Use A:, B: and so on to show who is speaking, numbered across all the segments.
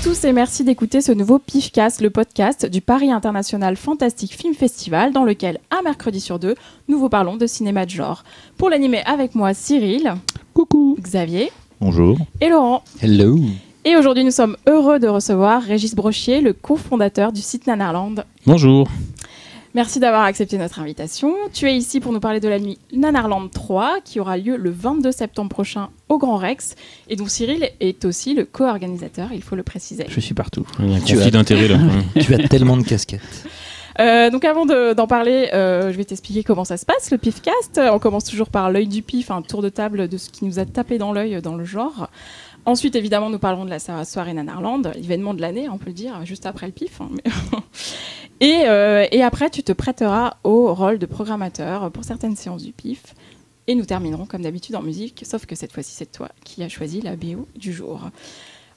A: à tous et merci d'écouter ce nouveau PIFcast, le podcast du Paris International Fantastic Film Festival, dans lequel, un mercredi sur deux, nous vous parlons de cinéma de genre. Pour l'animer avec moi, Cyril.
B: Coucou.
A: Xavier.
B: Bonjour.
A: Et Laurent.
C: Hello.
A: Et aujourd'hui, nous sommes heureux de recevoir Régis Brochier, le cofondateur du site Nanarland.
B: Bonjour.
A: Merci d'avoir accepté notre invitation. Tu es ici pour nous parler de la nuit Nanarland 3 qui aura lieu le 22 septembre prochain au Grand Rex et dont Cyril est aussi le co-organisateur, il faut le préciser.
B: Je suis partout.
C: Il y a un
B: Tu as-
C: d'intérêt là. tu as tellement de casquettes.
A: Euh, donc avant de- d'en parler, euh, je vais t'expliquer comment ça se passe, le PIFcast. On commence toujours par l'œil du pif, un tour de table de ce qui nous a tapé dans l'œil dans le genre. Ensuite, évidemment, nous parlerons de la so- soirée Nanarland, l'événement de l'année, on peut le dire, juste après le pif. hein, et, euh, et après, tu te prêteras au rôle de programmateur pour certaines séances du pif. Et nous terminerons comme d'habitude en musique, sauf que cette fois-ci, c'est toi qui as choisi la BO du jour.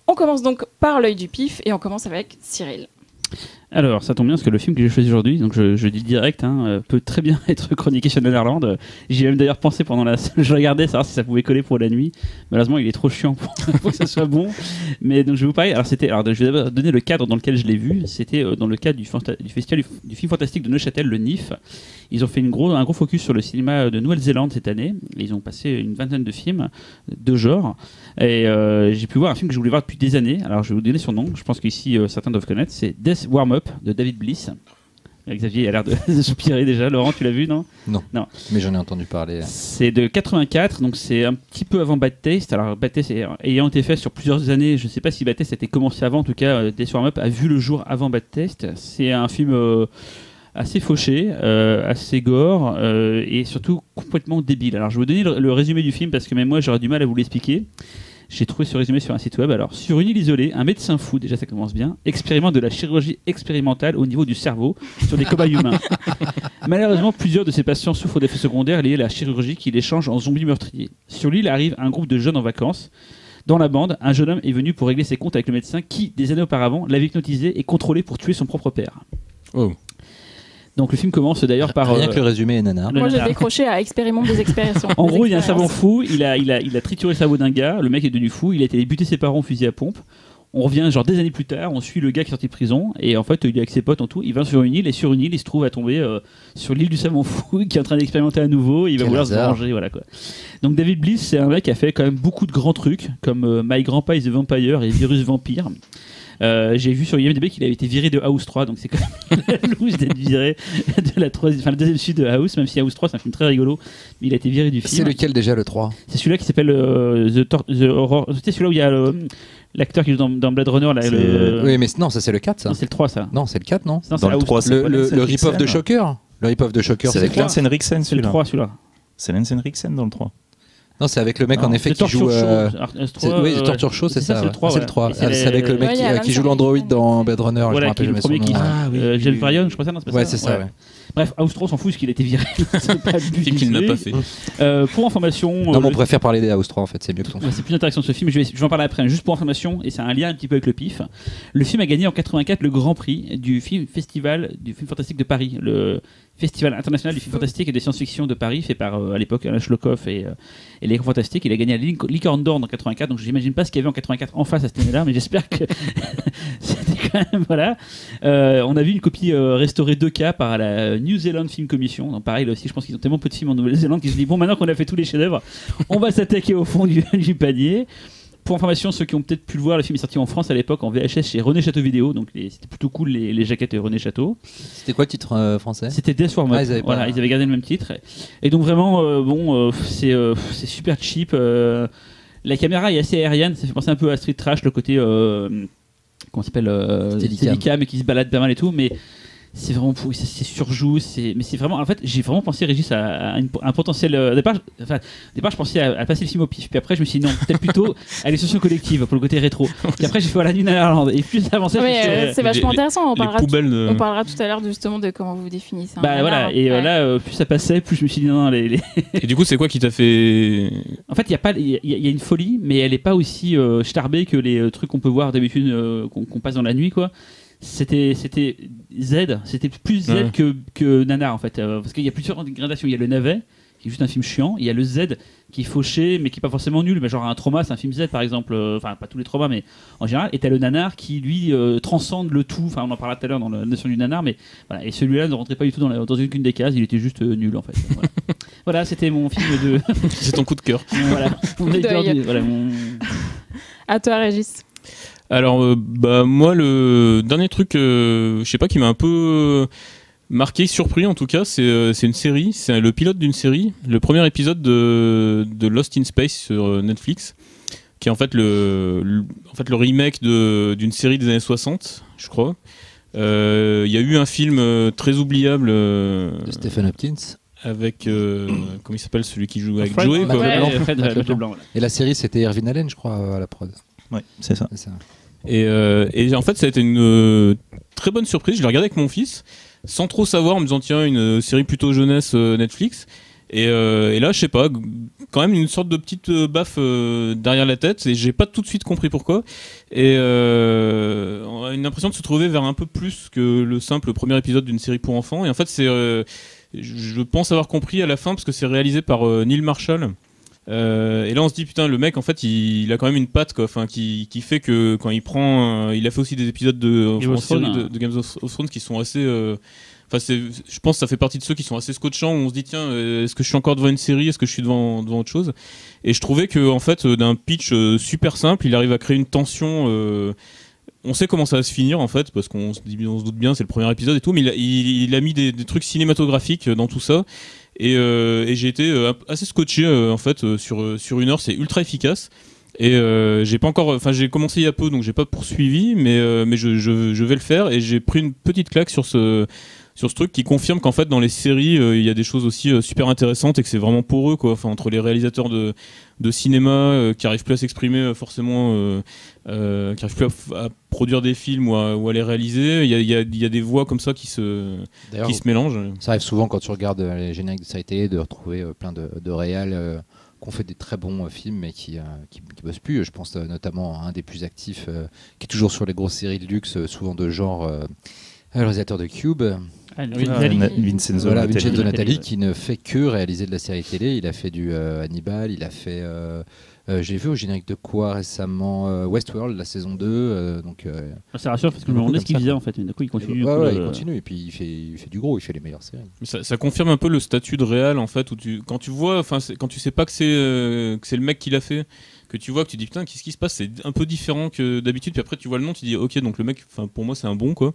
A: On commence donc par l'œil du pif et on commence avec Cyril.
D: Alors, ça tombe bien parce que le film que j'ai choisi aujourd'hui, donc je, je dis direct, hein, euh, peut très bien être chroniqué sur Netherland. J'y ai même d'ailleurs pensé pendant la. Je regardais savoir si ça pouvait coller pour la nuit. Malheureusement, il est trop chiant pour, que ce soit bon. Mais donc, je vais vous parler. Alors, c'était. Alors, je vais d'abord donner le cadre dans lequel je l'ai vu. C'était euh, dans le cadre du, festival du, film fantastique de Neuchâtel, le NIF. Ils ont fait un gros focus sur le cinéma de Nouvelle-Zélande cette année. Ils ont passé une vingtaine de films de genre. Et euh, j'ai pu voir un film que je voulais voir depuis des années. Alors, je vais vous donner son nom. Je pense qu'ici, certains doivent connaître. C'est Death Warm Up de David Bliss. Xavier a l'air de, soupirer déjà. Laurent, tu l'as vu, non
C: Mais j'en ai entendu parler.
D: C'est de 84, donc c'est un petit peu avant Bad Taste. Alors, Bad Taste ayant été fait sur plusieurs années, je ne sais pas si Bad Taste a été commencé avant. En tout cas, Death Warm Up a vu le jour avant Bad Taste. C'est un film. euh, assez fauché, euh, assez gore euh, et surtout complètement débile. Alors je vais vous donner le, le résumé du film parce que même moi j'aurais du mal à vous l'expliquer. J'ai trouvé ce résumé sur un site web. Alors, sur une île isolée, un médecin fou, déjà ça commence bien, expérimente de la chirurgie expérimentale au niveau du cerveau sur des cobayes humains. Malheureusement, plusieurs de ces patients souffrent d'effets secondaires liés à la chirurgie qui les change en zombies meurtriers. Sur l'île arrive un groupe de jeunes en vacances. Dans la bande, un jeune homme est venu pour régler ses comptes avec le médecin qui, des années auparavant, l'avait hypnotisé et contrôlé pour tuer son propre père.
C: Oh.
D: Donc le film commence d'ailleurs par...
C: Rien
D: euh,
C: que le résumé est nanar.
D: le
A: Moi, j'ai décroché à expérimente des expériences.
D: En gros, il y a un savant fou, il a, il, a, il a trituré le cerveau d'un gars, le mec est devenu fou, il a été buter ses parents au fusil à pompe. On revient genre des années plus tard, on suit le gars qui est sorti de prison, et en fait, il est avec ses potes en tout, il va sur une île, et sur une île, il se trouve à tomber euh, sur l'île du savant fou, qui est en train d'expérimenter à nouveau, et il va
C: Quel
D: vouloir
C: hasard.
D: se venger, voilà quoi. Donc David Bliss, c'est un mec qui a fait quand même beaucoup de grands trucs, comme euh, My Grandpa is the Vampire et Virus Vampire. Euh, J'ai vu sur IMDb qu'il avait été viré de House 3, donc c'est quand même louche d'être viré de la, troisième, enfin, la deuxième suite de House, même si House 3 c'est un film très rigolo, mais il a été viré du film.
C: C'est lequel déjà le 3
D: C'est celui-là qui s'appelle euh, The, Tor- The Horror. C'était celui-là où il y a le- l'acteur qui joue dans, dans Blade Runner. Là,
B: C'est-
D: le...
C: Oui, mais non, ça c'est le 4 ça.
D: Non, c'est le 3, ça.
C: Non, c'est le 4, non?
D: Non, c'est
B: Dans le
D: House
B: 3, c'est
C: Le, le, rip-off de Shocker? Le rip-off de Shocker,
B: C'est
C: c'est
B: avec
C: le
B: Lance Henriksen
D: C'est le
B: celui-là.
D: 3, celui-là.
B: C'est Lance Henriksen dans le 3.
C: Non, c'est avec le mec en
D: Non,
C: effet
D: c'est
C: qui joue.
D: Show.
C: euh,
D: 3,
C: oui, Torture Show, c'est ça.
D: c'est le
C: ouais.
D: 3.
C: C'est le 3.
D: Et
C: Ah, C'est avec le
A: Ouais,
C: mec
A: y
C: qui, euh, qui joue l'android dans Blade Runner. je me
D: Voilà,
C: rappelle
D: le
C: jamais son
D: premier qui.
C: nom.
B: Ah, oui,
D: euh, Ryan,
B: oui.
D: je crois ça, non, c'est pas
C: Ouais,
D: ça
C: c'est ça, ouais.
D: Bref, House 3, on s'en fout, parce qu'il a été viré. c'est pas le but
E: Film
D: du
E: qu'il n'a pas fait.
D: Euh, pour information. euh,
C: Non, mais on
D: le-
C: préfère parler des House 3 en fait, c'est mieux que ton.
D: Ouais, c'est plus intéressant de ce film, je vais, je vais en parler après. Juste pour information, et c'est un lien un petit peu avec le pif. Le film a gagné en 84 le Grand Prix du film festival du film fantastique de Paris, le Festival international du film fantastique et des science-fiction de Paris, fait par euh, à l'époque Alain Schlokoff et, euh, et les fantastiques. Il a gagné la Lic- Licorne d'Or en 84, donc j'imagine pas ce qu'il y avait en 84 en face à cette année-là, mais j'espère que c'était quand même voilà. Euh, on a vu une copie euh, restaurée 2K par la New Zealand Film Commission. Donc pareil là aussi, je pense qu'ils ont tellement peu de films en Nouvelle-Zélande qu'ils se disent bon maintenant qu'on a fait tous les chefs-d'œuvre, on va s'attaquer au fond du, du panier. Pour information, ceux qui ont peut-être pu le voir, le film est sorti en France à l'époque en VHS chez René Château Vidéo, donc c'était plutôt cool les, les jaquettes de René Château.
C: C'était quoi le titre euh, français?
D: C'était Death Warm Up.
C: Ah, ils avaient pas-
D: voilà, ils avaient gardé le même titre. Et donc vraiment, euh, bon, euh, c'est euh, c'est super cheap. euh, la caméra est assez aérienne, ça fait penser un peu à Street Trash, le côté euh, comment ça s'appelle euh,
C: Steadicam.
D: Et qui se balade pas mal et tout, mais c'est vraiment pourri, c'est surjoue, c'est mais c'est vraiment en fait j'ai vraiment pensé Régis à, à une- un potentiel euh, au départ je- enfin, au départ je pensais à, à passer le film au pif puis après je me suis dit non peut-être plutôt à l'extension collective pour le côté rétro puis après j'ai fait à la nuit à Irlande et plus plus,
A: ouais,
D: euh,
A: euh, c'est vachement
E: les-
A: intéressant. On
E: Les
A: parlera,
E: poubelles de.
A: on parlera tout à l'heure justement de comment vous définissez. un
D: bah voilà et euh,
A: Ouais.
D: là euh, plus ça passait plus je me suis dit non, non les, les-
E: Et du coup, c'est quoi qui t'a fait.
D: En fait, il y a pas, il y, y a une folie, mais elle est pas aussi euh, starbée que les euh, trucs qu'on peut voir d'habitude euh, qu'on qu'on passe dans la nuit, quoi. C'était, c'était Z, c'était plus Z
E: Ouais.
D: que, que Nanar en fait, euh, parce qu'il y a plusieurs gradations. Il y a le navet qui est juste un film chiant. Il y a le Z qui est fauché, mais qui est pas forcément nul. Mais genre un trauma, c'est un film Z par exemple. Euh, Enfin, pas tous les traumas, mais en général. Et t'as le nanar qui lui euh, transcende le tout. Enfin, on en parlera tout à l'heure dans la notion du nanar, mais voilà. Et celui-là ne rentrait pas du tout dans, la- dans aucune des cases. Il était juste euh, nul en fait. Voilà, Voilà, c'était mon film de.
E: C'est ton coup de cœur.
D: voilà, mon voilà, mon-
A: À toi, Régis.
E: Alors, euh, bah, moi, le dernier truc, euh, je sais pas, qui m'a un peu euh, marqué, surpris en tout cas, c'est euh, c'est une série, c'est le pilote d'une série, le premier épisode de, de Lost in Space sur Netflix, qui est en fait le, le- en fait, le remake de- d'une série des années 60, je crois. Euh, Il y a eu un film très oubliable euh,
C: De Stephen Hopkins.
E: avec, euh, comment il s'appelle, celui qui joue avec
D: Fred-
E: Joey,
D: Ouais. Fred, voilà.
C: Et la série, c'était Erwin Allen, je crois, à la prod.
B: Ouais, c'est ça.
C: C'est ça.
E: Et, euh, et en fait, ça a été une euh, très bonne surprise. Je l'ai regardé avec mon fils, sans trop savoir, en me disant tiens, une euh, série plutôt jeunesse Netflix. Et, là, je sais pas, quand même une sorte de petite baffe derrière la tête, et j'ai pas tout de suite compris pourquoi. Et on a une impression de se trouver vers un peu plus que le simple premier épisode d'une série pour enfants. Et en fait, c'est, je pense avoir compris à la fin parce que c'est réalisé par Neil Marshall. Euh, et là, on se dit putain, le mec, en fait, il, il a quand même une patte, quoi, enfin, qui, qui fait que quand il prend, euh, il a fait aussi des épisodes de,
D: Game of Thrones,
E: de, de Games of, of Thrones qui sont assez, euh, enfin, je pense, que ça fait partie de ceux qui sont assez scotchants où on se dit tiens, est-ce que je suis encore devant une série, est-ce que je suis devant, devant autre chose? Et je trouvais que, en fait, d'un pitch super simple, il arrive à créer une tension. on sait comment ça va se finir en fait parce qu'on se, se doute bien c'est le premier épisode et tout mais il a, il, il a mis des, des trucs cinématographiques dans tout ça et, euh, et j'ai été euh, assez scotché euh, en fait sur, sur une heure. C'est ultra efficace. Et j'ai pas encore enfin j'ai commencé il y a peu donc j'ai pas poursuivi mais, mais je vais le faire. Et j'ai pris une petite claque sur ce sur ce truc qui confirme qu'en fait dans les séries euh, il y a des choses aussi euh, super intéressantes et que c'est vraiment pour eux quoi enfin entre les réalisateurs de, de cinéma euh, qui arrivent plus à s'exprimer forcément qui arrivent plus à, produire des films ou à, ou à les réaliser il y a, il y a- il y a des voix comme ça qui se qui se mélangent
C: ça arrive souvent quand tu regardes les génériques de séries télé de retrouver plein de, de réals qui ont fait des très bons euh, films mais qui, euh, qui, qui bossent plus. Je pense euh, notamment à un des plus actifs qui est toujours sur les grosses séries de luxe, souvent de genre le réalisateur de Cube.
D: Ah, Nathalie.
B: Vincenzo
C: Voilà,
B: Natali.
C: Vincenzo
D: Natali,
C: Natali
D: ouais.
C: qui ne fait que réaliser de la série télé. Il a fait du euh, Hannibal, il a fait. euh, euh, J'ai vu au générique de quoi récemment euh, Westworld, la saison 2. euh, donc, euh,
D: Ça rassure parce que je me demandais ce qu'il faisait en fait. Mais du coup, il continue.
C: ouais,
D: un peu
C: ouais,
D: le-
C: il continue. Et puis il fait, il fait du gros, il fait les meilleures séries.
E: Ça, ça confirme un peu le statut de réal en fait où tu quand tu vois enfin quand tu sais pas que c'est euh, que c'est le mec qui l'a fait que tu vois que tu dis putain qu'est-ce qui se passe? C'est un peu différent que d'habitude puis après tu vois le nom tu dis ok donc le mec enfin pour moi c'est un bon quoi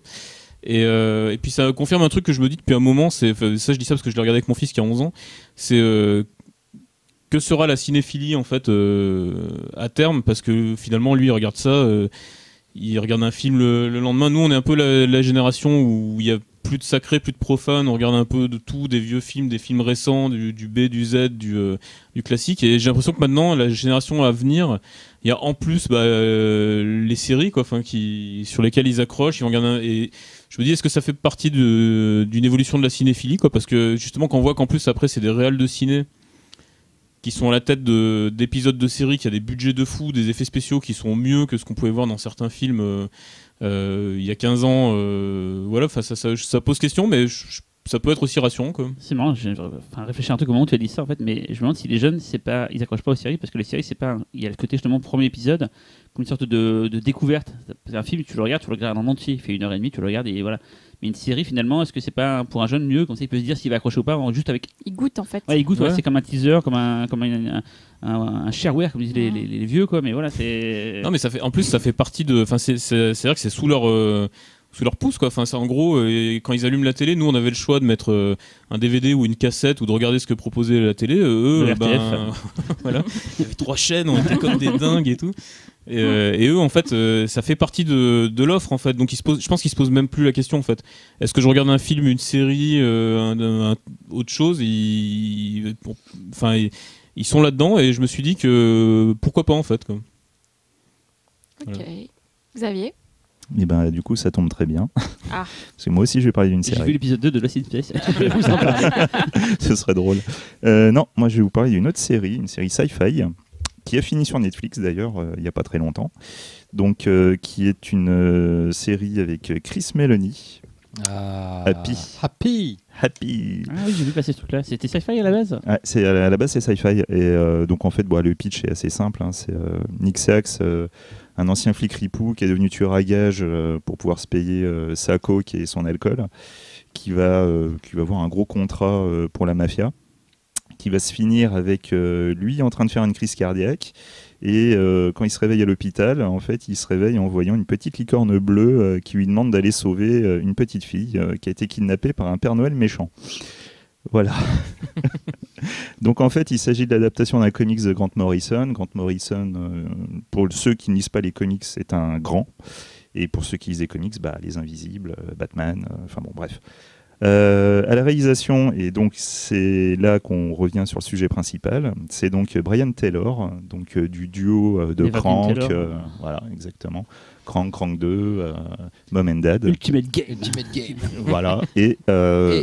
E: et, euh, et puis ça confirme un truc que je me dis depuis un moment c'est ça je dis ça parce que je l'ai regardé avec mon fils qui a 11 ans c'est euh, que sera la cinéphilie en fait euh, à terme? Parce que finalement lui il regarde ça il regarde un film le, le lendemain nous on est un peu la, génération où il y a plus de sacré, plus de profane, on regarde un peu de tout, des vieux films, des films récents, du, B, du Z, du, classique. Et j'ai l'impression que maintenant, la génération à venir, il y a en plus bah, les séries quoi, qui, sur lesquelles ils accrochent. Ils vont je me dis, est-ce que ça fait partie de- d'une évolution de la cinéphilie quoi, Parce que justement, quand on voit qu'en plus, après, c'est des réals de ciné qui sont à la tête de- d'épisodes de, séries, qui a des budgets de fou, des effets spéciaux qui sont mieux que ce qu'on pouvait voir dans certains films euh, euh, il y a 15 ans. euh, voilà, ça, ça, pose question, mais ça peut être aussi rassurant.
D: C'est marrant, j'ai enfin, réfléchi un truc au moment où tu as dit ça en fait, mais je me demande si les jeunes, pas, ils accrochent pas aux séries parce que les séries, c'est pas, il y a le côté justement premier épisode comme une sorte de, de découverte. C'est un film, tu le regardes, tu le regardes en entier, il fait une heure et demie, tu le regardes et voilà. Mais une série finalement, est-ce que c'est pas pour un jeune mieux comme ça, il peut se dire s'il va accrocher ou pas juste avec.
A: Il goûte en fait.
D: Ouais, il goûte, ouais,
E: Ouais.
D: c'est comme un teaser, comme un, comme un, un, un- un shareware comme disent les, les- les vieux quoi, mais voilà, c'est.
E: Non, mais ça fait, en plus, ça fait partie de. Enfin, c'est vrai que c'est sous leur. euh, sous leur pouce quoi enfin c'est en gros euh, et quand ils allument la télé nous on avait le choix de mettre euh, un DVD ou une cassette ou de regarder ce que proposait la télé Euh, eux
D: Le
E: ben,
D: RTF.
E: voilà il y avait trois chaînes on était comme des dingues et tout et, euh, et eux en fait euh, ça fait partie de, de l'offre en fait donc ils se posent, je pense qu'ils se posent même plus la question en fait est-ce que je regarde un film une série euh, un- un- autre chose? Ils, bon, enfin ils, ils sont là dedans et je me suis dit que pourquoi pas en fait quoi.
A: Ok. Xavier?
B: Et ben, du coup, ça tombe très bien.
A: Ah.
B: Parce que moi aussi, je vais parler d'une
D: J'ai vu
B: série.
D: l'épisode 2 de Lost in Space. Je vais vous en parler.
B: Ce serait drôle. Euh, non, moi, je vais vous parler d'une autre série, une série sci-fi, qui a fini sur Netflix d'ailleurs, euh, il n'y a pas très longtemps. Donc, euh, qui est une euh, série avec Chris Meloni.
C: Ah,
B: Happy.
C: Happy.
B: Happy.
D: Ah oui, j'ai vu passer ce truc-là. C'était sci-fi à la base?
B: C'est à la, base c'est sci-fi et euh, donc en fait bon, le pitch est assez simple. hein. c'est euh, Nick Sachs, euh, un ancien flic ripou qui est devenu tueur à gages euh, pour pouvoir se payer sa coke et son alcool, qui va qui va avoir un gros contrat pour la mafia, qui va se finir avec euh, lui en train de faire une crise cardiaque. Et euh, quand il se réveille à l'hôpital, en fait, il se réveille en voyant une petite licorne bleue euh, qui lui demande d'aller sauver une petite fille qui a été kidnappée par un Père Noël méchant. Voilà. Donc en fait, il s'agit de l'adaptation d'un comics de Grant Morrison. Grant Morrison, pour ceux qui ne lisent pas les comics, c'est un grand. Et pour ceux qui lisent les comics, bah, Les Invisibles, Batman, enfin bon, bref. Euh, à la réalisation, et donc c'est là qu'on revient sur le sujet principal, c'est donc Brian Taylor, donc euh, du duo euh, de
D: Les
B: Crank, euh, voilà, exactement. Crank, Crank 2, euh, Mom and Dad,
D: Ultimate Game.
C: Ultimate Game.
B: voilà. Et, euh,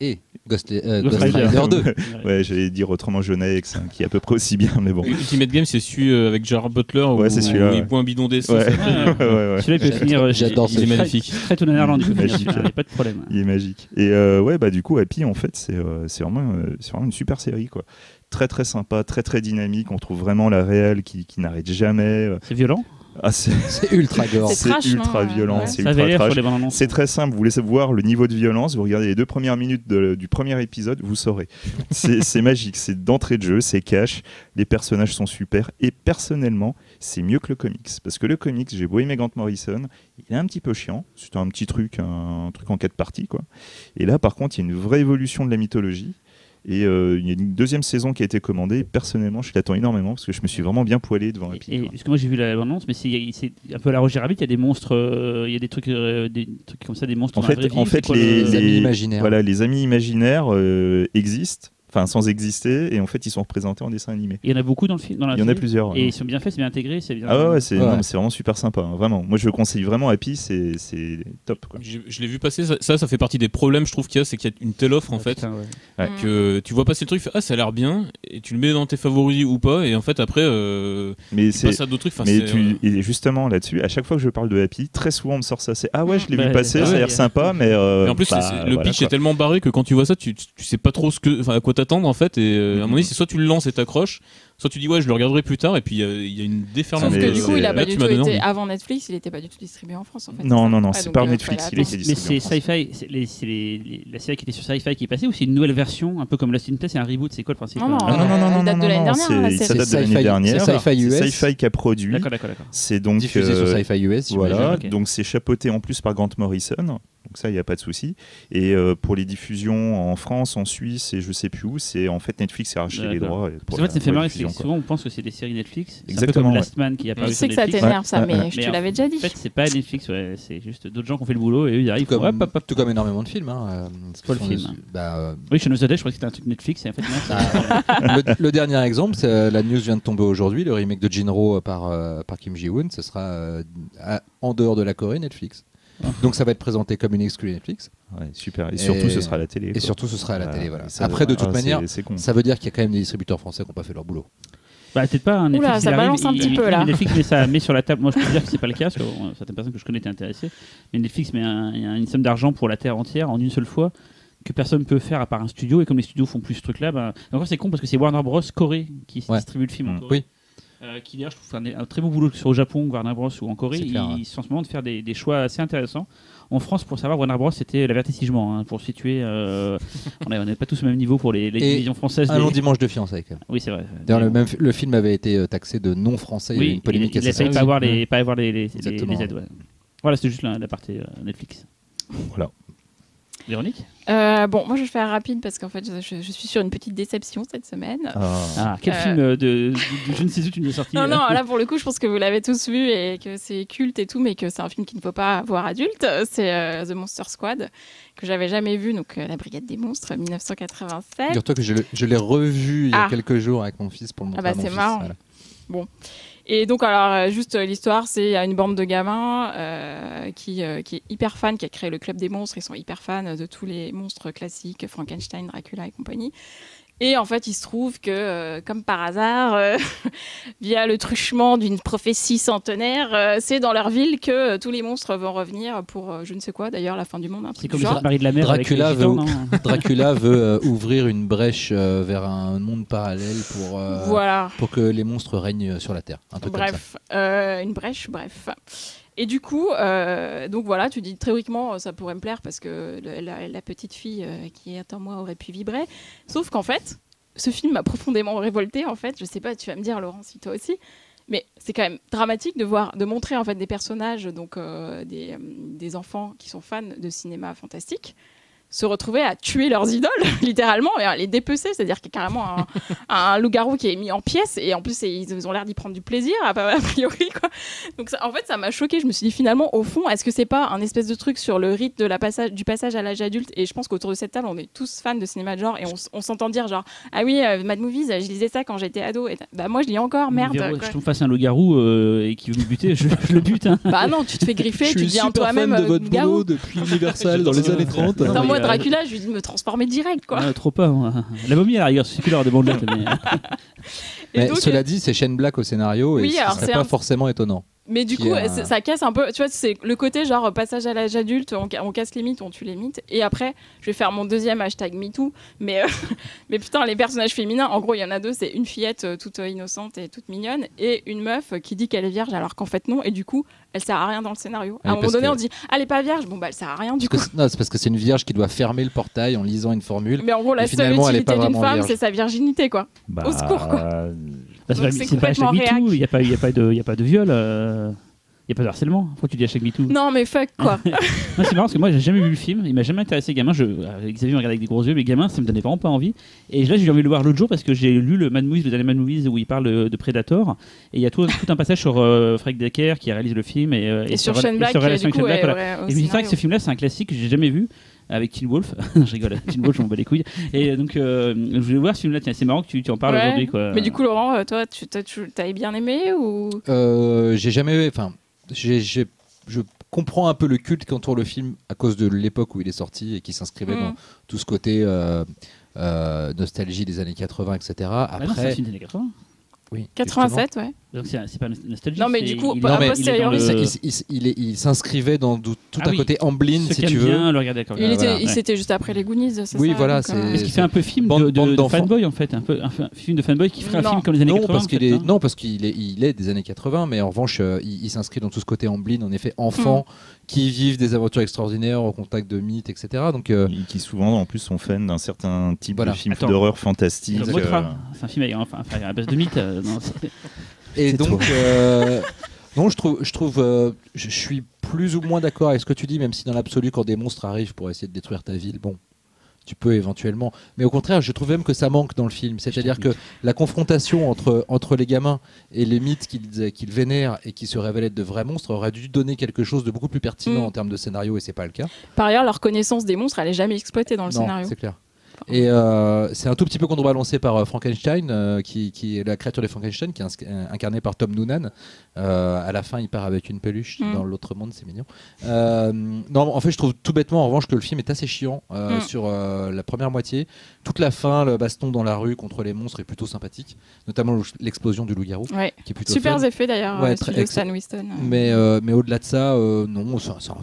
C: Et Ghost, euh,
D: Ghost
C: Ghost
D: Rider.
C: Rider 2.
B: ouais, j'allais dire autrement John X, hein, qui est à peu près aussi bien, mais bon.
E: Ultimate Game, c'est celui euh, avec Gerard Butler
B: Ouais,
E: où,
B: c'est celui-là,
E: où il
B: ouais.
E: boit un bidon d'essence.
B: Ouais.
D: Ouais.
B: ouais, ouais.
D: Celui-là, il peut finir.
C: J'adore
D: il-
C: ce
D: il est
E: film.
D: magnifique. Très tout Irlande, il peut finir
B: Magique.
D: celui-là, Il n'y a pas de problème.
B: Il est magique. Et euh, ouais, bah du coup, Happy, en fait, c'est euh, c'est vraiment, euh, c'est vraiment une super série, quoi. Très très sympa, très très dynamique. On trouve vraiment la réelle qui, qui n'arrête jamais.
D: C'est violent.
B: Ah, c'est
C: ultra gore.
A: C'est
B: ultra
A: non
B: violent,
A: Ouais.
B: c'est. C'est très simple, vous laissez voir le niveau de violence, vous regardez les deux premières minutes de- du premier épisode, vous saurez. C'est magique, c'est d'entrée de jeu, c'est cash, les personnages sont super, et personnellement, c'est mieux que le comics. Parce que le comics, j'ai beau aimer Grant Morrison, il est un petit peu chiant, c'est un petit truc, un, truc en quatre parties, quoi. Et là, par contre, il y a une vraie évolution de la mythologie. Et euh, il y a une deuxième saison qui a été commandée. Personnellement, je l'attends énormément parce que je me suis vraiment bien poilé devant Happy.
D: Et,
B: quoi.
D: parce que moi j'ai vu la bande-annonce, mais c'est un peu à la Roger Rabbit, il y a des monstres, euh, il y a des trucs, euh, des trucs comme ça, des monstres
B: En
D: dans la
B: fait-
D: vraie
B: en fait,
D: quoi
B: les-
D: le-
C: Les amis imaginaires.
B: Voilà, les amis imaginaires euh, existent, enfin sans exister, et en fait ils sont représentés en dessin animé.
D: Il y en a beaucoup dans le film, dans la
B: Il y en a plusieurs.
D: Et
B: ouais.
D: ils sont bien faits, c'est bien intégré, c'est bien.
B: Ah ouais, ouais, c'est
C: Ouais.
B: vraiment super sympa, hein, vraiment. Moi je le conseille vraiment Happy, c'est c'est top. Quoi.
E: Je, je l'ai vu passer, ça, ça, fait partie des problèmes, je trouve qu'il y a, c'est qu'il y a une telle offre en
D: Ah,
E: fait.
D: putain, ouais.
B: Ouais.
E: Que tu vois passer le truc, tu fais, ah ça a l'air bien, et tu le mets dans tes favoris ou pas, et en fait après, euh,
B: Mais
E: tu
B: c'est
E: passes à d'autres trucs. Enfin,
B: mais tu,
E: euh,
B: et justement là-dessus, à chaque fois que je parle de Happy, très souvent on me sort ça. C'est ah ouais, je l'ai
D: Bah,
B: vu passer, ça a l'air sympa, mais euh,
E: Et en plus,
B: bah,
E: le pitch est tellement barré que quand tu vois ça, tu, tu sais pas trop ce que, enfin, à quoi t'attendre en fait. Et euh, à un moment donné,
B: Mhm.
E: c'est soit tu le lances et t'accroches, soit tu dis ouais, je le regarderai plus tard. Et puis il y a- il y, a une déferlante.
A: Sauf
B: mais
A: que du coup,
B: c'est-
A: il a
E: là,
A: pas du tout été avant Netflix, il était pas du tout distribué en France en fait.
B: Non,
A: c'est
B: non, non, c'est par
A: euh,
B: Netflix, il distribué.
D: Mais c'est
B: en.
D: Sci-Fi, c'est c'est la série qui était sur Sci-Fi qui est passée ou c'est une nouvelle version, un peu comme Lost in Place, c'est un reboot, c'est quoi le principe
A: Non, non,
D: euh,
B: Ah non, non, non, non,
A: date
B: non,
A: de l'année
B: non,
A: dernière, hein,
B: c'est- ça date de
C: C'est
B: l'année dernière.
C: c'est Sci-Fi US.
B: C'est Sci-Fi qui a produit.
D: D'accord, d'accord, d'accord.
B: C'est donc
C: Diffusé sur
B: euh,
C: Sci-Fi US. j'imagine.
B: Voilà, donc c'est chapeauté en plus par Grant Morrison, donc ça il n'y a pas de souci. Et euh, pour les diffusions en France, en Suisse et je sais plus où, c'est en fait Netflix qui a arraché les droits.
D: Parce
B: pour
D: qu'en
B: la-
D: fait, marrer, c'est
B: quoi.
D: souvent on pense que c'est des séries Netflix. Un peu
B: Exactement,
D: comme
B: ouais.
D: Last Man qui a
A: Je
D: apparu
A: sais que ça t'énerve ça, mais
B: ouais,
A: je te l'avais déjà dit.
D: En fait, c'est pas Netflix, ouais, c'est juste d'autres gens qui ont fait le boulot et eux ils arrivent.
C: Tout comme, tout comme énormément de films. Hein. euh,
D: Quoi, le film
C: bah, euh,
D: Oui, Shaun of the Dead, je crois que c'était un truc Netflix et en fait non. c'est-
C: le, le dernier exemple, c'est, euh, la news vient de tomber aujourd'hui, le remake de Jinro par, euh, par Kim Ji-woon, ce sera euh, à- en dehors de la Corée, Netflix. Donc ça va être présenté comme une exclue Netflix.
B: Ouais, super. Et,
C: Et-
B: surtout, ce sera à la télé.
C: Et
B: quoi.
C: surtout, ce sera à la télé. Voilà.
B: Ça-
C: Après, de toute
B: ah,
C: manière,
B: c'est- c'est con.
C: ça veut dire qu'il y a quand même des distributeurs français qui n'ont pas fait leur boulot.
D: Bah, peut-être pas un Netflix.
A: Oula, ça
D: arrive,
A: balance un petit
D: il-
A: peu, là.
D: Netflix met ça met sur la table. Moi, je peux dire que c'est pas le cas, parce que bon, certaines personnes que je connais étaient intéressées. Mais Netflix met un- une somme d'argent pour la terre entière en une seule fois que personne ne peut faire à part un studio. Et comme les studios font plus ce truc-là, bah, encore c'est con parce que c'est Warner Bros. Corée qui
C: Ouais.
D: distribue le film. en
B: Mm.
D: Corée.
C: Oui.
D: Euh, qui d'ailleurs, je trouve, fait un, un très beau boulot sur au Japon, Warner Bros. ou en Corée.
C: C'est
D: Ils,
C: clair, ouais.
D: ils sont en ce moment de faire des, des choix assez intéressants. En France, pour savoir, Warner Bros. c'était l'avertissement. hein, pour situer, euh, on n'est pas tous au même niveau pour les, les divisions françaises.
C: Un
D: des-
C: long dimanche de fiançailles, quand même.
D: Oui, c'est vrai.
C: D'ailleurs, le, même, film avait été euh, taxé de non français. il y avait une polémique
D: il, il
C: assez
D: pas avoir les, pas avoir les, les, les-
C: Exactement.
D: les aides. ouais. Voilà, c'était juste la, la partie euh, Netflix.
B: Voilà.
D: Véronique
A: Euh, bon, moi je vais faire rapide parce qu'en fait je, suis sur une petite déception cette semaine.
B: Ah.
D: Ah, quel
A: Euh.
D: film euh, de, de- de je ne sais où tu nous as sorti
A: Non, non, là pour le coup, je pense que vous l'avez tous vu et que c'est culte et tout, mais que c'est un film qu'il ne faut pas voir adulte. C'est euh, The Monster Squad, que j'avais jamais vu, donc euh, La Brigade des Monstres, 1987.
C: Dis-toi que je, l'ai- revu il y a
A: Ah.
C: quelques jours avec mon fils pour le montrer
A: bah,
C: à mon
A: c'est marrant.
C: voilà.
A: Et donc, alors, euh, juste euh, l'histoire, c'est il y a une bande de gamins euh, qui, qui est hyper fan, qui a créé le Club des Monstres. Ils sont hyper fans de tous les monstres classiques, Frankenstein, Dracula et compagnie. Et en fait, il se trouve que, euh, comme par hasard, euh, via le truchement d'une prophétie centenaire, euh, c'est dans leur ville que euh, tous les monstres vont revenir pour euh, je ne sais quoi, d'ailleurs, la fin du monde. Un
D: C'est comme
A: genre.
D: Marie de la Mer. avec
C: Dracula
D: les gitans,
C: veut-
D: non
C: Dracula veut euh, ouvrir une brèche euh, vers un monde parallèle pour, euh,
A: Voilà.
C: pour que les monstres règnent sur la Terre. Un truc comme ça.
A: Bref, euh, une brèche, bref. Et du coup, euh, donc voilà, tu dis théoriquement, ça pourrait me plaire parce que la, petite fille euh, qui est en moi aurait pu vibrer. Sauf qu'en fait, ce film m'a profondément révolté. En fait, je sais pas, tu vas me dire, Laurent, si toi aussi. Mais c'est quand même dramatique de voir, de montrer en fait des personnages, donc euh, euh, des enfants qui sont fans de cinéma fantastique, se retrouver à tuer leurs idoles, littéralement, et à les dépecer. C'est-à-dire qu'il y a carrément un, un loup-garou qui est mis en pièces, et en plus, ils ont l'air d'y prendre du plaisir, a, priori. Quoi. Donc, ça- en fait, ça m'a choqué. Je me suis dit, finalement, au fond, est-ce que c'est pas un espèce de truc sur le rite de la passage, du passage à l'âge adulte? Et je pense qu'autour de cette table, on est tous fans de cinéma de genre, et on, s'entend dire, genre, ah oui, euh, Mad Movies, je lisais ça quand j'étais ado. Et bah, moi, je lis encore, merde.
D: Véro,
A: quoi.
D: Je tombe face à un loup-garou euh, et qui veut me buter, je, je le bute. hein?
A: Bah non, tu te fais griffer, tu deviens toi-même euh, loup-garou.
C: depuis Universal dans les années 30.
D: Non,
A: Dans
D: mais,
A: moi,
D: euh,
A: Dracula, je lui dis de me transformer direct, quoi.
D: Ah, trop pas. moi. La momie à la rigueur, c'est plus leur des bandelettes. Mais...
A: Et
C: Mais
A: donc,
C: cela dit, c'est Shane Black au scénario et
A: Oui,
C: ce serait
A: c'est
C: pas
A: un-
C: forcément étonnant.
A: Mais du coup, c'est- ça casse un peu. Tu vois, c'est le côté genre passage à l'âge adulte, on, ca- on casse les mythes, on tue les mythes. Et après, je vais faire mon deuxième hashtag MeToo. Mais, euh, mais putain, les personnages féminins, en gros, il y en a deux c'est une fillette euh, toute euh, innocente et toute mignonne, et une meuf euh, qui dit qu'elle est vierge alors qu'en fait non. Et du coup, elle sert à rien dans le scénario.
C: Oui,
A: à un moment donné,
C: que-
A: on dit, ah, elle est pas vierge. Bon, bah, elle sert à rien du coup.
C: Non, c'est parce que c'est une vierge qui doit fermer le portail en lisant une formule.
A: Mais en gros, la seule utilité d'une femme, c'est sa virginité, quoi.
B: Bah,
A: Au secours, quoi.
B: Euh,
D: c'est
A: Donc,
D: pas,
A: complètement
D: MeToo, il n'y a, pas- y a, pas de- y a pas de viol, euh, il n'y a pas de harcèlement. Pourquoi tu dis hashtag MeToo?
A: Non, mais fuck, quoi.
D: C'est marrant parce que moi j'ai jamais vu le film, il m'a jamais intéressé gamin. Je, euh, Xavier me regardait avec des gros yeux, mais gamin ça me donnait vraiment pas envie. Et là j'ai eu envie de le voir l'autre jour parce que j'ai lu le Mad Movies, le dernier Mad Movies où il parle de, de Predator. Et il y a tout, tout un passage sur euh, Frank Decker qui réalise le film et, euh,
A: Et, sur
D: sa-
A: Shane Black,
D: relation avec Shane Black, voilà. Et je me dis que ce film-là, c'est un classique que j'ai jamais vu avec Teen Wolf. je rigole, Teen Wolf, je m'en bats les couilles. Et donc, euh, je voulais voir ce film-là. Tiens, c'est marrant que tu, tu en parles
A: Ouais.
D: aujourd'hui. Quoi.
A: Mais du coup, Laurent, euh, toi, tu t'as- tu t'avais bien aimé ou?
C: Euh, j'ai jamais. Enfin, j'ai- j'ai- je comprends un peu le culte qu'entoure le film à cause de l'époque où il est sorti et qui s'inscrivait
A: Mm.
C: dans tout ce côté euh, euh, nostalgie des années 80, etc.
D: Bah non, c'est un
C: Après,
D: film des années 80.
C: oui,
A: 87, ouais.
D: Donc c'est c'est pas nostalgique.
A: Non, mais du coup,
D: il est-
A: a
D: il est dans
A: posteriori,
D: le-
C: justement, il, il- il- il- il s'inscrivait dans tout, tout
D: Ah
C: un
D: oui.
C: côté Amblin, si tu veux.
D: bien le regarder. d'accord.
A: Il était,
C: voilà.
A: il-
D: Ouais.
A: c'était juste après les Goonies, c'est
C: Oui,
A: ça
C: voilà,
A: donc, euh,
C: c'est-
D: Est-ce qu'il fait un peu film
C: Bande-
D: de, de,
C: bande
D: de
C: d'enfants.
D: fanboy en fait, un peu film de fanboy qui ferait un film comme les années
C: non,
D: 80
C: parce
D: en
C: qu'il
D: fait,
C: est,
D: hein.
C: non, parce qu'il est, il est des années 80, mais en revanche, euh, il, il s'inscrit dans tout ce côté Amblin, en effet, enfants
A: Mm.
C: qui vivent des aventures extraordinaires au contact de mythes, etc. Donc, euh,
B: et qui souvent en plus sont fans d'un certain type
C: Voilà.
B: de film d'horreur fantastique. Euh.
D: C'est un film avec, enfin, à base de mythes. euh,
C: Et donc, euh, non, je trouve, je trouve, euh, je suis plus ou moins d'accord avec ce que tu dis, même si dans l'absolu, quand des monstres arrivent pour essayer de détruire ta ville, bon, tu peux éventuellement. Mais au contraire, je trouve même que ça manque dans le film. C'est-à-dire que la confrontation entre, entre les gamins et les mythes qu'ils qu'ils vénèrent et qui se révèlent être de vrais monstres aurait dû donner quelque chose de beaucoup plus pertinent
A: Mm.
C: en termes de scénario, et c'est pas le cas.
A: Par ailleurs, leur connaissance des monstres, elle est jamais exploitée dans le
C: non,
A: scénario.
C: c'est clair. Et euh, c'est un tout petit peu contrebalancé par euh, Frankenstein, euh, qui, qui est la créature de Frankenstein, qui est incarnée par Tom Noonan. À la fin, il part avec une peluche
A: Mm.
C: dans l'autre monde, c'est mignon. Non, en fait, je trouve tout bêtement, en revanche, que le film est assez chiant
A: Mm.
C: sur la première moitié. Toute la fin, le baston dans la rue contre les monstres est plutôt sympathique, notamment l'explosion du loup-garou,
A: Ouais.
C: qui est plutôt
A: Super
C: fun.
A: effet d'ailleurs,
C: Ouais.
A: Stan Winston.
C: Mais, mais au-delà de ça, non, c'est un,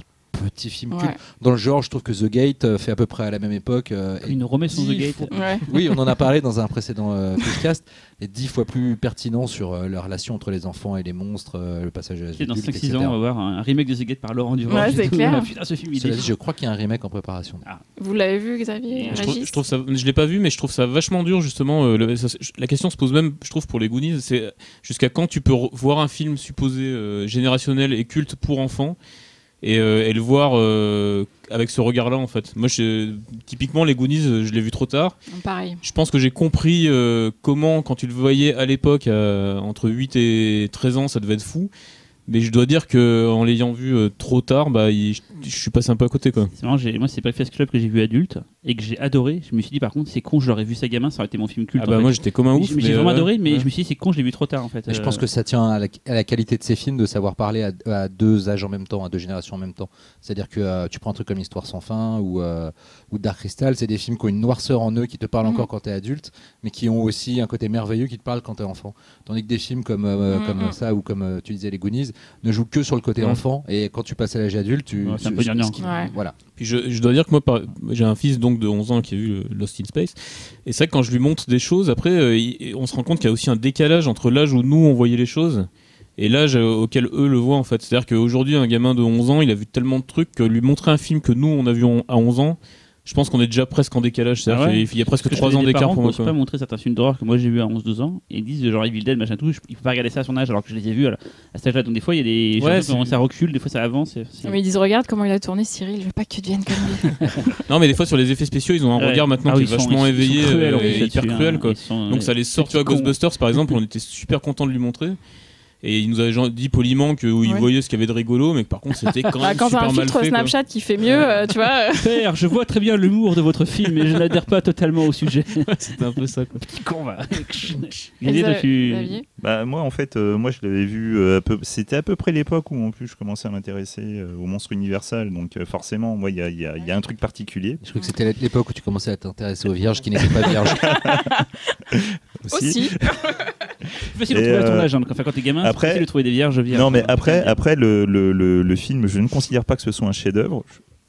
C: petit film culte.
A: Ouais.
C: Dans le genre, je trouve que The Gate euh, fait à peu près à la même époque. euh, et
D: Une remise sur The Gate.
C: fois-
A: Ouais.
C: oui, on en a parlé dans un précédent euh, podcast, et dix fois plus pertinent sur euh, la relation entre les enfants et les monstres, euh, le passage à l'âge
D: Dans
C: adulte,
D: 5-6
C: etc.
D: ans, on va voir un remake de The Gate par Laurent Durand.
A: Ouais, c'est clair.
D: Putain, ce film, il
C: Cela
D: est
C: dit, je crois qu'il y a un remake en préparation.
A: Vous l'avez vu, Xavier
E: Je trouve,
A: Régis
E: je trouve ça, je l'ai pas vu, mais je trouve ça vachement dur justement. euh, le- ça- la question se pose même, je trouve, pour les Goonies, c'est jusqu'à quand tu peux voir un film supposé euh, générationnel et culte pour enfants et, euh, et le voir euh, avec ce regard-là en fait. Moi, je- typiquement les Goonies, euh, je l'ai vu trop tard.
A: Pareil.
E: Je pense que j'ai compris comment, quand tu le voyais à l'époque, entre 8 et 13 ans, ça devait être fou. Mais je dois dire que en l'ayant vu euh, trop tard, bah, il- je je suis passé un peu à côté quoi.
D: C'est marrant, j'ai- moi c'est Breakfast Club que j'ai vu adulte et que j'ai adoré. Je me suis dit par contre c'est con, je l'aurais vu ça gamin, ça aurait été mon film culte.
E: Ah
D: en
E: bah
D: fait.
E: moi j'étais comme un
D: Mais
E: ouf.
D: j'ai j'ai
E: mais,
D: vraiment
E: euh,
D: adoré, mais
E: ouais.
D: je me suis dit c'est con, je l'ai vu trop tard en fait.
C: Et je
D: Euh,
C: pense que ça tient à la, à la qualité de ces films de savoir parler à, à deux âges en même temps, à deux générations en même temps. C'est-à-dire que euh, tu prends un truc comme Histoire sans fin ou, euh, ou Dark Crystal, c'est des films qui ont une noirceur en eux, qui te parlent
A: Mhm.
C: encore quand tu es adulte, mais qui ont aussi un côté merveilleux qui te parle quand tu es enfant. Tandis que des films comme, euh,
A: Mhm.
C: comme ça ou comme euh, tu disais les Goonies ne jouent que sur le côté enfant, et quand tu passes à l'âge adulte, tu.
D: Ouais, c'est un peu
C: qui-
A: Ouais.
C: Voilà.
E: Puis je, je dois dire que moi, par- j'ai un fils donc de 11 ans qui a vu Lost in Space. Et c'est vrai que quand je lui montre des choses, après, euh, on se rend compte qu'il y a aussi un décalage entre l'âge où nous on voyait les choses et l'âge auquel eux le voient en fait. C'est-à-dire qu'aujourd'hui, un gamin de 11 ans, il a vu tellement de trucs que lui montrer un film que nous on a vu à 11 ans, je pense qu'on est déjà presque en décalage.
D: Ah ouais
E: qu'il y a presque
D: Parce que
E: 3
D: je
E: ans d'écart pour moi.
D: osent
E: quoi.
D: pas montrer certains films d'horreur que moi j'ai vu à 11-12 ans et ils disent genre Evil Dead machin tout, je- il faut pas regarder ça à son âge alors que je les ai vus à, la- à cet âge-là. Donc des fois il y a des
E: Ouais,
D: choses ça recule, des fois ça avance. et-
A: Mais ils disent regarde comment il a tourné Cyril, je veux pas que tu deviennes comme lui.
E: Non, mais des fois sur les effets spéciaux, ils ont un
D: Ouais.
E: regard maintenant
D: Ah
E: qui est vachement
D: sont
E: éveillé,
D: cruels,
E: euh, hyper cruel
D: hein.
E: quoi.
D: Ils sont,
E: Donc
D: euh,
E: ça les sort, tu vois. Ghostbusters par exemple, on était super content de lui montrer. Et il nous avait genre dit poliment qu'il
A: Ouais.
E: voyait ce qu'il y avait de rigolo, mais que par contre c'était quand
A: Bah,
E: même
A: quand t'as
E: super
A: un
E: mal
A: filtre
E: fait. quoi.
A: Snapchat qui fait mieux, euh, tu vois. euh,
D: Père, je vois très bien l'humour de votre film, mais je n'adhère pas totalement au sujet.
E: C'était un peu ça quoi.
D: Petit con va.
B: Bah moi en fait, euh, moi je l'avais vu euh, à peu, c'était à peu près l'époque où en plus je commençais à m'intéresser euh, au monstre universal, donc euh, forcément moi il y a, il y a- il y a un truc particulier
C: Je crois que c'était l'époque où tu commençais à t'intéresser aux vierges qui n'étaient pas vierges.
B: aussi.
A: Aussi.
D: C'est facile de trouver à ton
B: euh,
D: âge. hein. Enfin, quand t'es gamin,
B: après-
D: c'est facile de trouver des vierges vierges.
B: Non mais
D: quoi.
B: après, après le, le, le, le film, je ne considère pas que ce soit un chef-d'œuvre.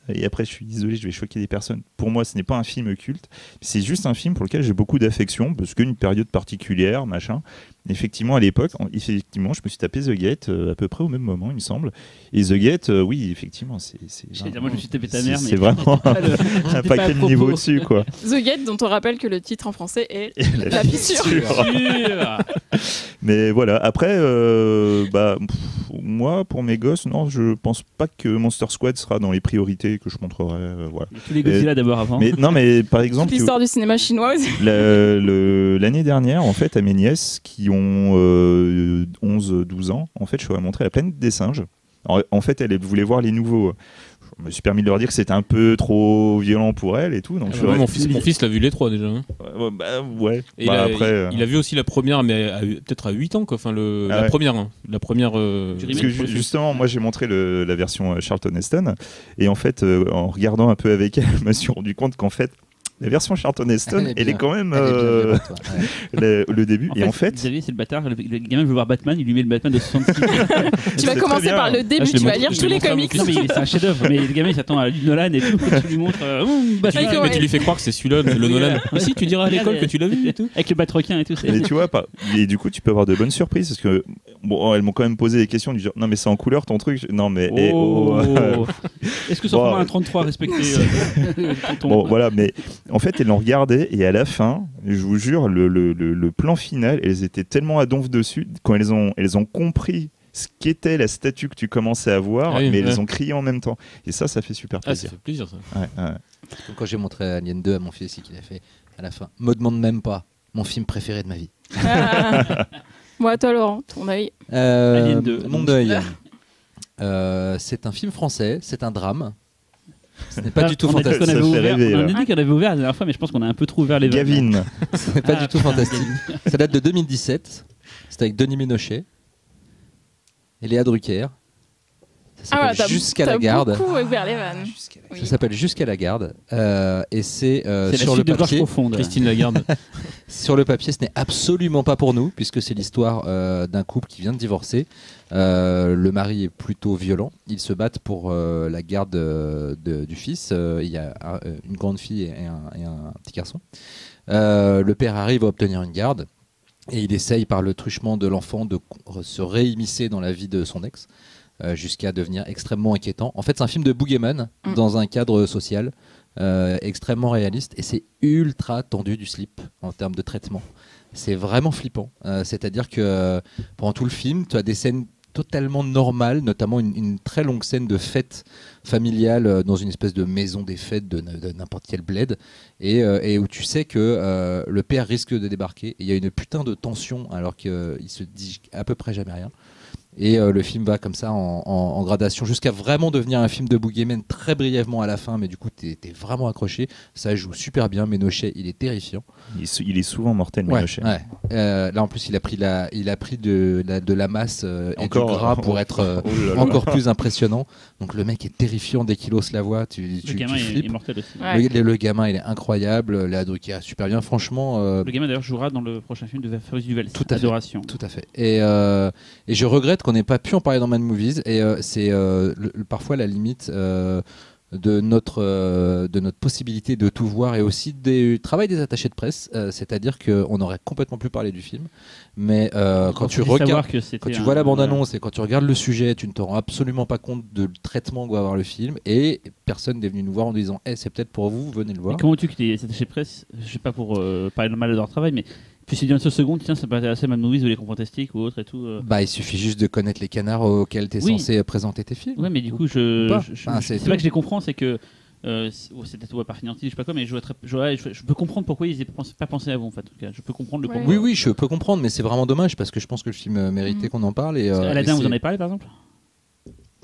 B: Et après, je suis désolé, je vais choquer des personnes. Pour moi, ce n'est pas un film culte. C'est juste un film pour lequel j'ai beaucoup d'affection parce qu'une période particulière, machin. Effectivement, à l'époque, en- effectivement, je me suis tapé The Gate euh, à peu près au même moment, il me semble. Et The Gate, euh, oui, effectivement, c'est.
D: moi, je me suis tapé ta mère, mais.
B: C'est vraiment
D: pas le-
B: un paquet de
D: propos.
B: niveau dessus, quoi.
A: The Gate, dont on rappelle que le titre en français est
B: Et
A: La fissure.
D: Sûr.
B: Mais voilà, après, euh, bah, pff, moi, pour mes gosses, non, je pense pas que Monster Squad sera dans les priorités que je montrerai. euh, voilà.
D: Tous les Godzilla d'abord avant.
B: Mais non, mais par exemple,
A: l'histoire du cinéma chinois aussi.
B: l'année dernière, en fait, à mes nièces qui ont euh, 11-12 ans, en fait, je leur ai montré la planète des singes. En, en fait, elles voulaient voir les nouveaux. Je me suis permis de leur dire que c'était un peu trop violent pour elles et tout. Donc
E: Ah
B: je
E: bah, mon, fils, mon fils l'a vu les trois déjà. hein.
B: Ouais, bah, ouais.
E: Et
B: Bah,
E: il, a,
B: après,
E: il-
B: euh,
E: il a vu aussi la première, mais peut-être à 8 ans, quoi. Enfin, le,
B: Ah
E: la
B: ouais.
E: première. hein. La première. euh,
D: Du
B: Parce que ju- justement, moi j'ai montré le- la version euh, Charlton Heston et en fait, euh, en regardant un peu avec elle, je me suis rendu compte qu'en fait, la version Charlton Heston,
C: Elle est
B: elle est
C: bien.
B: quand même
C: est
B: euh,
C: ouais.
B: Le, le début.
D: En
B: et en fait,
D: Xavier, c'est le bâtard. Le, le gamin veut voir Batman, il lui met le Batman de 66.
A: Tu vas commencer
B: bien.
A: par le
E: Ah,
A: début,
E: l'ai
A: tu vas lire tous les comics.
D: non, mais c'est un chef-d'œuvre. Mais le gamin, il s'attend à Nolan et tout. Tu lui montres. euh, Batman.
A: Avec
E: mais tu lui fais croire que c'est celui-là, le Nolan. Mais si, tu diras à l'école que tu l'as vu et tout.
D: Avec le bat-requin et tout.
B: mais tu vois, pas, et du coup, tu peux avoir de bonnes surprises parce que bon, elles m'ont quand même posé des questions du genre, non mais c'est en couleur ton truc? Non mais eh,
D: Oh.
B: oh.
D: Est-ce que ça format un 33 respecté euh,
B: Bon, voilà, mais en fait, elles l'ont regardé et à la fin, je vous jure, le, le- le- le plan final, elles étaient tellement à donf dessus quand elles ont, elles ont compris ce qu'était la statue que tu commençais à voir,
E: Ah oui,
B: mais elles ont crié en même temps. Et ça, ça fait super
E: Ah, ça
B: plaisir.
E: fait plaisir ça.
B: Ouais, ouais.
C: Comme quand j'ai montré Alien 2 à mon fils, qu'il a fait à la fin. Me demande même pas mon film préféré de ma vie.
A: Ah. Moi, toi, Laurent, ton œil.
C: Euh,
D: Alien 2.
C: Mon deuil. Euh, c'est un film français, c'est un drame. Ce n'est pas
D: Ah,
C: du tout fantastique.
D: On a dit qu'on avait ouvert la dernière fois, mais je pense qu'on a un peu trop ouvert les.
B: Gavin,
C: Ce n'est pas
D: Ah,
C: du tout fantastique. Ça date de 2017. C'est avec Denis Ménochet et Léa Drucker. Ça
A: Ah,
C: Jusqu'à la garde.
A: beaucoup ouvert les vannes. Oui.
C: Ça s'appelle Jusqu'à la garde. Euh, et c'est euh, sur le papier.
D: Profonde.
E: Christine Lagarde.
C: Sur le papier, ce n'est absolument pas pour nous, puisque c'est l'histoire euh, d'un couple qui vient de divorcer. Euh, le mari est plutôt violent. Ils se battent pour euh, la garde de- du fils. Euh, il y a un- euh, une grande fille et un, et un petit garçon. Euh, le père arrive à obtenir une garde et il essaye par le truchement de l'enfant de se réimmiscer dans la vie de son ex. Euh, jusqu'à devenir extrêmement inquiétant. En fait, c'est un film de boogeyman
A: Mm.
C: dans un cadre social euh, extrêmement réaliste et c'est ultra tendu du slip en termes de traitement. C'est vraiment flippant. Euh, C'est-à-dire que pendant tout le film, tu as des scènes totalement normales, notamment une, une très longue scène de fête familiale dans une espèce de maison des fêtes de, n'importe quel bled, et, et où tu sais que le père risque de débarquer. Et il y a une putain de tension alors qu'il se dit à peu près jamais rien. Et euh, le film va comme ça en, en- en gradation jusqu'à vraiment devenir un film de boogeyman très brièvement à la fin, mais du coup t'es es vraiment accroché. Ça joue super bien. Ménochet, il est terrifiant.
B: Il est, sou- il est souvent mortel,
C: Ouais,
B: Ménochet.
C: ouais. Euh, là en plus il a pris la, il a pris de, la, de la masse euh, et
B: Encore,
C: du gras pour être euh,
B: Oh là là.
C: encore plus impressionnant. Donc le mec est terrifiant dès qu'il ose la voix. Tu,
D: Le gamin
C: tu
D: est,
C: flippes.
D: est mortel aussi.
A: Ouais.
C: Le, le gamin il est incroyable. Léa Drucker super bien. Franchement. euh,
D: Le gamin d'ailleurs jouera dans le prochain film de Fabrice Duvels.
C: Tout à fait.
D: Adoration.
C: Tout à fait. Et, euh, et je regrette qu'on n'ait pas pu en parler dans Mad Movies. Et euh, c'est euh, parfois la limite euh, de, notre, euh, de notre possibilité de tout voir et aussi du travail des attachés de presse. Euh, C'est-à-dire qu'on aurait complètement pu parler du film. Mais euh, quand tu regardes. Quand tu vois la bande-annonce et quand tu regardes le sujet, tu ne te rends absolument pas compte de le traitement que va avoir le film. Et personne n'est venu nous voir en disant Eh, c'est peut-être pour vous, venez le voir.
D: Mais comment tu que les attachés de presse, je sais pas pour parler mal de leur travail, mais puis c'est dit en une seule seconde, tiens, ça peut intéresser Mad Movies ou les fantastiques ou autre et tout. euh.
C: Bah, il suffit juste de connaître les canards auxquels tu es
D: Oui.
C: censé présenter tes films.
D: Ouais, mais du coup, je,
C: pas.
D: je- je-
C: Ah,
D: je-
C: c'est
D: c'est pas
C: tout.
D: que je les comprends, c'est que euh, c'est oh, c'est peut-être ouais, par finantise, je sais pas quoi, mais je, vois très- je, je- je peux comprendre pourquoi ils n'aient pas pensé à vous en fait. En tout cas, je peux comprendre le
A: Ouais.
D: pourquoi.
C: Oui, oui, je peux comprendre, mais c'est vraiment dommage parce que je pense que le film euh, méritait
A: Mhm.
C: qu'on en parle. Et,
D: Parce que
C: euh,
D: Aladdin,
C: et
D: vous
C: c'est-
D: en avez parlé par exemple?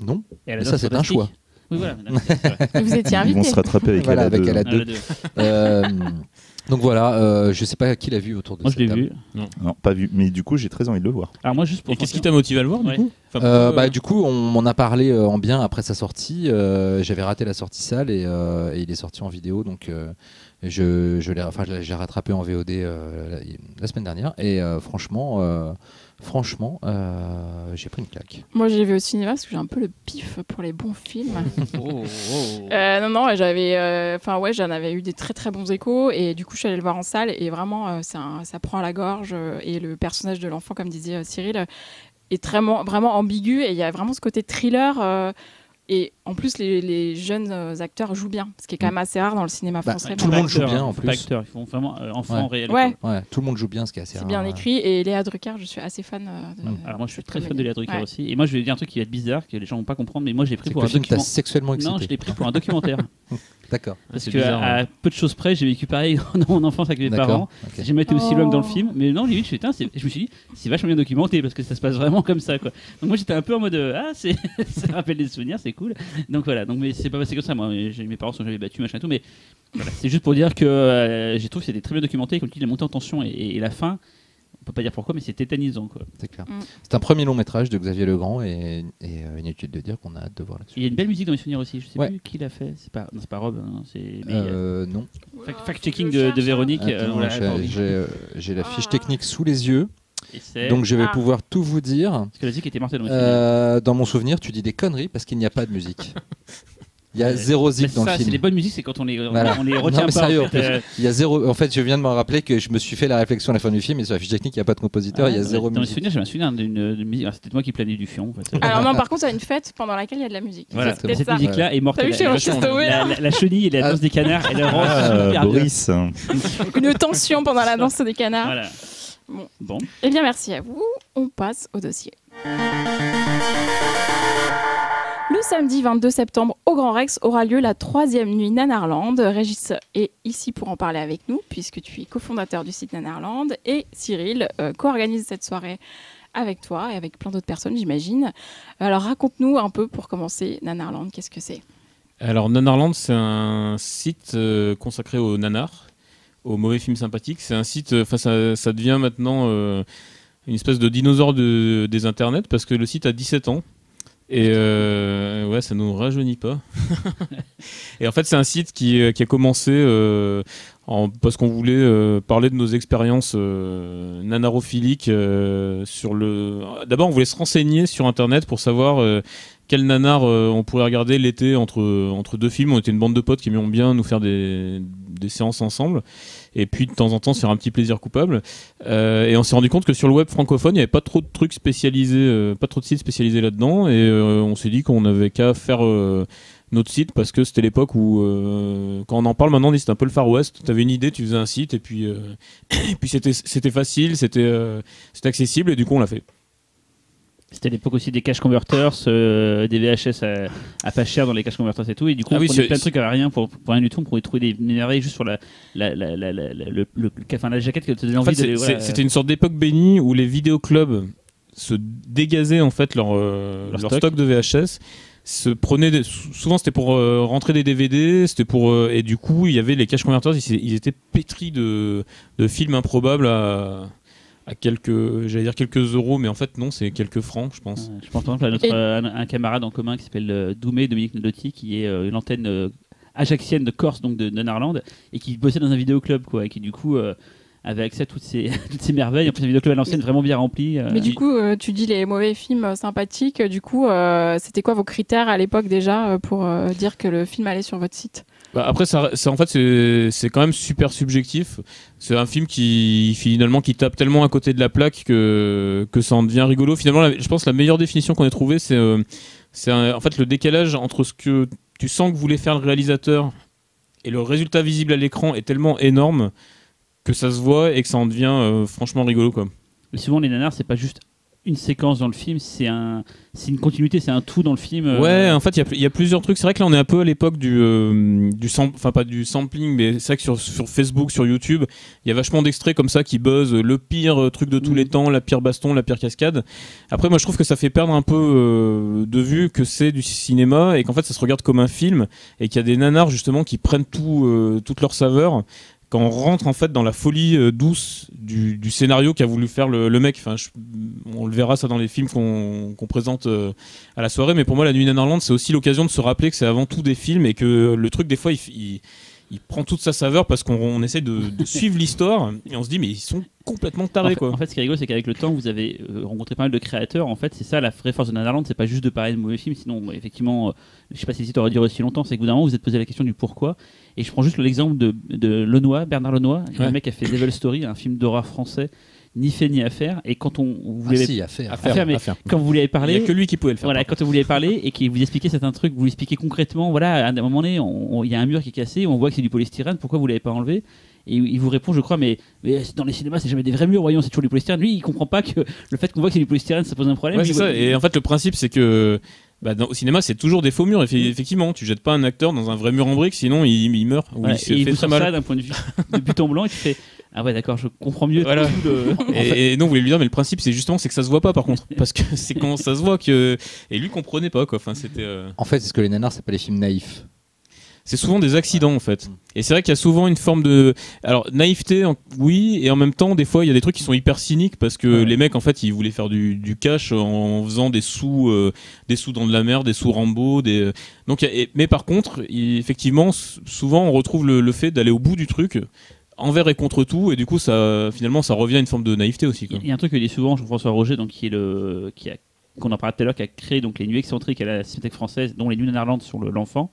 C: Non,
D: Et
C: Mais ça, c'est un
D: fantastique.
C: choix.
D: Oui, voilà. c'est vrai.
A: Vous étiez
B: Ils vont
A: invité.
B: se rattraper avec
C: Voilà,
B: la
C: avec
B: 2.
C: Aladdin.
D: Ah,
C: deux.
D: le deux.
C: Euh, donc voilà, euh, je sais pas qui l'a vu autour de
D: Moi, je l'ai
C: table.
D: vu.
B: Non, pas vu. Mais du coup, j'ai très envie de le voir.
D: Alors, moi, juste pour.
E: Et qu'est-ce qui t'a motivé à le voir
D: Ouais.
E: du coup Enfin,
C: Euh,
E: pourquoi,
C: bah, du coup, on m'en a parlé euh, en bien après sa sortie. Euh, J'avais raté la sortie salle et, euh, et il est sorti en vidéo, donc euh, je, je l'ai, enfin, rattrapé en VOD euh, la, la semaine dernière. Et euh, franchement, euh, franchement, euh, j'ai pris une claque.
A: Moi, j'ai vu au cinéma parce que j'ai un peu le pif pour les bons films.
D: Oh, oh.
A: Euh, non, non, j'avais, euh, enfin ouais, j'en avais eu des très très bons échos et du coup, je suis allée le voir en salle et vraiment, euh, ça prend à la gorge euh, et le personnage de l'enfant, comme disait euh, Cyril, est vraiment vraiment ambigu et il y a vraiment ce côté thriller. Et en plus, les, les jeunes euh, acteurs jouent bien, ce qui est quand même assez rare dans le cinéma
C: Bah,
A: français.
C: tout le monde joue bien, en plus.
D: Pas acteur, ils font vraiment euh, enfant
C: Ouais.
D: réel.
A: Ouais.
C: Ouais, tout le monde joue bien, ce qui est assez
A: C'est
C: rare.
A: bien écrit et Léa Drucker, je suis assez fan. euh, de-
C: Mm.
D: Alors moi je suis très fan de Léa. Drucker
A: Ouais.
D: aussi. Et moi je vais dire un truc qui va être bizarre, que les gens vont pas comprendre, mais moi j'ai pris
C: C'est que
D: pour un
C: film t'a
D: document.
C: sexuellement excité.
D: Non, je l'ai pris pour un documentaire.
C: D'accord.
D: Parce
E: c'est
D: que
E: bizarre,
D: à,
E: ouais.
D: à peu de choses près, j'ai vécu pareil dans mon enfance avec mes parents.
C: D'accord. ok.
D: J'ai jamais été aussi loin que dans le
A: Oh.
D: film, mais non, limite, je, c'est- je me suis dit, c'est vachement bien documenté parce que ça se passe vraiment comme ça, quoi. Donc moi j'étais un peu en mode, euh, ah, c'est, ça rappelle des souvenirs, c'est cool. Donc voilà, donc mais c'est pas passé comme ça, moi. J'ai- Mes parents sont jamais battus, machin et tout, mais voilà, c'est juste pour dire que euh, j'ai trouvé que c'était très bien documenté, comme tu dis, la montée en tension et, et la fin. On peut pas dire pourquoi, mais c'est tétanisant, quoi.
C: C'est clair.
A: Mm.
C: C'est un premier long métrage de Xavier Legrand et, et euh, inutile de dire qu'on a hâte de voir là-dessus.
D: Il y a une belle musique dans mes souvenirs aussi. Je sais
C: Ouais.
D: plus qui l'a fait. C'est pas, non, c'est pas Rob. hein, c'est mais y a-
C: Euh, non.
D: fact- fact-checking de, de Véronique. euh,
C: Attends, j'ai- j'ai euh, j'ai la fiche
A: Ah.
C: technique sous les yeux, donc je vais
A: Ah.
C: pouvoir tout vous dire.
D: Parce que la musique était mortelle dans.
C: Euh, dans mon souvenir, tu dis des conneries parce qu'il n'y a pas de musique. Il y a zéro zip dans
D: ça,
C: le
D: c'est
C: film.
D: les bonnes musiques, c'est quand on les, on,
C: Voilà.
D: on les
C: Non,
D: retient
C: mais
D: pas.
C: sérieux,
D: en fait, euh,
C: Il y a zéro. En fait, je viens de me rappeler que je me suis fait la réflexion à la fin du film et sur la fiche technique, il n'y a pas de compositeur, il y a
D: ah,
C: zéro
D: Dans mes
C: musique.
D: souvenirs, j'ai un souvenir d'une musique. ah, C'était moi qui planais du fion. En fait.
A: Alors non, par contre, il y a une fête pendant laquelle il y a de la musique.
D: Voilà,
A: C'est peut-être
D: cette
A: ça.
D: musique-là est mortelle.
A: T'as vu chez
D: La- la, la, la- la chenille et la
C: Ah.
D: danse des canards, elle rend
B: Ah,
D: super bien.
B: Boris.
A: Une tension pendant la danse des canards. Bon. Eh bien, merci à vous. On passe au dossier. Le samedi 22 septembre, au Grand Rex, aura lieu la troisième nuit Nanarland. Régis est ici pour en parler avec nous, puisque tu es cofondateur du site Nanarland. Et Cyril euh, co-organise cette soirée avec toi et avec plein d'autres personnes, j'imagine. Alors, raconte-nous un peu pour commencer Nanarland, qu'est-ce que c'est?
E: Alors, Nanarland, c'est un site euh, consacré aux nanars, aux mauvais films sympathiques. C'est un site, euh, enfin, ça, ça devient maintenant euh, une espèce de dinosaure de- des internets parce que le site a 17 ans. Et euh, ouais, ça nous rajeunit pas. et en fait, c'est un site qui, euh, qui a commencé euh, en- parce qu'on voulait euh, parler de nos expériences nanarophiliques sur le. D'abord, on voulait se renseigner sur Internet pour savoir quel nanar euh, on pourrait regarder l'été entre, entre deux films. On était une bande de potes qui aimaient bien nous faire des, des séances ensemble. Et puis de temps en temps, se faire un petit plaisir coupable. Euh, et on s'est rendu compte que sur le web francophone, il n'y avait pas trop de trucs spécialisés, euh, pas trop de sites spécialisés là-dedans. Et on s'est dit qu'on n'avait qu'à faire notre site parce que c'était l'époque où, quand on en parle maintenant, on dit c'était un peu le Far West. Tu avais une idée, tu faisais un site et puis, puis c'était, facile, c'était, c'était accessible et du coup on l'a fait.
D: C'était l'époque aussi des cash converters, euh, des VHS à, à pas cher dans les cash converters et tout. Et du coup,
E: Ah
D: on
E: oui,
D: prenait plein de trucs à rien pour, pour rien du tout. On pouvait trouver des merveilles juste sur la, la, la, la, la- la- le, le- enfin, la jaquette qui te donnait
E: En
D: envie voilà,
E: c'était une sorte d'époque bénie où les vidéoclubs se dégazaient en fait leur, euh,
D: Leur
E: leur,
D: stock.
E: stock. de VHS. Se prenaient des- souvent c'était pour euh, rentrer des DVD, c'était pour et du coup il y avait les cash converters, ils, ils étaient pétris de, de films improbables à, à quelques j'allais dire quelques euros, mais en fait non c'est quelques francs je pense.
D: Ouais, Je pense par exemple à notre, euh, un, un camarade en commun qui s'appelle euh, Doumé, Dominique Nadotti, qui est euh, une antenne euh, ajaxienne de Corse, donc de, de Narland, et qui bossait dans un vidéoclub, quoi, et qui du coup euh, avait accès à toutes ces, toutes ces merveilles. En plus, un vidéoclub à l'ancienne vraiment bien rempli. euh,
A: Mais du coup, euh, tu dis les mauvais films euh, sympathiques. Du coup, euh, c'était quoi vos critères à l'époque déjà euh, pour euh, dire que le film allait sur votre site?
E: Bah, après, ça, en fait, c'est quand même super subjectif. C'est un film qui finalement qui tape tellement à côté de la plaque que que ça en devient rigolo. Finalement, je pense que la meilleure définition qu'on ait trouvée, c'est euh, en fait le décalage entre ce que tu sens que voulait faire le réalisateur et le résultat visible à l'écran est tellement énorme que ça se voit et que ça en devient euh, franchement rigolo quoi.
D: mais souvent, les nanars, c'est pas juste une séquence dans le film, c'est un, c'est une continuité, c'est un tout dans le film. euh,
E: Ouais, en fait, il y a y, plusieurs trucs. C'est vrai que là, on est un peu à l'époque du, euh, du enfin pas du sampling, mais c'est vrai que sur, sur Facebook, sur YouTube, il y a vachement d'extraits comme ça qui buzzent. Le pire euh, truc de tous
D: Mm.
E: les temps, la pire baston, la pire cascade. Après, moi, je trouve que ça fait perdre un peu euh, de vue que c'est du cinéma et qu'en fait, ça se regarde comme un film et qu'il y a des nanars justement qui prennent tout, toute leur saveur quand on rentre en fait dans la folie euh, douce du, scénario qu'a voulu faire le, mec. Enfin, on le verra ça dans les films qu'on présente euh, à la soirée, mais pour moi, La Nuit Nanarland, c'est aussi l'occasion de se rappeler que c'est avant tout des films et que le truc, des fois, il- il prend toute sa saveur parce qu'on on essaie de, de suivre l'histoire et on se dit, mais ils sont complètement
D: En
E: tarés,
D: fait,
E: quoi.
D: en fait, ce qui est rigolo, c'est qu'avec le temps, vous avez euh, rencontré pas mal de créateurs. En fait, c'est ça la vraie force de Nanarland. C'est pas juste de parler de mauvais films. Sinon, effectivement, euh, je sais pas si le site aurait duré aussi longtemps. C'est que d'un moment, vous êtes posé la question du pourquoi. Et je prends juste l'exemple de, de Lenoir, Bernard Lenoir,
E: Ouais.
D: mec qui a fait Devil Story, un film d'horreur français, ni fait ni à faire. Et quand on vous
C: Ah
D: l'avez-
C: si, à faire.
E: À faire,
D: faire, mais
E: à faire.
D: quand vous lui avez
E: Il n'y
D: parlé,
E: a que lui qui pouvait le faire.
D: voilà, quand vous lui avez parlé et qu'il vous expliquait certains trucs, vous lui expliquez concrètement, voilà, à un moment donné, on- on- il y a un mur qui est cassé, on voit que c'est du polystyrène, pourquoi vous l'avez pas enlevé? Et il vous répond, je crois, mais, mais dans les cinémas, c'est jamais des vrais murs, voyons, c'est toujours du polystyrène. Lui, il comprend pas que le fait qu'on voit que c'est du polystyrène, ça pose un problème.
E: Ouais, c'est ça. Et en fait, le principe, c'est que bah, dans- au cinéma, c'est toujours des faux murs. Effe- Effectivement, tu jettes pas un acteur dans un vrai mur en brique, sinon il, il meurt ou il se
D: et il
E: fait très mal.
D: ça d'un point de vue de but en blanc et tu fais, ah ouais, d'accord, je comprends mieux
E: Voilà.
D: tout le.
E: Et, et non, vous voulez lui dire, mais le principe, c'est justement, c'est que ça se voit pas, par contre, parce que c'est quand ça se voit que et lui comprenait pas quoi. Enfin, c'était. euh,
C: En fait, c'est ce que les nanars, c'est pas les films naïfs.
E: C'est souvent des accidents en fait. Et c'est vrai qu'il y a souvent une forme de alors naïveté en- oui et en même temps des fois il y a des trucs qui sont hyper cyniques parce que
D: Ouais.
E: les mecs en fait ils voulaient faire du, du cash en faisant des sous euh, des sous dans de la mer, des sous Rambo, des euh, donc et- mais par contre il- effectivement souvent on retrouve le, le fait d'aller au bout du truc envers et contre tout et du coup ça finalement ça revient à une forme de naïveté aussi quoi.
D: Il y a un truc que dit souvent Jean-François Roger, donc qui est le qui a qu'on en parlait tout à l'heure, qui a créé donc les nuits excentriques à la Cinémathèque française, dont les nuits Nanarland sur le- l'enfant.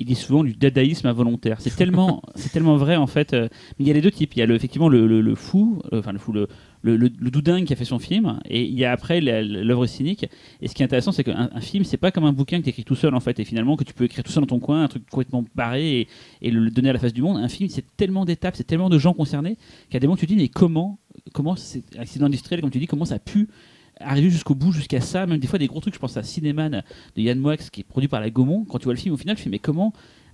D: Il dit souvent du dadaïsme involontaire. C'est tellement, c'est tellement vrai en fait. euh, mais il y a les deux types. Il y a le, effectivement le, le- le fou, euh, enfin le fou, le, le, le- le doudingue qui a fait son film, et il y a après l'œuvre cynique. Et ce qui est intéressant, c'est qu'un un film, c'est pas comme un bouquin que tu écris tout seul en fait, et finalement que tu peux écrire tout seul dans ton coin, un truc complètement barré et, et le, le donner à la face du monde. Un film, c'est tellement d'étapes, c'est tellement de gens concernés qu'à des moments tu te dis mais comment, comment c'est accident industriel comme tu dis, comment ça a pu arriver jusqu'au bout, jusqu'à ça, même des fois des gros trucs, je pense à Cinéman de Yann Moix qui est produit par la Gaumont, quand tu vois le film au final tu fais mais comment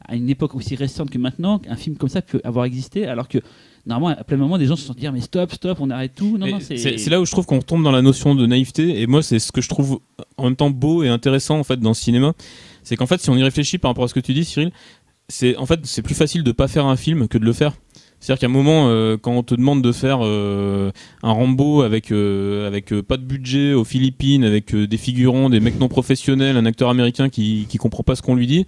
D: à une époque aussi récente que maintenant, un film comme ça peut avoir existé alors que normalement à plein moment des gens se sont dit mais stop, stop, on arrête tout. Non, non,
E: c'est là où je trouve qu'on tombe dans la notion de naïveté, et moi c'est ce que je trouve en même temps beau et intéressant en fait dans le cinéma, c'est qu'en fait si on y réfléchit par rapport à ce que tu dis Cyril, c'est en fait c'est plus facile de pas faire un film que de le faire. C'est-à-dire qu'à un moment, euh, quand on te demande de faire euh, un Rambo avec euh, avec euh, pas de budget aux Philippines, avec euh, des figurants, des mecs non professionnels, un acteur américain qui qui comprend pas ce qu'on lui dit,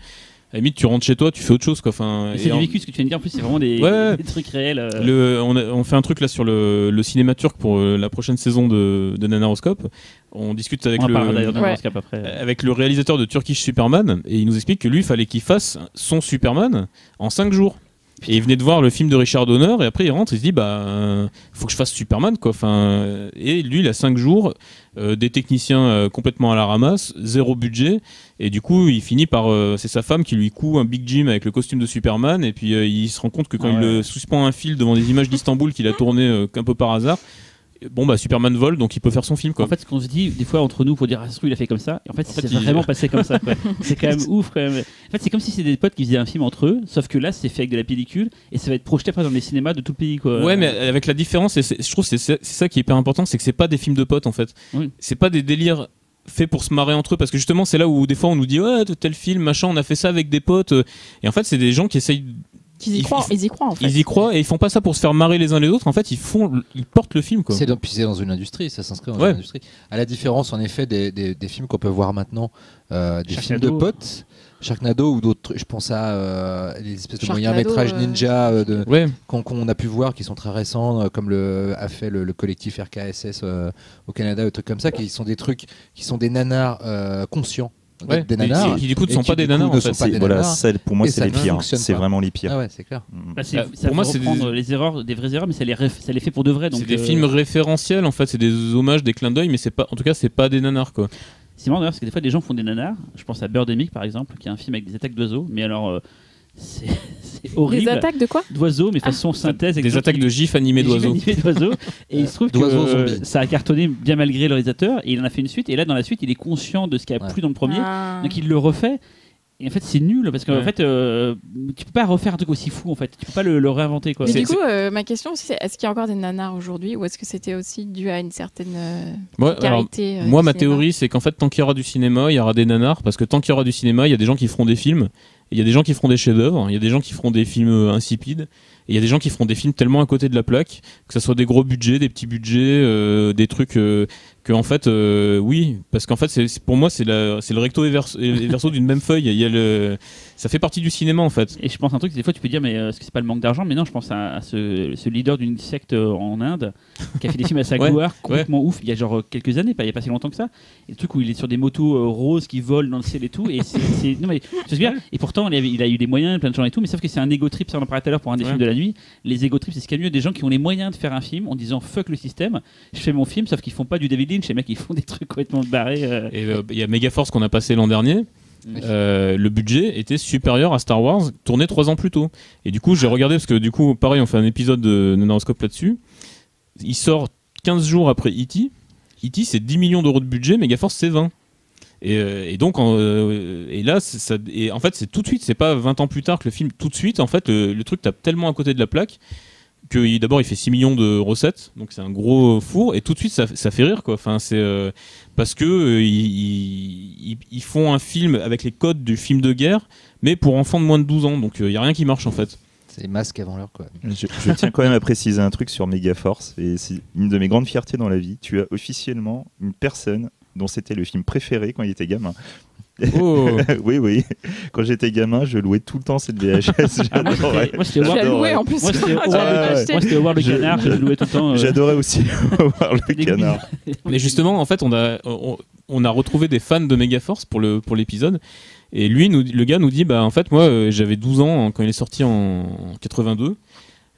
E: à la limite tu rentres chez toi, tu fais autre chose quoi. Enfin,
D: c'est du
E: en-
D: vécu ce que tu viens de dire en plus, c'est vraiment des,
E: Ouais.
D: des trucs réels. euh.
E: le, on, a- on fait un truc là sur le, le cinéma turc pour euh, la prochaine saison de, de Nanaroscope. On discute
D: on
E: le,
A: Ouais.
D: après.
E: avec le réalisateur de Turkish Superman et il nous explique que lui, il fallait qu'il fasse son Superman en 5 jours. Et il venait de voir le film de Richard Donner et après il rentre, il se dit bah euh, faut que je fasse Superman quoi. Enfin euh, et lui il a 5 jours, euh, des techniciens complètement à la ramasse, zéro budget et du coup il finit par c'est sa femme qui lui coud un big Jim avec le costume de Superman et puis il se rend compte que quand
D: Ah
E: il le suspend un fil devant des images d'Istanbul qu'il a tourné qu'un peu par hasard Bon bah Superman vole, donc il peut faire son film quoi.
D: En fait, ce qu'on se dit des fois entre nous pour dire ah, il a fait comme ça, et en fait,
E: En
D: c'est
E: fait, il-
D: vraiment passé comme ça. c'est quand même ouf. Quand même. En fait, c'est comme si c'était des potes qui faisaient un film entre eux, sauf que là, c'est fait avec de la pellicule et ça va être projeté après dans les cinémas de tout le pays. Quoi.
E: Ouais, mais avec la différence, et je trouve c'est c'est ça qui est hyper important, c'est que c'est pas des films de potes en fait.
D: Oui.
E: C'est pas des délires faits pour se marrer entre eux, parce que justement, c'est là où des fois on nous dit ouais, tel film, machin, on a fait ça avec des potes. euh, Et en fait, c'est des gens qui essayent,
A: Qu'ils y
E: Ils-
A: croient,
E: ils-
A: ils y croient en fait.
E: ils y croient et ils font pas ça pour se faire marrer les uns les autres. En fait, ils font, ils portent le film quoi.
C: C'est dans, puis c'est dans une industrie, ça s'inscrit dans
E: Ouais.
C: une industrie. À la différence, en effet, des, des- des films qu'on peut voir maintenant, euh, des films de potes, Sharknado ou d'autres. Je pense à euh, les espèces de moyens métrages
A: euh,
C: ninja euh, de-
E: Ouais,
C: qu'on a pu voir, qui sont très récents, euh, comme le a fait le, le collectif RKSS euh, au Canada, ou trucs comme ça, qui sont des trucs qui sont des nanars euh, conscients.
E: Ouais.
C: Des nanars.
E: qui, qui, du coup ne
C: et
E: sont
C: qui,
E: pas
C: du
E: des
C: coup,
E: nanars en fait.
C: des
B: voilà, pour moi, c'est les pires. C'est vraiment les pires.
C: Ah ouais, c'est clair.
B: Mm.
D: Bah,
E: Bah,
D: ça
E: pour moi,
D: peut
E: c'est des-
D: les erreurs, des vraies erreurs, mais ça les, réf- ça les fait pour de vrai.
E: C'est des
D: euh,
E: films référentiels en fait, c'est des hommages, des clins d'œil, mais c'est pas, en tout cas, c'est pas des nanars quoi.
D: C'est marrant d'ailleurs parce que des fois des gens font des nanars. Je pense à Birdemic par exemple, qui est un film avec des attaques d'oiseaux, mais alors euh, c'est horrible.
A: Les attaques de quoi
D: d'oiseaux, mais façon synthèse. avec
E: Des
D: qui-
E: attaques de gifs animés
D: des gifs
E: d'oiseaux.
D: animés d'oiseaux. Et il se trouve que
C: D'oiseaux
D: euh, ça a cartonné bien malgré le réalisateur. Et il en a fait une suite. Et là, dans la suite, il est conscient de ce qu'il y a
C: Ouais.
D: plus dans le premier.
A: Ah.
D: Donc il le refait. Et en fait, c'est nul parce qu'en
E: Ouais.
D: fait, euh, tu peux pas refaire un truc aussi fou. En fait, tu peux pas le, le réinventer quoi.
A: Mais
E: C'est-
A: du coup, euh, ma question aussi, c'est est-ce qu'il y a encore des nanars aujourd'hui ou est-ce que c'était aussi dû à une certaine euh,
E: Ouais, alors,
A: carité euh,
E: Moi, ma
A: cinéma
E: théorie, c'est qu'en fait, tant qu'il y aura du cinéma, il y aura des nanars, parce que tant qu'il y aura du cinéma, il y a des gens qui feront des films, il y a des gens qui feront des chefs-d'œuvre, il y a des gens qui feront des films euh, insipides, et il y a des gens qui feront des films tellement à côté de la plaque, que ce soit des gros budgets, des petits budgets, euh, des trucs euh, que, en fait, oui, parce qu'en fait, pour moi, c'est le recto et verso, verso d'une même feuille. Il y a le, ça fait partie du cinéma, en fait.
D: Et je pense un truc, des fois tu peux dire, mais euh, est-ce que c'est pas le manque d'argent? Mais non, je pense à, à ce, ce leader d'une secte euh, en Inde qui a fait des films à sa
E: Ouais,
D: gloire, complètement ouf, il y a genre euh, quelques années, pas, il y a pas si longtemps que ça. Et le truc où il est sur des motos euh, roses qui volent dans le ciel et tout. Et c'est. c'est- Non, mais je bien. Et pourtant, il, avait- il a eu des moyens, plein de gens et tout, mais sauf que c'est un ego trip, ça on en parlait tout à l'heure pour un des
E: Ouais.
D: films de la nuit. Les ego trips, c'est ce qu'il y a de mieux, des gens qui ont les moyens de faire un film en disant fuck le système, je fais mon film, sauf qu'ils font pas du David Lynch, les mecs ils font des trucs complètement barrés.
E: Et il y a Megaforce qu'on a passé l'an dernier. Euh, le budget était supérieur à Star Wars, tourné trois ans plus tôt. Et du coup, j'ai regardé parce que du coup, pareil, on fait un épisode de Nanaroscope là-dessus. Il sort 15 jours après E.T. E.T. c'est 10 millions d'euros de budget, Megaforce c'est 20. Et, euh, et donc, en, euh, et là, et en fait, c'est tout de suite, c'est pas 20 ans plus tard que le film, tout de suite, en fait, le truc tape tellement à côté de la plaque que d'abord il fait 6 millions de recettes, donc c'est un gros four, et tout de suite ça, ça fait rire quoi. Enfin, c'est euh, parce que euh, ils, ils- ils font un film avec les codes du film de guerre, mais pour enfants de moins de 12 ans, donc il y a rien qui marche en fait.
C: C'est les masques avant l'heure, quoi.
B: Je, je tiens quand même à préciser un truc sur Megaforce, et c'est une de mes grandes fiertés dans la vie. Tu as officiellement une personne dont c'était le film préféré quand il était gamin.
E: Oh.
B: oui, oui. Quand j'étais gamin, je louais tout le temps cette VHS.
D: Ah, moi,
B: J'adorais.
D: moi, c'était Howard-
A: loué en plus.
D: Moi, c'était Howard- Howard
B: Je-
D: canard, je louais tout le temps. euh,
B: J'adorais aussi voir le canard.
E: Mais justement, en fait, on a, on, on a retrouvé des fans de Megaforce pour le pour l'épisode. Et lui, nous, le gars nous dit, bah en fait, moi, euh, j'avais 12 ans quand il est sorti en 82.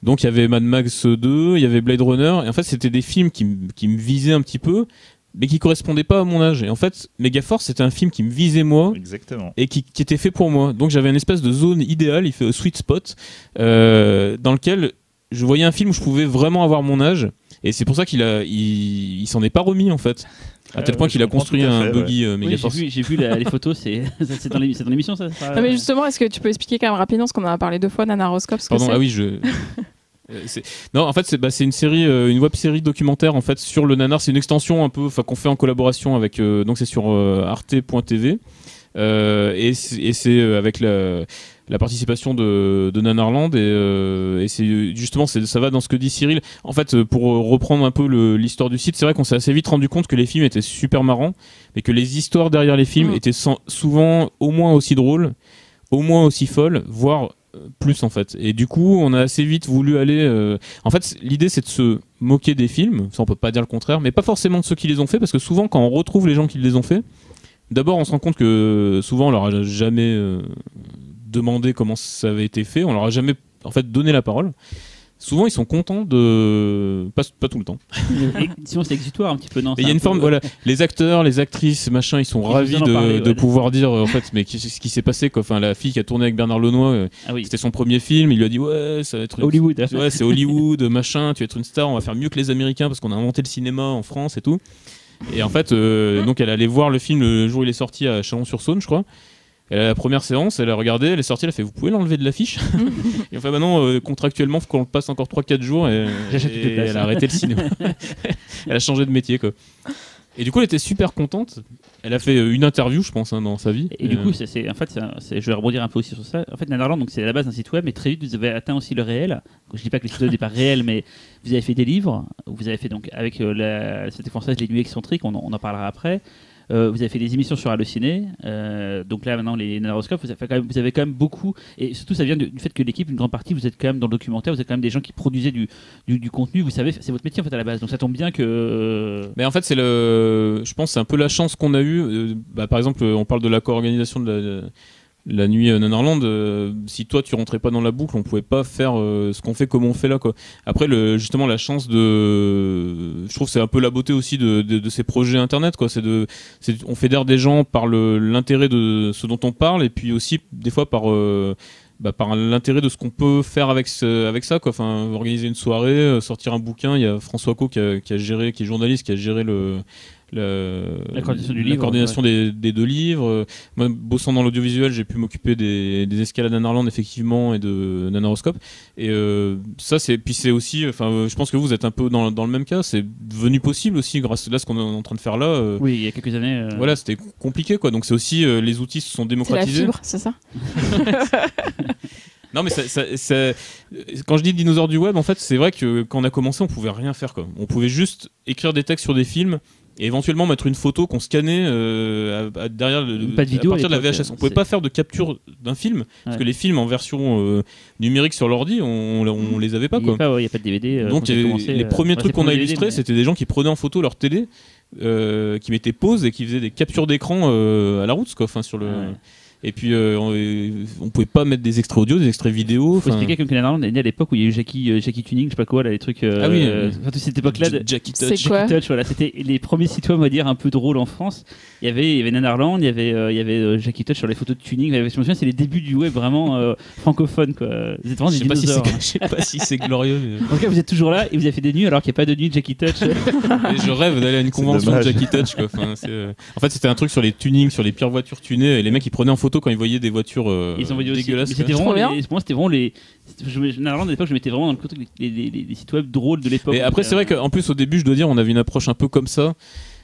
E: Donc il y avait Mad Max 2, il y avait Blade Runner. Et en fait, c'était des films qui, qui me visaient un petit peu, mais qui correspondaient pas à mon âge. Et en fait, Megaforce, c'était un film qui me visait moi
B: Exactement.
E: et qui, qui était fait pour moi. Donc j'avais une espèce de zone idéale, il fait un sweet spot, euh, dans lequel je voyais un film où je pouvais vraiment avoir mon âge. Et c'est pour ça qu'il a, il, il s'en est pas remis en fait. À
B: Ouais,
E: tel point
B: ouais,
E: qu'il a construit un
B: fait,
E: buggy euh,
D: Oui, j'ai
E: Megaforce.
D: vu, j'ai vu la- les photos, c'est c'est dans l'émission ça
A: Non, mais justement, est-ce que tu peux expliquer quand même rapidement ce qu'on en a parlé deux fois, Nanaroscope
E: Pardon, ah oui, je. Euh, non, en fait, c'est bah, une série, euh, une web série documentaire en fait sur le nanar. C'est une extension un peu, enfin qu'on fait en collaboration avec. euh, donc c'est sur arte.tv euh, et c'est avec la, la participation de, de Nanarland et, euh, et c'est justement ça va dans ce que dit Cyril. En fait, pour reprendre un peu l'histoire du site, c'est vrai qu'on s'est assez vite rendu compte que les films étaient super marrants, mais que les histoires derrière les films
A: Mm.
E: étaient sans- souvent au moins aussi drôles, au moins aussi folles, voire plus en fait. Et du coup, on a assez vite voulu aller. euh, En fait, l'idée c'est de se moquer des films, ça on peut pas dire le contraire, mais pas forcément de ceux qui les ont fait, parce que souvent quand on retrouve les gens qui les ont fait, d'abord on se rend compte que souvent on leur a jamais euh, demandé comment ça avait été fait, on leur a jamais en fait donné la parole. Souvent ils sont contents de. Pas, pas tout le temps.
D: Et sinon, c'est exutoire un petit peu, non
E: il y a
D: un
E: une
D: peu-
E: forme, voilà, les acteurs, les actrices, machin, ils sont
D: Ils
E: ravis de,
D: parler,
E: de
D: ouais.
E: pouvoir dire en fait, mais qu'est-ce qui s'est passé quoi. Enfin, la fille qui a tourné avec Bernard Lenoy, euh,
D: Ah oui,
E: c'était son premier film, il lui a dit ouais, ça va être
D: Hollywood.
E: Ouais, c'est Hollywood, machin, tu vas être une star, on va faire mieux que les Américains parce qu'on a inventé le cinéma en France et tout. Et en fait, euh, donc elle allait voir le film le jour où il est sorti à Chalon-sur-Saône, je crois. A la première séance, elle a regardé, elle est sortie, elle a fait Vous pouvez l'enlever de l'affiche Et enfin, bah non, euh, contractuellement, faut qu'on le passe encore 3-4 jours. Et, et elle a arrêté le cinéma. elle a changé de métier, quoi. Et du coup, elle était super contente. Elle a fait euh, une interview, je pense, hein, dans sa vie.
D: Et du
E: Euh,
D: coup, c'est, en fait, c'est un- c'est- je vais rebondir un peu aussi sur ça. En fait, Nanarland, donc c'est à la base un site web, mais très vite vous avez atteint aussi le réel. Je dis pas que les web n'est pas réel, mais vous avez fait des livres. Vous avez fait donc avec euh, la, la société française les nuits excentriques, on en, on en parlera après. Euh, vous avez fait des émissions sur Allociné. Euh, donc là, maintenant, les Nanaroscopes, vous avez, quand même, beaucoup. Et surtout, ça vient du, fait que l'équipe, une grande partie, vous êtes quand même dans le documentaire, vous êtes quand même des gens qui produisaient du, contenu. Vous savez, c'est votre métier en fait à la base. Donc ça tombe bien que. euh,
E: Mais en fait, c'est le, je pense, c'est un peu la chance qu'on a eue. Euh, bah, par exemple, on parle de la co-organisation de la, la nuit euh, Nanarland. euh, si toi, tu rentrais pas dans la boucle, on pouvait pas faire euh, ce qu'on fait comme on fait là. Après, justement, la chance de, je trouve, que c'est un peu la beauté aussi de, de, ces projets internet, quoi. C'est de, on fédère des gens par l'intérêt de ce dont on parle, et puis aussi des fois par euh, bah, par l'intérêt de ce qu'on peut faire avec, avec ça. Quoi. Enfin, organiser une soirée, sortir un bouquin. Il y a François Co qui a géré, qui est journaliste, qui a géré le, le-
D: La coordination du
E: la
D: livre,
E: coordination des, des deux livres. Moi, bossant dans l'audiovisuel, j'ai pu m'occuper des, des escalades Nanarland effectivement et de Nanaroscope. Et euh, ça, c'est puis c'est aussi. Enfin, euh, je pense que vous êtes un peu dans, dans le même cas. C'est devenu possible aussi grâce à ce qu'on est en train de faire là. euh,
D: Oui, il y a quelques années. euh,
E: Voilà, c'était compliqué quoi. Donc c'est aussi euh, les outils se sont
A: C'est la
E: démocratisés.
A: fibre, c'est ça
E: Non, mais ça, ça- ça- quand je dis dinosaure du web, en fait, c'est vrai que quand on a commencé, on pouvait rien faire. Quoi. On pouvait juste écrire des textes sur des films et éventuellement mettre une photo qu'on scannait euh, à- à- derrière le,
D: Pas de vidéo
E: à partir
D: à
E: de la VHS. On pouvait
D: c'est-
E: pas faire de capture d'un film parce que les films en version euh, numérique sur l'ordi, on, on les avait pas.
D: Il n'y a, pas, a de DVD. euh,
E: Donc y avait-
D: commencé,
E: les
D: euh,
E: premiers
D: ouais,
E: trucs qu'on a illustrés,
D: mais-
E: c'était des gens qui prenaient en photo leur télé, euh, qui mettaient pause et qui faisaient des captures d'écran euh, à la route, quoi. Enfin, sur le.
D: Ouais.
E: Et puis euh, on, on pouvait pas mettre des extraits audio, des extraits vidéo.
D: faut expliquer que Nanarland est né à l'époque où il y a eu Jackie, euh, Jackie Tuning, je sais pas quoi, là, les trucs. euh,
E: Ah oui,
D: enfin, toute cette époque-là. de-
E: Jackie
A: C'est
E: Touch.
A: quoi
D: Jackie Touch, voilà, c'était les premiers sites web, on va dire, un peu drôles en France. Il y avait, il y avait Nanarland, il y avait, euh, il y avait euh, Jackie Touch sur les photos de tuning. Je me souviens, c'est les débuts du web vraiment euh, francophone, quoi. Vous êtes vraiment
E: Je
D: des
E: sais pas si
D: dinosaures.
E: c'est
D: hein.
E: je sais pas si c'est glorieux. mais-
D: En tout cas, vous êtes toujours là et vous avez fait des nuits alors qu'il n'y a pas de nuit de Jackie Touch.
E: Et je rêve d'aller à une convention de. Jackie Touch. Quoi. Enfin, euh, En fait, c'était un truc sur les tunings, sur les pires voitures tunées. Et les mecs, ils prenaient en photo quand ils voyaient des voitures euh,
D: Ils envoyaient aussi. Mais
E: dégueulasses.
D: c'était vraiment,
A: bien.
D: les, pour moi, c'était vraiment les. Je, me- à l'époque, je mettais vraiment dans le côté les, les- les- les sites web drôles de l'époque.
E: Et après, c'est vrai qu'en plus, au début, je dois dire, on avait une approche un peu comme ça.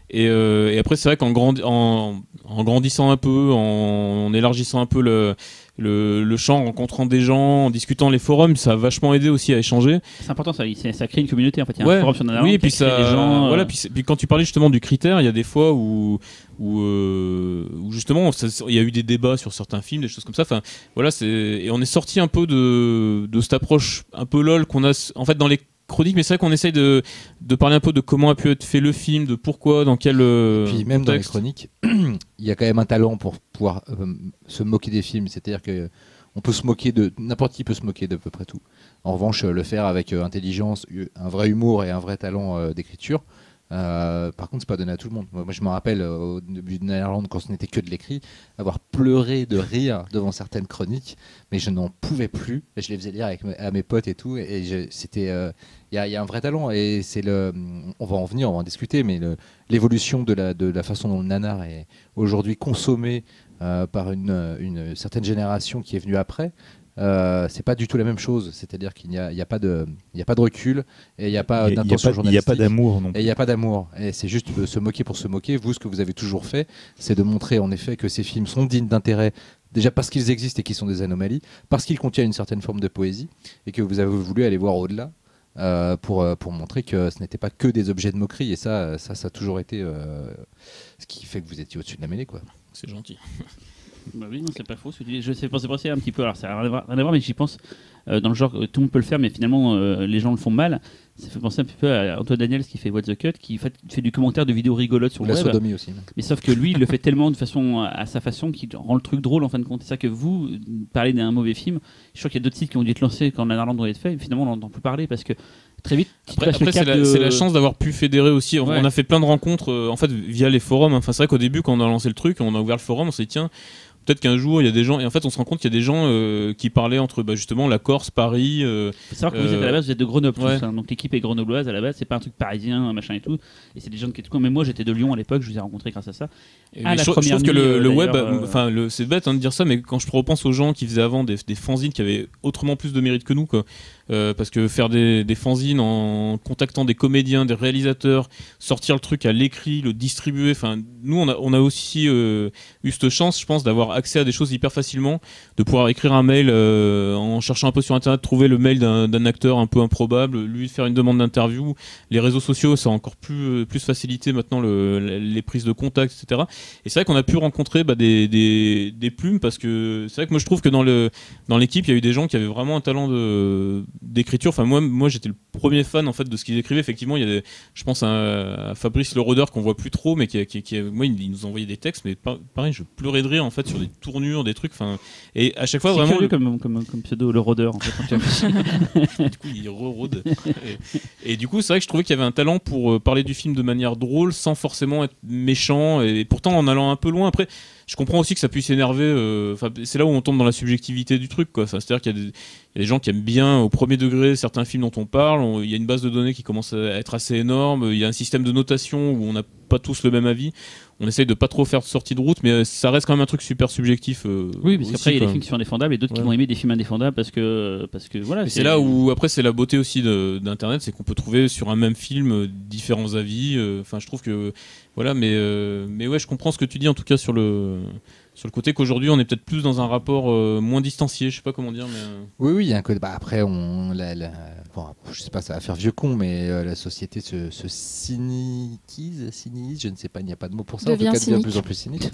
E: Et, euh, et après, c'est vrai qu'en grandi- en, en grandissant un peu, en, en élargissant un peu le, le, le champ, en rencontrant des gens, en discutant les forums, ça a vachement aidé aussi à échanger.
D: c'est important, ça, ça crée une communauté en fait. Il y a
E: Ouais.
D: un forum sur
E: oui, et puis ça,
D: des gens. euh,
E: voilà, puis, quand tu parlais justement du critère, il y a des fois où, où, euh, où justement, il y a eu des débats sur certains films, des choses comme ça. Enfin, voilà, et on est sorti un peu de, de cette approche un peu lol qu'on a, en fait, dans les chroniques, mais c'est vrai qu'on essaye de, de parler un peu de comment a pu être fait le film, de pourquoi, dans quel euh,
C: Puis même dans les chroniques, il y a quand même un talent pour pouvoir euh, se moquer des films. C'est-à-dire que on peut se moquer de n'importe qui peut se moquer de peu près tout. En revanche, le faire avec euh, intelligence, un vrai humour et un vrai talent euh, d'écriture. Euh, par contre, c'est pas donné à tout le monde. Moi, je me rappelle euh, au début de Néerlande, quand ce n'était que de l'écrit, avoir pleuré de rire devant certaines chroniques, mais je n'en pouvais plus. Je les faisais lire avec, à mes potes et tout, et c'était, euh, il y, a- un vrai talent, et c'est le, on va en venir, on va en discuter, mais l'évolution de la, façon dont le nanar est aujourd'hui consommé par une certaine génération qui est venue après, euh, c'est pas du tout la même chose. C'est-à-dire qu'il n'y a, pas de- il y a pas de recul et il n'y a pas
B: n'y
C: d'intention
B: pas- il y a pas
C: journalistique.
B: d'amour non
C: Et il n'y a pas d'amour. Et c'est juste se moquer pour se moquer. Vous, ce que vous avez toujours fait, c'est de montrer en effet que ces films sont dignes d'intérêt. Déjà parce qu'ils existent et qu'ils sont des anomalies, parce qu'ils contiennent une certaine forme de poésie, et que vous avez voulu aller voir au-delà euh, pour, euh, pour montrer que ce n'était pas que des objets de moquerie. Et ça, ça, ça a toujours été euh, ce qui fait que vous étiez au-dessus de la mêlée. Quoi.
E: C'est gentil.
D: Bah oui, non, c'est pas faux. ce que tu dis. Je sais penser penser un petit peu. Alors, ça n'a rien à voir- rien à voir, mais j'y pense euh, dans le genre, euh, tout le monde peut le faire, mais finalement, euh, les gens le font mal. Ça fait penser un petit peu à Antoine Daniels qui fait What the Cut, qui fait, fait du commentaire de vidéos rigolotes sur le
C: la
D: web.
C: sodomie aussi.
D: Mais sauf que lui, il le fait tellement de façon à sa façon qu'il rend le truc drôle en fin de compte. C'est ça que vous parlez d'un mauvais film. Je suis sûr qu'il y a d'autres sites qui ont dû être lancés quand Nanarland doit être fait. Et finalement, on n'entend plus parler parce que très vite,
E: Après, c'est la,
D: de-
E: la chance d'avoir pu fédérer aussi. On,
D: Ouais.
E: on a fait plein de rencontres euh, en fait via les forums. Enfin, c'est vrai qu'au début, quand on a lancé le truc, on a ouvert le forum, on s'est dit tiens. Peut-être qu'un jour il y a des gens et en fait on se rend compte qu'il y a des gens euh, qui parlaient entre bah, justement la Corse, Paris. euh,
D: faut savoir que vous êtes à la
E: Euh,
D: base, vous êtes de Grenoble tous, hein. donc l'équipe est grenobloise à la base, c'est pas un truc parisien, machin et tout. Et c'est des gens qui étaient Mais moi j'étais de Lyon à l'époque, je vous ai rencontrés grâce à ça.
E: Et
D: la
E: je, je
D: première
E: trouve que
D: nuit,
E: le,
D: euh,
E: le web, enfin, c'est bête hein, de dire ça, mais quand je repense aux gens qui faisaient avant des, des fanzines qui avaient autrement plus de mérite que nous, quoi. Euh, parce que faire des, des fanzines en contactant des comédiens, des réalisateurs, sortir le truc à l'écrit, le distribuer, enfin, nous on a, aussi euh, eu cette chance, je pense, d'avoir accès à des choses hyper facilement, de pouvoir écrire un mail euh, en cherchant un peu sur internet, trouver le mail d'un acteur un peu improbable, lui faire une demande d'interview. Les réseaux sociaux, ça a encore plus, facilité maintenant le- les prises de contact, etc. Et c'est vrai qu'on a pu rencontrer bah, des, plumes parce que c'est vrai que moi je trouve que dans l'équipe il y a eu des gens qui avaient vraiment un talent de d'écriture. Enfin moi moi j'étais le premier fan en fait de ce qu'ils écrivaient. Effectivement il y a des, je pense à, à Fabrice Le Rodeur qu'on voit plus trop mais qui, qui, qui- moi il, nous envoyait des textes mais pa- pareil je pleurais de rire en fait sur des tournures des trucs. Enfin et à chaque fois vraiment
D: curieux comme, comme, comme pseudo, le rôdeur en fait.
E: du coup, il re-rôde. et, et du coup, c'est vrai que je trouvais qu'il y avait un talent pour euh, parler du film de manière drôle, sans forcément être méchant, et pourtant en allant un peu loin. Après, je comprends aussi que ça puisse énerver. euh, c'est là où on tombe dans la subjectivité du truc, quoi. C'est-à-dire qu'il y, a des- il y a des gens qui aiment bien au premier degré certains films dont on parle. Il y a une base de données qui commence à être assez énorme. Il y a un système de notation où on n'a pas tous le même avis. On essaye de pas trop faire de sortie de route, mais euh, ça reste quand même un truc super subjectif. euh,
D: Oui, parce qu'après il y a des films qui sont indéfendables et d'autres qui vont aimer des films indéfendables parce que, parce que voilà.
E: C'est là où après c'est la beauté aussi d'internet, c'est qu'on peut trouver sur un même film différents avis. Enfin, je trouve que voilà, mais euh, mais ouais, je comprends ce que tu dis en tout cas sur le sur le côté qu'aujourd'hui on est peut-être plus dans un rapport euh, moins distancié. Je sais pas comment dire, mais euh,
C: Oui, oui, il y a un côté. Bah, après, on, la, la- bon, je sais pas, ça va faire vieux con, mais euh, la société se, se cyniquise, cynise, je ne sais pas, il n'y a pas de mot pour ça.
A: Devient
C: en tout cas, devient de plus en plus cynique.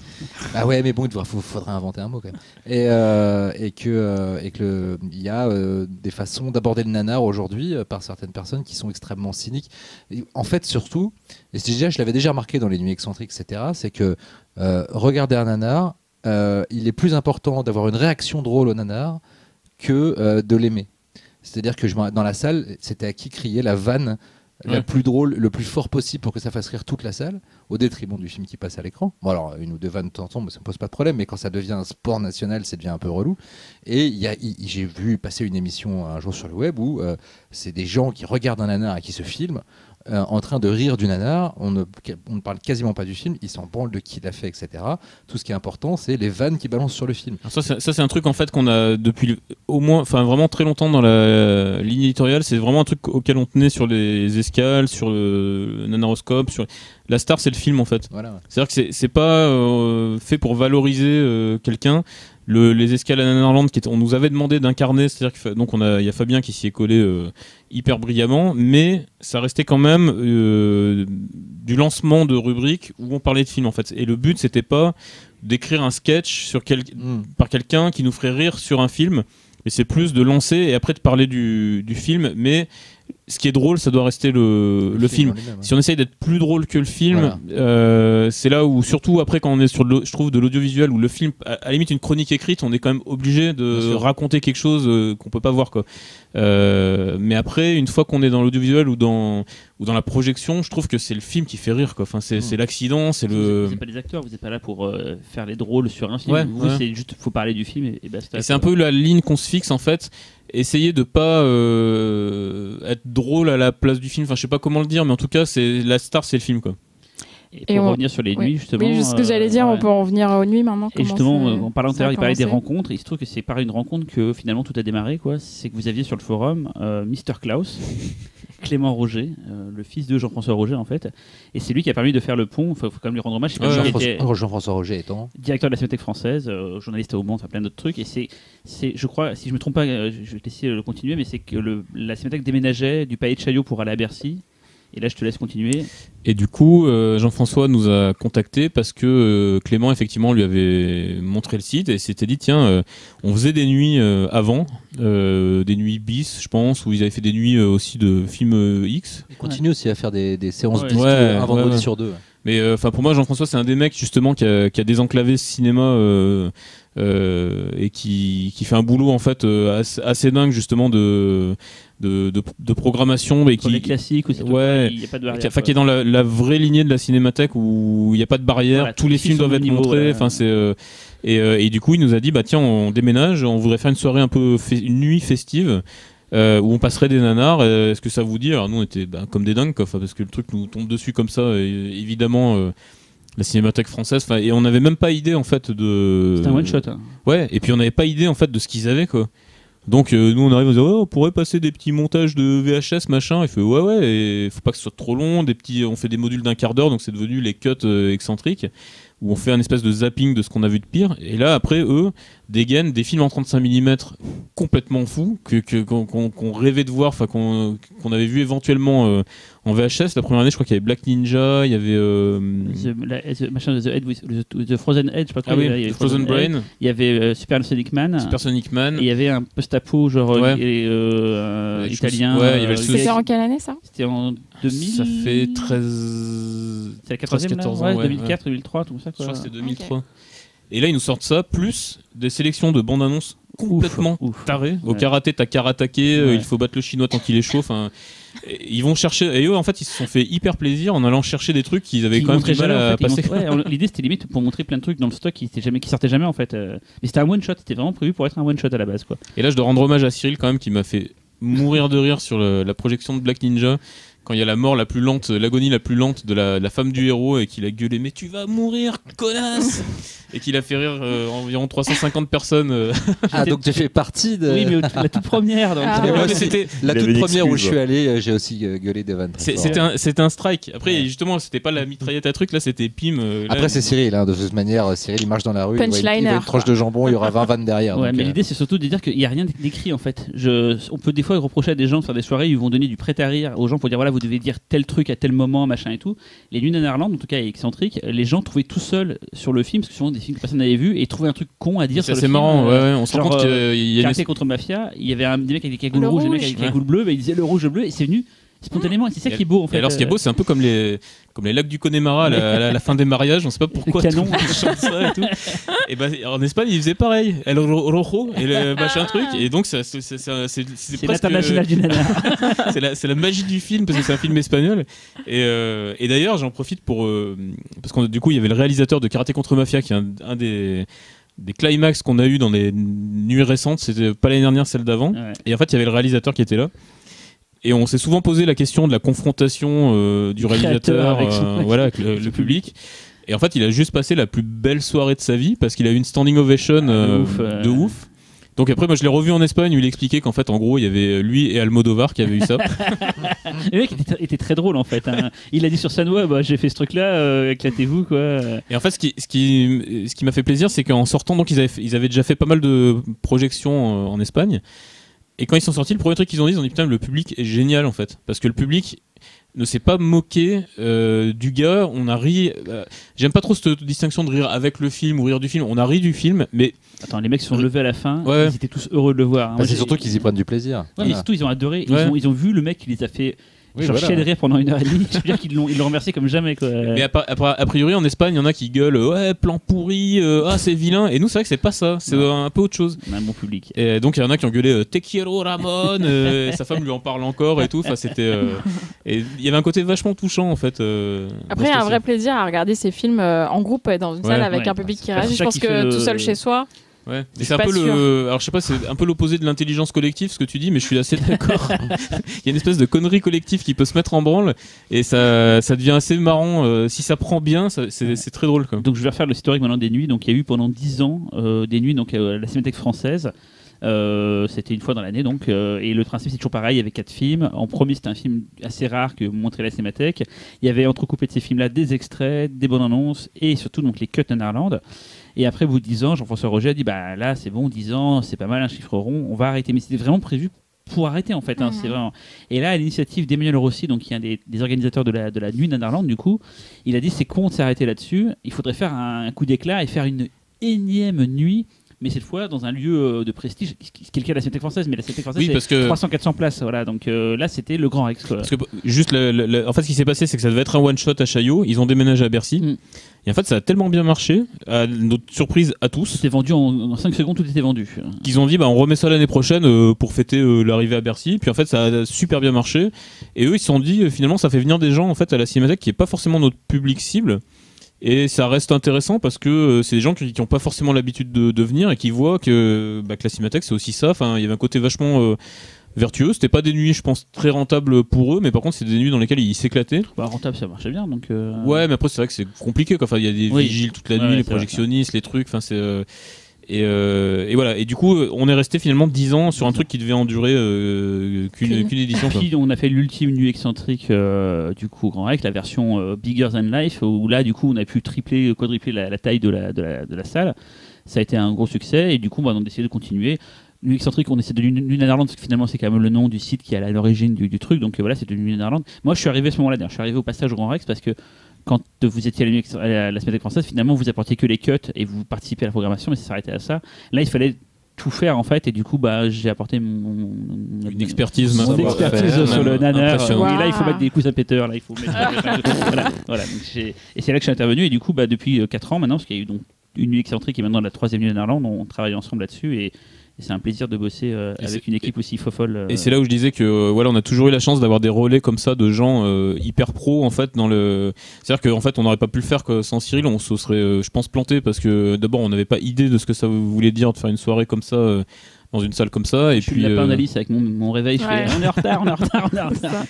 C: bah ouais, mais bon, il faudra, inventer un mot quand même. Et, euh, et que, euh, et que le- il y a euh, des façons d'aborder le nanar aujourd'hui euh, par certaines personnes qui sont extrêmement cyniques. Et en fait, surtout, et c'est déjà, je l'avais déjà remarqué dans les nuits excentriques, etc., c'est que euh, regarder un nanar, euh, il est plus important d'avoir une réaction drôle au nanar que euh, de l'aimer. C'est-à-dire que je, dans la salle, c'était à qui crier la vanne la
E: Ouais.
C: plus drôle, le plus fort possible pour que ça fasse rire toute la salle, au détriment du film qui passe à l'écran. Bon, alors, une ou deux vannes de temps en temps, ça me pose pas de problème, mais quand ça devient un sport national, ça devient un peu relou. Et y a- j'ai vu passer une émission un jour sur le web où euh, c'est des gens qui regardent un nanar et qui se filment euh, en train de rire du nanar. On ne, on ne parle quasiment pas du film, ils s'en branlent de qui l'a fait, etc. Tout ce qui est important, c'est les vannes qui balancent sur le film.
E: alors ça c'est un truc en fait qu'on a depuis au moins, enfin vraiment très longtemps dans la ligne éditoriale. C'est vraiment un truc auquel on tenait sur les escales, sur le nanaroscope, sur la star, c'est le film en fait.
C: Voilà.
E: C'est-à-dire que c'est- c'est pas euh, fait pour valoriser euh, quelqu'un. Le- les escales à Nanarland, qui on nous avait demandé d'incarner, c'est-à-dire que donc on a, il y a Fabien qui s'y est collé euh, hyper brillamment, mais ça restait quand même euh, du lancement de rubrique où on parlait de film en fait. Et le but c'était pas d'écrire un sketch sur quel,
C: Mm.
E: par quelqu'un qui nous ferait rire sur un film, mais c'est plus de lancer et après de parler du, du film. Mais ce qui est drôle, ça doit rester le, le, film. Si on essaye d'être plus drôle que le film,
C: Voilà.
E: euh, c'est là où, surtout après quand on est sur, je trouve, de l'audiovisuel, où le film, à, à la limite une chronique écrite, on est quand même obligé de raconter quelque chose euh, qu'on peut pas voir, quoi. Euh, mais après, une fois qu'on est dans l'audiovisuel ou dans ou dans la projection, je trouve que c'est le film qui fait rire, quoi. Enfin, c'est
C: Mm.
E: c'est l'accident, c'est
D: Vous
E: le.
D: n'êtes pas des acteurs, vous n'êtes pas là pour euh, faire les drôles sur un film.
E: Ouais,
D: vous,
E: ouais.
D: c'est juste, faut parler du film et, et basta.
E: Et c'est un peu la ligne qu'on se fixe en fait. Essayer de pas euh, être drôle à la place du film. Enfin, je sais pas comment le dire, mais en tout cas, c'est la star, c'est le film quoi.
D: Et pour
A: Et on-
D: revenir sur les
A: Oui.
D: nuits, justement.
A: Oui, ce que
D: euh,
A: j'allais dire,
D: ouais.
A: on peut en venir aux nuits maintenant.
D: Et justement, euh, en parlant tout à l'heure, il parlait des rencontres. Il se trouve que c'est par une rencontre que finalement tout a démarré. quoi. C'est que vous aviez sur le forum euh, Mister Klaus, Clément Roger, euh, le fils de Jean-François Roger en fait. Et c'est lui qui a permis de faire le pont. Il faut, faut quand même lui rendre hommage.
E: Ouais,
D: qui
C: Jean-François Roger étant.
D: directeur de la Cinémathèque française, euh, journaliste au Monde, enfin plein d'autres trucs. Et c'est, c'est, je crois, si je me trompe pas, euh, je je vais essayer de le continuer, mais c'est que le, la Cinémathèque déménageait du Palais de Chaillot pour aller à Bercy. Et là, je te laisse continuer.
E: Et du coup, euh, Jean-François nous a contacté parce que euh, Clément, effectivement, lui avait montré le site et s'était dit tiens, euh, on faisait des nuits euh, avant, euh, des nuits bis, je pense, où ils avaient fait des nuits euh, aussi de films euh, X.
C: Il continue aussi à faire des, des séances
D: Ouais.
C: bis
E: Ouais,
C: un
E: ouais,
C: vendredi
E: ouais.
C: sur deux.
E: Mais euh, enfin, pour moi, Jean-François, c'est un des mecs justement qui a, qui a désenclavé ce cinéma euh, euh, et qui, qui fait un boulot en fait euh, assez, assez dingue justement de de, de, de programmation
D: les
E: qui
D: classiques aussi.
E: Ouais.
D: Il n'y a pas de
E: qui,
D: barrière.
E: enfin, qui est dans la, la vraie lignée de la cinémathèque où il n'y a pas de barrière,
D: Voilà,
E: tous les
D: films
E: doivent être
D: niveau,
E: montrés. Enfin, c'est euh, et, euh, et du coup, il nous a dit bah tiens, on déménage, on voudrait faire une soirée un peu une nuit festive. euh, où on passerait des nanars, euh, est-ce que ça vous dit? Alors nous on était bah, comme des dingues quoi, parce que le truc nous tombe dessus comme ça, et évidemment euh, la cinémathèque française, et on n'avait même pas idée en fait de.
D: C'est un one shot. hein.
E: Ouais, et puis on n'avait pas idée en fait de ce qu'ils avaient quoi. Donc euh, nous on arrive on dit ouais, on pourrait passer des petits montages de VHS machin. Il fait ouais ouais et faut pas que ce soit trop long. Des petits, on fait des modules d'un quart d'heure donc c'est devenu les cuts euh, excentriques où on fait un espèce de zapping de ce qu'on a vu de pire. Et là après eux dégainent des films en 35 mm complètement fous que que- qu'on qu'on- qu'on rêvait de voir, enfin qu'on qu'on avait vu éventuellement euh, en VHS. La première année je crois qu'il y avait Black Ninja, il y avait euh,
D: The, la- the- machin, the, Head with- the- the Frozen Head, je sais pas quoi.
E: ah oui,
D: il y avait-
E: Frozen
D: Head,
E: Brain,
D: Il y avait euh, Super Sonic Man.
E: Supersonic Man.
D: Et il y avait un post-apo genre euh,
E: Ouais.
D: et, euh,
E: je
D: italien.
E: ouais, il y avait le
D: euh.
A: C'était en quelle année ça?
D: C'était en 2000.
E: Ça fait 13.
D: C'est la 14
E: 13, 14 ans,
D: ouais,
E: ouais,
D: 2004, 2003, tout ça.
E: Je
D: Quoi.
E: crois que c'était 2003. Et là, ils nous sortent ça, plus des sélections de bandes annonces complètement
D: Ouf, ouf.
E: tarées. Au
D: Ouais.
E: karaté, t'as karatéké, euh,
D: Ouais.
E: il faut battre le chinois tant qu'il est chaud. Enfin, ils vont chercher. Et eux, en fait, ils se sont fait hyper plaisir en allant chercher des trucs qu'ils avaient
D: Qui
E: quand même du mal
D: en
E: à
D: fait,
E: passer.
D: ouais, L'idée c'était limite pour montrer plein de trucs dans le stock qui, jamais, qui sortaient jamais en fait. euh. Mais c'était un one shot, c'était vraiment prévu pour être un one shot à la base quoi.
E: Et là, je dois rendre hommage à Cyril quand même, qui m'a fait mourir de rire sur le- la projection de Black Ninja. Quand il y a la mort la plus lente, l'agonie la plus lente de la, la femme du héros et qu'il a gueulé Mais tu vas mourir, connasse Et qu'il a fait rire euh, environ 350 personnes. euh.
C: Ah, donc tu fais partie de.
D: Oui, mais la toute première. donc-
A: Ah,
C: Mais
A: ouais.
C: moi
E: mais
C: aussi,
E: c'était-
C: la
B: Il
C: toute première où je suis allé, euh, j'ai aussi gueulé des vannes.
E: C'était un, c'était un strike. Après, justement, c'était pas la mitraillette à truc, là, c'était Pim. euh, là,
C: Après, c'est Cyril, hein, de toute manière. Cyril, il marche dans la rue, il voit une, il voit
A: Punchliner,
C: une tranche de jambon, il y aura 20 vannes derrière.
D: Ouais,
C: donc,
D: mais
C: euh,
D: l'idée c'est surtout de dire qu'il n'y a rien d'écrit en fait. Je, on peut des fois reprocher à des gens de faire des soirées ils vont donner du prêt à rire aux gens pour dire voilà vous devez dire tel truc à tel moment machin et tout. Les Nuits Nanarland en tout cas et excentrique, les gens trouvaient tout seuls sur le film parce que souvent des films que personne n'avait vu et trouvaient un truc con à dire
E: c'est assez marrant.
D: euh,
E: ouais, ouais, on se rend compte
D: euh,
E: qu'il y a une
D: contre Mafia, il y avait un, des mecs avec des cagoules
A: Le
D: rouges, des mecs avec des cagoules bleues, mais ils disaient le rouge, le bleu et c'est venu spontanément et c'est ça qui est beau en fait.
E: Et alors, ce qui est
D: euh,
E: beau, c'est un peu comme les, comme les lacs du Connemara à la, à la- à la fin des mariages. On sait pas pourquoi.
D: Le canon.
E: tout le monde chante ça et tout. Et ben, en Espagne, ils faisaient pareil. El ro- rojo et le machin truc. Et donc, c'est c'est-
D: l'international du nanar.
E: c'est la, magie du film parce que c'est un film espagnol. Et, euh, et d'ailleurs, j'en profite pour euh, parce que du coup, il y avait le réalisateur de Karaté contre Mafia qui est un, un des des climax qu'on a eu dans les nuits récentes. C'était pas l'année dernière, celle d'avant.
D: Ouais.
E: Et en fait, il y avait le réalisateur qui était là. Et on s'est souvent posé la question de la confrontation euh, du réalisateur
D: avec son-
E: euh, voilà, avec le, le public. Et en fait, il a juste passé la plus belle soirée de sa vie parce qu'il a eu une standing ovation euh,
D: ouf, euh.
E: de ouf. Donc après, moi, je l'ai revu en Espagne où il expliquait qu'en fait, en gros, il y avait lui et Almodovar qui avaient eu ça.
D: Le mec était, était très drôle en fait. hein. Il a dit sur scène ouais bah, j'ai fait ce truc là, éclatez-vous quoi.
E: Et en fait, ce qui, ce qui, ce qui m'a fait plaisir, c'est qu'en sortant, donc ils avaient, fait- ils avaient déjà fait pas mal de projections en Espagne. Et quand ils sont sortis, le premier truc qu'ils ont dit, ils ont dit putain, le public est génial en fait. Parce que le public ne s'est pas moqué euh, du gars. On a ri. euh, J'aime pas trop cette distinction de rire avec le film ou rire du film. On a ri du film, mais
D: Attends, les mecs se sont levés à la fin,
E: Ouais.
D: ils étaient tous heureux de le voir. hein.
C: bah,
D: Moi,
C: c'est
D: j'ai-
C: surtout qu'ils y prennent du plaisir.
D: Ouais, mais
C: Voilà.
D: surtout, ils ont adoré. Ils,
E: Ouais.
D: ont, ils ont vu le mec qui les a fait
C: Oui,
D: genre
C: voilà.
D: chier de rire pendant une heure et demie. Je veux dire qu'ils l'ont, ils l'ont remercié comme jamais. Quoi.
E: Mais a, priori en Espagne, il y en a qui gueulent ouais plan pourri, euh, ah c'est vilain. Et nous c'est vrai que c'est pas ça, c'est un peu autre chose.
D: On a un bon public.
E: Et donc il y en a qui ont gueulé euh, Te quiero Ramon, euh, et sa femme lui en parle encore et tout. Enfin c'était euh, et il y avait un côté vachement touchant en fait. euh,
A: Après, il y a un vrai plaisir à regarder ces films euh, en groupe et dans une
E: Ouais.
A: salle avec
D: Ouais.
A: un public qui
D: C'est
A: réagit. Je pense que tout seul chez soi,
E: Ouais. C'est un peu le. Alors je sais pas, c'est un peu l'opposé de l'intelligence collective ce que tu dis, mais je suis assez d'accord. Il y a une espèce de connerie collective qui peut se mettre en branle et ça, ça devient assez marrant. euh, si ça prend bien, c'est très drôle. Quoi.
D: Donc je vais refaire le historique maintenant des nuits. Donc il y a eu pendant 10 ans euh, des nuits donc euh, à la Cinémathèque française. Euh, c'était une fois dans l'année donc euh, et le principe c'est toujours pareil il y avait quatre films en premier c'était un film assez rare que montrait la cinémathèque il y avait entrecoupé de ces films là des extraits des bonnes annonces et surtout donc les cuts Nanarland et après au bout de 10 ans Jean-François Roger a dit bah là c'est bon 10 ans c'est pas mal un chiffre rond on va arrêter mais c'était vraiment prévu pour arrêter en fait. hein,
A: Mhm.
D: c'est vraiment... Et là, à l'initiative d'Emmanuel Rossi, donc qui est un des, des organisateurs de la, de la nuit Nanarland, du coup, il a dit c'est con de s'arrêter là-dessus. Il faudrait faire un, un coup d'éclat et faire une énième nuit. Mais cette fois dans un lieu euh, de prestige, ce qui ce qui est le cas de la Cinémathèque française, mais la Cinémathèque française
E: Oui, parce
D: c'est
E: que
D: 300-400 places, voilà. Donc euh, là, c'était le Grand Rex. Quoi.
E: Parce que juste, le- le- le- en fait, ce qui s'est passé, c'est que ça devait être un one shot à Chaillot. Ils ont déménagé à Bercy.
D: Mm.
E: Et en fait, ça a tellement bien marché, à notre surprise à tous,
D: C'était vendu en, 5 secondes, tout était vendu.
E: qu'ils ont dit, bah, on remet ça l'année prochaine euh, pour fêter euh, l'arrivée à Bercy. Puis en fait, ça a super bien marché. Et eux, ils se sont dit, finalement, ça fait venir des gens en fait à la Cinémathèque qui est pas forcément notre public cible. Et ça reste intéressant parce que euh, c'est des gens qui n'ont pas forcément l'habitude de, de venir et qui voient que, bah, que la Cinémathèque, c'est aussi ça. Enfin, il y avait un côté vachement euh, vertueux. C'était pas des nuits, je pense, très rentables pour eux, mais par contre, c'est des nuits dans lesquelles ils s'éclataient.
D: Bah, rentable, ça marchait bien. Donc, euh,
E: Ouais, mais après c'est vrai que c'est compliqué. Quoi. Enfin, il y a des
D: Oui.
E: vigiles toute la nuit,
D: ouais,
E: les
D: vrai,
E: projectionnistes, les trucs. Enfin, c'est euh, et, euh, et voilà. Et du coup, on est resté finalement 10 ans sur un truc qui devait en durer euh, qu'une édition. quoi.
D: Puis on a fait l'ultime nuit excentrique euh, du coup Grand Rex, la version euh, Bigger Than Life, où là du coup on a pu tripler, quadrupler la, la taille de la, de, la, de la salle. Ça a été un gros succès et du coup bah, on a décidé de continuer. Nuit excentrique, on essaie de Nuit Netherlands parce que finalement c'est quand même le nom du site qui est à l'origine du, du truc. Donc euh, voilà, c'est de Nuit Netherlands. Moi je suis arrivé à ce moment-là, d'ailleurs, je suis arrivé au passage au Grand Rex parce que quand vous étiez à la, à la, semaine française, finalement vous apportiez que les cuts et vous participiez à la programmation, mais ça s'arrêtait à ça. Là il fallait tout faire en fait et du coup bah j'ai apporté mon,
E: Une expertise
D: mon sur le. Oui, là, il faut mettre des coups à péter. Là, il faut mettre. voilà, voilà. Donc, j'ai- et c'est là que je suis intervenu. Et du coup, bah, depuis 4 ans maintenant, parce qu'il y a eu donc une nuit excentrique et maintenant la troisième nuit de Néerlande, on travaille ensemble là-dessus et c'est un plaisir de bosser euh, avec une équipe aussi fofolle. euh,
E: Et c'est là où je disais que euh, voilà, on a toujours eu la chance d'avoir des relais comme ça de gens hyper pro en fait dans le. C'est-à-dire qu'en fait, on n'aurait pas pu le faire sans Cyril, on se serait, je pense, planté parce que d'abord, on n'avait pas idée de ce que ça voulait dire de faire une soirée comme ça dans une salle comme ça. Et
D: je suis
E: puis,
D: le lapin
E: euh,
D: d'Alice avec mon, mon réveil. Je
A: Ouais.
D: fais, on est en retard, on est en retard, on est en retard.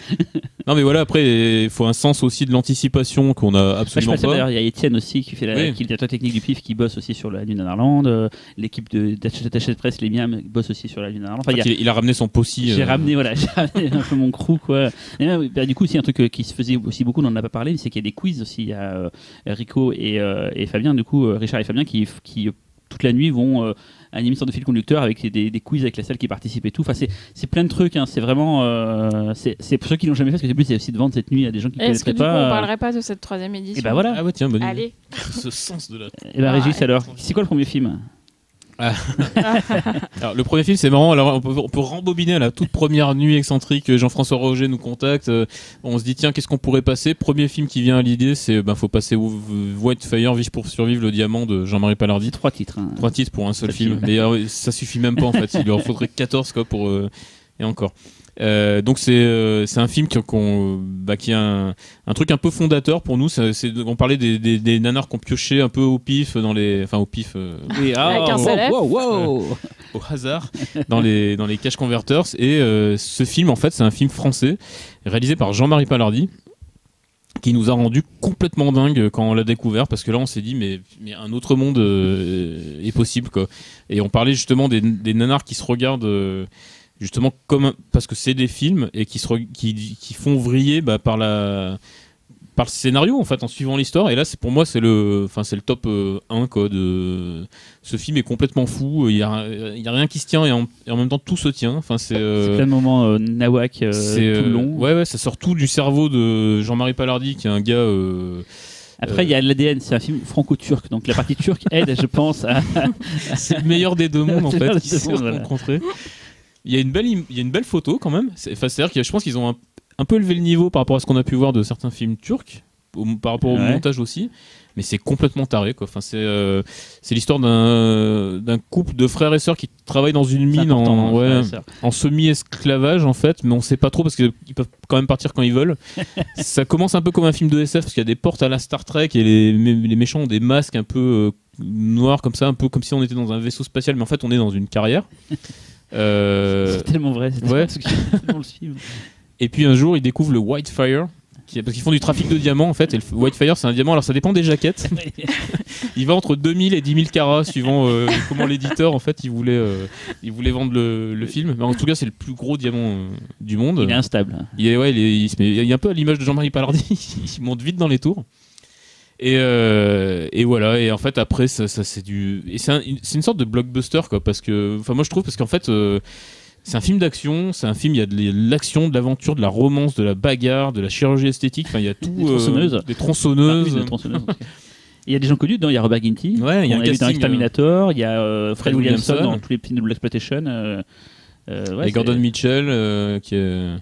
E: non, mais voilà, après, il faut un sens aussi de l'anticipation qu'on a
D: Bah, je
E: absolument pas.
D: d'ailleurs, il y a Étienne aussi qui fait la,
E: Oui.
D: qui technique du PIF qui bosse aussi sur la Lune Néerlande. Euh, L'équipe de- d'attachés de presse, les miens, bosse aussi sur la Lune Néerlande. Enfin, il y a-
E: il, a ramené son possi.
D: J'ai
E: euh,
D: ramené, voilà, j'ai ramené un peu mon crew, quoi. Et même, bah, du coup, c'est un truc qui se faisait aussi beaucoup, on n'en a pas parlé, c'est qu'il y a des quiz aussi. Il y a euh, Rico et, euh, et Fabien, du coup, euh, Richard et Fabien, qui, qui toute la nuit vont euh, une sorte de fil conducteur avec des, des quiz avec la salle qui participe et tout. Enfin, c'est c'est plein de trucs, hein. c'est vraiment. euh, c'est c'est pour ceux qui l'ont jamais fait, parce que c'est aussi de vendre cette nuit à des gens qui ne
A: Est-ce que
D: connaîtraient
A: du coup,
D: pas.
A: on
D: euh,
A: parlerait pas de cette troisième édition
D: et bah voilà.
E: Ah ouais, tiens, bonne idée.
A: Allez.
E: Ce sens de la.
D: Et bah,
A: Ah,
D: Régis, alors, c'est quoi le premier film?
E: Alors, le premier film, c'est marrant. Alors, on peut, on peut rembobiner à la toute première nuit excentrique. Jean-François Roger nous contacte. euh, on se dit, tiens, qu'est-ce qu'on pourrait passer? Premier film qui vient à l'idée, c'est ben, faut passer Whitefire, Vive pour survivre, le diamant de Jean-Marie Palardi.
D: Trois titres. hein.
E: Trois titres pour un seul film. euh, ça suffit même pas en fait. Il en faudrait 14 quoi pour. euh, et encore. Euh, donc c'est euh, c'est un film qui, qu'on- bah, qui a un, un truc un peu fondateur pour nous. On parlait des, des, des nanars qu'on piochait un peu au pif dans les, enfin au pif, euh,
D: Oui, ah, wow, wow, wow.
E: au hasard dans les dans les cash converters. Et euh, ce film en fait c'est un film français réalisé par Jean-Marie Palardi qui nous a rendu complètement dingue quand on l'a découvert parce que là on s'est dit mais, mais un autre monde euh, est possible quoi et on parlait justement des, des nanars qui se regardent euh, justement comme parce que c'est des films et qui se re- qui, qui font vriller bah, par la par le scénario en fait en suivant l'histoire et là c'est pour moi c'est le enfin c'est le top euh, 1 quoi de ce film est complètement fou il y a, il y a rien qui se tient et en, et en même temps tout se tient enfin c'est euh,
D: C'est plein de moments euh, nawak euh,
E: c'est,
D: tout le
E: euh,
D: long.
E: ouais ouais ça sort tout du cerveau de Jean-Marie Palardi qui est un gars euh,
D: Après, il y a l'ADN, c'est un film franco-turc, donc la partie turque aide, je pense, à.
E: c'est le meilleur des deux mondes en fait qui
D: voilà.
E: Il y a une belle il y a une belle photo quand même c'est-à-dire que je pense qu'ils ont un, un peu élevé le niveau par rapport à ce qu'on a pu voir de certains films turcs au- par rapport au
D: Ouais.
E: montage aussi mais c'est complètement taré quoi enfin c'est euh, c'est l'histoire d'un d'un couple de frères et sœurs qui travaillent dans une mine en,
D: hein,
E: ouais, en semi-esclavage en fait, mais on sait pas trop parce qu'ils peuvent quand même partir quand ils veulent. ça commence un peu comme un film de SF parce qu'il y a des portes à la Star Trek et les, les méchants ont des masques un peu euh, noirs comme ça, un peu comme si on était dans un vaisseau spatial, mais en fait on est dans une carrière. Euh,
D: C'est tellement vrai, c'est
E: ouais.
D: dans le film.
E: et puis un jour ils découvrent le Whitefire. Parce qu'ils font du trafic de diamants en fait, et le Whitefire c'est un diamant, alors ça dépend des jaquettes. Il va entre 2000 et 10 000 carats suivant euh, comment l'éditeur en fait il voulait, euh, il voulait vendre le, le film. Mais en tout cas c'est le plus gros diamant euh, du monde.
D: Il est instable.
E: Il est, ouais, il, est- il il est un peu à l'image de Jean-Marie Palardi, il monte vite dans les tours. Et, euh, et voilà, et en fait après ça, ça, c'est du. Et c'est un- c'est une sorte de blockbuster quoi, parce que. Enfin moi je trouve, parce qu'en fait. euh, C'est un film d'action, c'est un film, il y a de l'action, de l'aventure, de la romance, de la bagarre, de la chirurgie esthétique, enfin il y a tout.
D: Des tronçonneuses.
E: euh, des
D: Ah,
E: tronçonneuses.
D: oui, de tronçonneuse, en tout cas. Il y a des gens connus dedans, il y a Robert Ginty,
E: Ouais, il y a
D: on
E: un
D: l'a vu dans
E: casting,
D: Exterminator, il y a Fred Williamson,
E: Williamson.
D: dans tous les films de Black Exploitation. euh, ouais,
E: et Gordon Mitchell qui, est-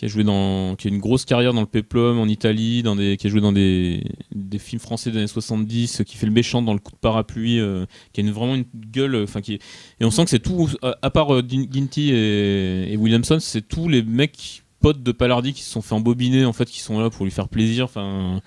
E: qui a joué dans qui a une grosse carrière dans le peplum en Italie dans des qui a joué dans des, des films français des années 70 qui fait le méchant dans le coup de parapluie euh, qui a une, vraiment une gueule euh, enfin qui et on sent que c'est tout à, à part euh, Gin- Ginty et, Williamson c'est tous les mecs potes de Palardi qui se sont fait embobiner en fait qui sont là pour lui faire plaisir enfin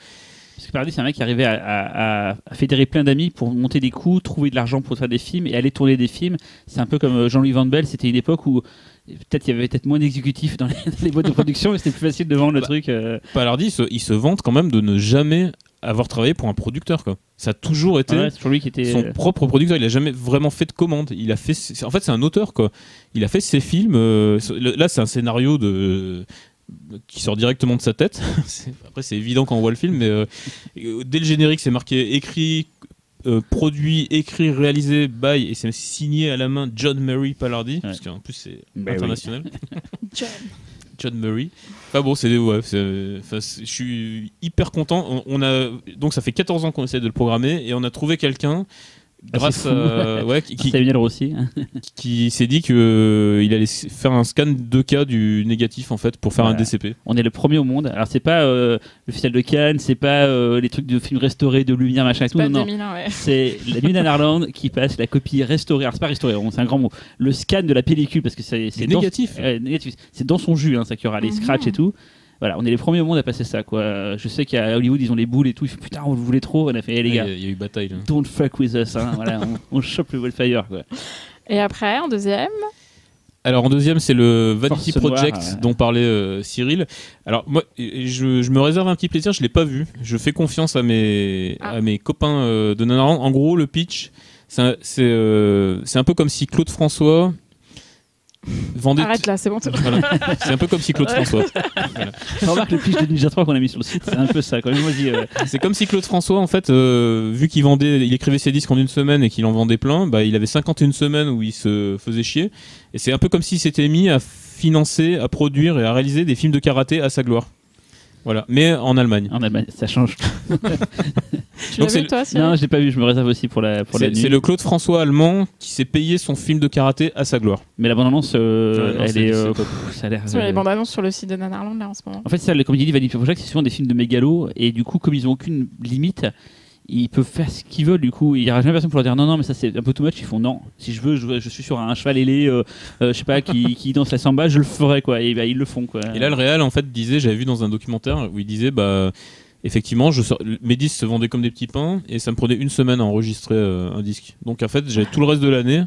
D: Parce que c'est un mec qui arrivait à, à- fédérer plein d'amis pour monter des coups, trouver de l'argent pour faire des films et aller tourner des films. C'est un peu comme euh, Jean-Louis Van Bell, c'était une époque où peut-être il y avait peut-être moins d'exécutifs dans les, dans les boîtes de production, mais c'était plus facile de vendre le
E: Bah,
D: truc. euh,
E: Palardi il se, il se vante quand même de ne jamais avoir travaillé pour un producteur quoi ça a toujours été
D: ouais, c'est sur lui qui était.
E: son
D: euh,
E: propre producteur. Il a jamais vraiment fait de commande. Il a fait, en fait, c'est un auteur quoi. Il a fait ses films. euh, là, c'est un scénario de qui sort directement de sa tête. Après, c'est évident quand on voit le film, mais euh, dès le générique, c'est marqué écrit. Euh, produit, écrit, réalisé by et c'est signé à la main John Murray Palardi parce qu'en plus c'est
D: Bah oui.
E: international.
A: John.
E: John Murray. Enfin bon, c'est ouais, c'est- enfin, c'est- je suis hyper content. On, on a donc ça fait 14 ans qu'on essaie de le programmer et on a trouvé quelqu'un grâce
D: c'est fou.
E: à ouais, qui, qui,
D: hein.
E: qui s'est dit que euh, il allait faire un scan 2K du négatif en fait pour faire
D: Voilà.
E: un DCP.
D: On est le premier au monde. Alors c'est pas euh, le festival de Cannes, c'est pas euh, les trucs de films restaurés, de lumière, machin et tout.
A: Pas
D: Non, non.
A: 2001, ouais.
D: C'est la nuit d'Anarland qui passe la copie restaurée. Alors c'est pas restauré, c'est un grand mot. Le scan de la pellicule parce que c'est c'est
E: C'est
D: dans-
E: négatif.
D: Négatif. C'est dans son jus, hein, ça qu'il y aura les
A: Mhm.
D: scratchs et tout. Voilà, on est les premiers au monde à passer ça, quoi. Je sais qu'à Hollywood, ils ont les boules et tout. Ils font putain, on le voulait trop. On a fait, les
E: il, y
D: gars,
E: a, il y a eu bataille. là.
D: don't fuck with us. Hein. voilà, on, on chope le Wildfire, quoi.
A: Et après, en deuxième,
E: Alors en deuxième, c'est le Vanity
D: Force Noire,
E: Project
D: ouais.
E: dont parlait euh, Cyril. Alors moi, je, je me réserve un petit plaisir, je l'ai pas vu. Je fais confiance à mes,
A: Ah.
E: à mes copains euh, de Nanarland. En gros, le pitch, c'est un, euh, c'est un peu comme si Claude François vendait...
A: arrête là, c'est bon.
E: Voilà. C'est un peu comme si Claude François.
D: Remarque le pitch de Ninja 3 qu'on a mis sur le site, c'est un peu ça. Quand même, vas-y. euh,
E: C'est comme si Claude François, en fait, euh, vu qu'il vendait, il écrivait ses disques en une semaine et qu'il en vendait plein, bah, il avait 51 semaines où il se faisait chier. Et c'est un peu comme s'il s'était mis à financer, à produire et à réaliser des films de karaté à sa gloire. Voilà, mais en Allemagne.
D: en Allemagne, ça change.
A: Tu l'as vu
E: le-
A: toi, Cyril?
D: Non, je l'ai pas vu. Je me réserve aussi pour la pour la
E: C'est
D: nuit.
E: c'est le Claude François allemand qui s'est payé son film de karaté à sa gloire.
D: Mais la bande-annonce, euh, elle
E: c'est-
D: est, euh, pff, ça a l'air.
A: Sur les
D: euh,
A: bandes annonces sur le site de Nanarland là en ce moment.
D: En fait, ça, comme il dit, Vanity Project, c'est souvent des films de mégalo, et du coup, comme ils ont aucune limite, ils peuvent faire ce qu'ils veulent. Du coup, il n'y aura jamais personne pour leur dire non, non, mais ça c'est un peu too much. Ils font non. Si je veux, je, suis sur un cheval ailé, euh, euh, je sais pas, qui, qui danse la samba, je le ferai quoi. Et bah, ils le font quoi.
E: Et là, le réal, en fait, disait, j'avais vu dans un documentaire où il disait, bah, effectivement, je mes disques se vendaient comme des petits pains et ça me prenait une semaine à enregistrer euh, un disque. Donc, en fait, j'avais tout le reste de l'année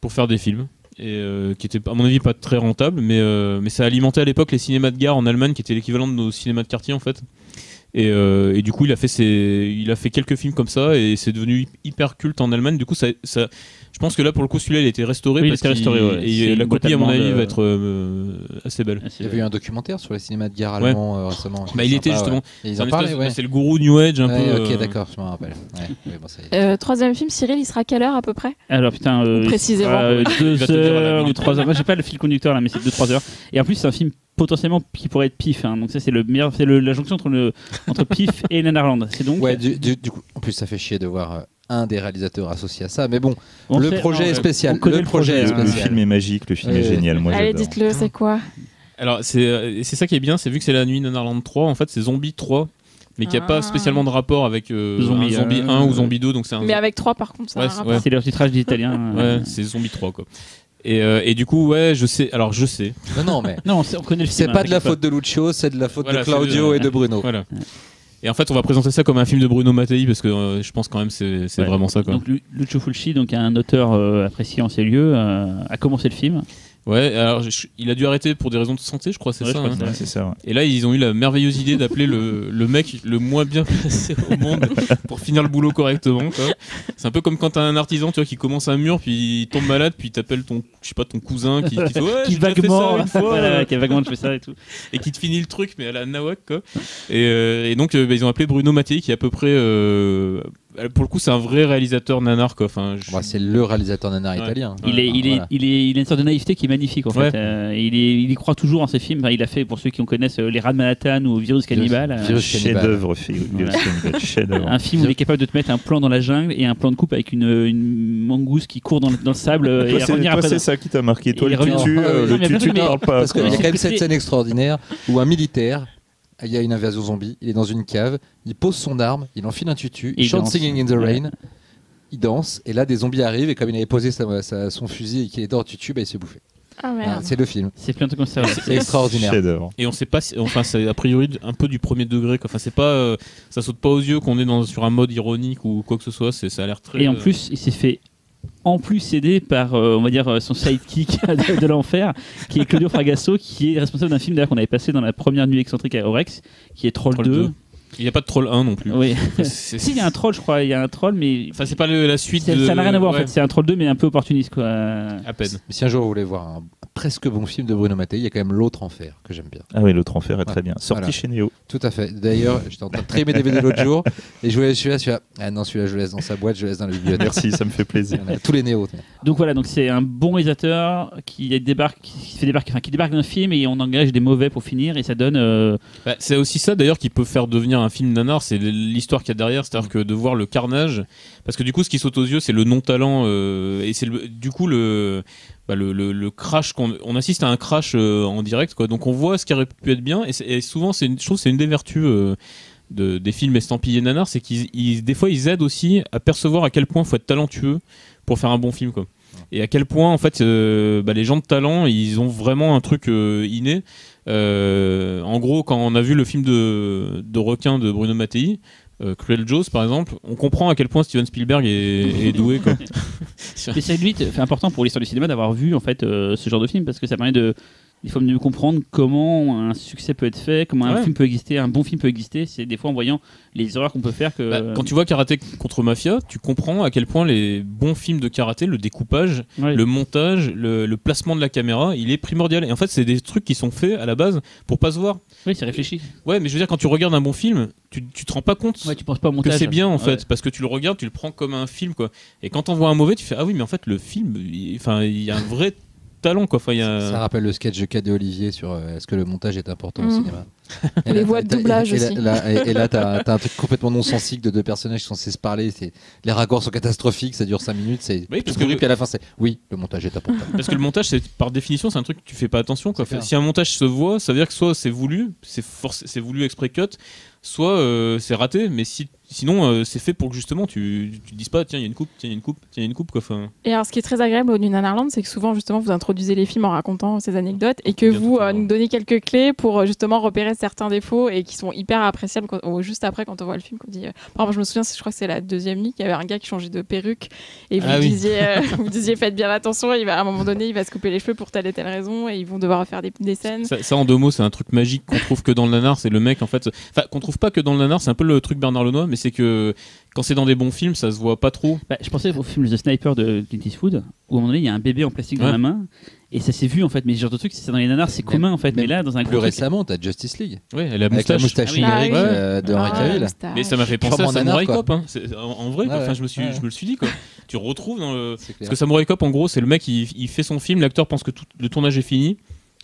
E: pour faire des films. Et euh, qui était à mon avis pas très rentable, mais, mais ça alimentait à l'époque les cinémas de gare en Allemagne, qui étaient l'équivalent de nos cinémas de quartier en fait. Et, euh, et du coup, il a fait ses, il a fait quelques films comme ça et c'est devenu hyper culte en Allemagne. Du coup, ça, je pense que là, pour le coup, celui-là, il a été restauré.
D: Oui, il a été restauré, ouais.
E: Et la copie, à mon avis,
D: euh,
E: va être euh, assez belle.
C: Il y avait eu un documentaire sur les cinémas de
E: Ouais.
C: allemands euh, récemment.
E: Bah, il était justement.
C: ouais. Ils en ouais.
E: C'est le gourou New Age un
C: Ouais,
E: peu.
C: ok,
E: euh,
C: d'accord, je me rappelle. Ouais, bon, ça.
A: Euh, troisième film, Cyril, il sera à quelle heure à peu près?
D: Alors putain, euh,
A: précisément.
D: euh,
E: Il
D: deux
E: va te dire à la
D: heures ou
E: minute.
D: trois heures. Moi, j'ai pas le fil conducteur là, mais c'est deux trois heures. Et en plus, c'est un film potentiellement qui pourrait être pif. hein. Donc ça, c'est le meilleur, c'est la jonction entre le entre pif et Nanarland. C'est donc.
C: Ouais, du, du- du coup, en plus, ça fait chier de voir euh, un des réalisateurs associé à ça. Mais bon,
D: on
C: le
D: sait-
C: projet
D: non,
C: est spécial. Le
D: le
C: projet
D: projet,
C: est.
B: Le film est magique, le film est génial. Moi,
A: Allez, dites-le, c'est quoi
E: Alors, c'est euh, c'est ça qui est bien, c'est vu que c'est la nuit Nanarland 3, en fait, c'est Zombie 3, mais qui a
A: Ah.
E: pas spécialement de rapport avec euh,
D: Zombie,
E: un Zombie
D: euh,
E: 1 ou Zombie 2, donc c'est un.
A: Mais avec trois par contre,
E: Ouais, c'est-
A: rapport.
E: ouais.
D: C'est leur titrage des Italiens. euh.
E: Ouais, c'est Zombie 3, quoi. Et, euh, et du coup, ouais, je sais. Alors, je sais.
C: Non, non, mais
D: Non, on, sait- on connaît le
C: c'est pas
D: hein,
C: de la faute de Lucio, c'est de la faute
E: Voilà,
C: de Claudio
E: de-
C: et de Bruno.
E: Voilà. Et en fait, on va présenter ça comme un film de Bruno Mattei parce que euh, je pense quand même c'est c'est
D: Ouais.
E: vraiment ça, quoi.
D: Donc Lu- Lucio Fulci, donc un auteur euh, apprécié en ces lieux, euh, a commencé le film.
E: Ouais, alors je- il a dû arrêter pour des raisons de santé, je crois, c'est
D: Ouais,
E: ça.
D: crois
E: hein.
B: ça. ouais.
E: Et là, ils ont eu la merveilleuse idée d'appeler le, le mec le moins bien placé au monde pour finir le boulot correctement. C'est un peu comme quand t'as un artisan, tu vois, qui commence un mur, puis il tombe malade, puis t'appelles ton, je sais pas, ton cousin qui, qui fait ouais,
D: qui
E: fait
D: vaguement,
E: ça une fois,
D: voilà, qui a vaguement fait ça et tout.
E: et qui te finit le truc, mais à la nawak quoi. Et, euh, et donc, euh, bah, ils ont appelé Bruno Mattei, qui est à peu près euh, pour le coup, c'est un vrai réalisateur nanar quoi. Enfin, je-
C: Bah, c'est le réalisateur nanar
E: Ouais.
C: italien.
D: Il, est, il, est, il, est, il a une sorte de naïveté qui est magnifique en
E: Ouais.
D: fait. Euh, il, est, il y croit toujours en ses films. Enfin, il a fait, pour ceux qui en connaissent, euh, Les Rats de Manhattan ou Virus Cannibal. euh,
C: Virus Cannibal.
B: Chef-d'œuvre.
D: Un film où il est capable de te mettre un plan dans la jungle et un plan de coupe avec une, une mangouste qui court dans le, dans le sable euh,
B: Toi,
D: et
B: c'est
D: revenir
B: toi,
D: après.
B: c'est ça qui t'a marqué. Toi,
D: Et
B: le tutu, euh, ne parle pas.
C: Parce qu'il y a quand même cette scène extraordinaire où un militaire, il y a une invasion zombie, il est dans une cave, il pose son arme, il enfile un tutu, il,
D: il
C: chante
D: danse.
C: Singing in the
D: Ouais.
C: Rain, il danse, et là des zombies arrivent, et comme il avait posé sa- sa- son fusil et qu'il est dans le tutu, bah, il se fait bouffer.
A: Ah
C: c'est le film.
D: C'est plein de trucs comme ça.
C: C'est extraordinaire.
E: Et on sait pas, si, enfin, c'est a priori un peu du premier degré. Quoi. Enfin, c'est pas, euh, ça saute pas aux yeux qu'on est dans, sur un mode ironique ou quoi que ce soit. C'est, ça a l'air très.
D: Et en
E: euh,
D: plus, il s'est fait en plus aidé par, euh, on va dire, euh, son sidekick de, de l'enfer, qui est Claudio Fragasso, qui est responsable d'un film d'ailleurs qu'on avait passé dans la première nuit excentrique à Orex, qui est Troll,
E: Troll
D: 2.
E: 2. Il n'y a pas de troll 1 non plus.
D: Oui. Si, il y a un troll, je crois, il y a un troll, mais
E: Enfin, c'est pas le- la suite. de-
D: ça n'a rien à voir en fait. C'est un troll 2, mais un peu opportuniste quoi.
E: À peine.
C: Mais si un jour vous voulez voir un presque bon film de Bruno Mattei, il y a quand même L'autre enfer que j'aime bien.
B: Ah oui, l'autre enfer est très
C: Ouais.
B: bien. Sorti
C: Voilà.
B: chez Néo.
C: Tout à fait. D'ailleurs, j'étais en train de trier mes DVD l'autre jour, et je voulais celui-là, celui-là. Ah non, celui-là, je le laisse dans sa boîte, je le laisse dans la bibliothèque.
B: Merci, ça me fait plaisir.
C: Tous les néos.
D: Donc voilà, donc c'est un bon réalisateur qui débarque, qui fait débarquer, enfin qui débarque d'un film et on engage des mauvais pour finir et ça donne. euh,
E: Bah, c'est aussi ça d'ailleurs qui peut faire devenir un film nanar, c'est l'histoire qu'il y a derrière, c'est-à-dire que de voir le carnage, parce que du coup ce qui saute aux yeux c'est le non-talent, euh, et c'est du coup le, bah, le, le- le crash, qu'on on assiste à un crash euh, en direct, quoi. donc on voit ce qui aurait pu être bien, et, souvent c'est une, je trouve que c'est une des vertus euh, de- des films estampillés nanar, c'est qu'ils ils- des fois ils aident aussi à percevoir à quel point faut être talentueux pour faire un bon film. Quoi. Et à quel point en fait euh, bah, les gens de talent ils ont vraiment un truc inné. En gros, quand on a vu le film de, de requin de Bruno Mattei, euh, Cruel Jaws par exemple, on comprend à quel point Steven Spielberg est, est doué. Quoi.
D: C'est c'est important pour l'histoire du cinéma d'avoir vu en fait euh, ce genre de film parce que ça permet de il faut mieux comprendre comment un succès peut être fait, comment un
E: Ouais.
D: film peut exister, un bon film peut exister. C'est des fois en voyant les erreurs qu'on peut faire que.
E: Bah, quand tu vois Karaté contre Mafia, tu comprends à quel point les bons films de karaté, le découpage,
D: Ouais.
E: le montage, le, le placement de la caméra, il est primordial. Et en fait, c'est des trucs qui sont faits à la base pour pas se voir.
D: Oui, c'est réfléchi.
E: Ouais, mais je veux dire, quand tu regardes un bon film, tu, tu te rends pas compte
D: Ouais, tu penses pas au
E: que
D: montage.
E: c'est bien en
D: Ouais.
E: fait, parce que tu le regardes, tu le prends comme un film quoi. Et quand on voit un mauvais, tu fais ah oui, mais en fait le film, il y a un vrai talent quoi. Enfin il y a.
C: Ça rappelle le sketch de Cadet Olivier sur euh, est-ce que le montage est important au
A: Mhm.
C: cinéma. Et
A: Les
C: là,
A: voix de doublage
C: et là-
A: aussi.
C: là- et, et là, t'as as un truc complètement non sensique de deux personnages qui sont censés se parler. Les raccords sont catastrophiques, ça dure 5 minutes. C'est
E: Oui, parce que-
C: pourri, puis à la fin, c'est oui, le montage est important.
E: Parce que le montage, c'est par définition, c'est un truc que tu fais pas attention. Quoi. Si un montage se voit, ça veut dire que soit c'est voulu, c'est forcé- c'est voulu exprès cut, soit euh, c'est raté. Mais si, sinon, euh, c'est fait pour que justement tu, tu te dises pas tiens il y a une coupe, tiens il y a une coupe, tiens il y a une coupe quoi. Enfin,
A: Et alors, ce qui est très agréable au Nanarland, c'est que souvent, justement, vous introduisez les films en racontant ces anecdotes et que
E: Bien
A: vous euh, nous donnez quelques clés pour euh, justement repérer certains défauts et qui sont hyper appréciables quand- ou juste après quand on voit le film. Qu'on dit, euh, par exemple, je me souviens, je crois que c'est la deuxième nuit, qu'il y avait un gars qui changeait de perruque et vous,
E: Ah
A: disiez, vous disiez faites bien attention, il va, à un moment donné, il va se couper les cheveux pour telle et telle raison et ils vont devoir faire des, des scènes.
E: ça, ça, en deux mots, c'est un truc magique qu'on trouve que dans le nanar. C'est le mec en fait, enfin qu'on trouve pas que dans le nanar. C'est un peu le truc Bernard Lenoir, mais c'est que quand c'est dans des bons films, ça se voit pas trop.
D: Bah, je pensais au film The Sniper de Clint Eastwood où à un moment donné il y a un bébé en plastique dans la main et ça s'est vu en fait. Mais ce genre de truc, c'est dans les nanars, c'est
C: Même-
D: commun en fait. Mais là, dans un
C: Plus
D: truc-
C: récemment, t'as Justice League
E: Ouais, elle a
C: avec la
E: moustache.
C: moustache
D: Ah oui.
C: numérique
E: Ah oui.
C: euh, de Henry
A: Ah,
C: Cavill.
E: Mais ça m'a fait penser à Samurai. Cop. Hein. C'est- En, en vrai, Enfin, je me suis,
C: ouais.
E: je me le suis dit quoi. tu retrouves dans le.
C: C'est
E: Parce que Samurai Cop, en gros, c'est le mec, il, il fait son film, l'acteur pense que tout le tournage est fini,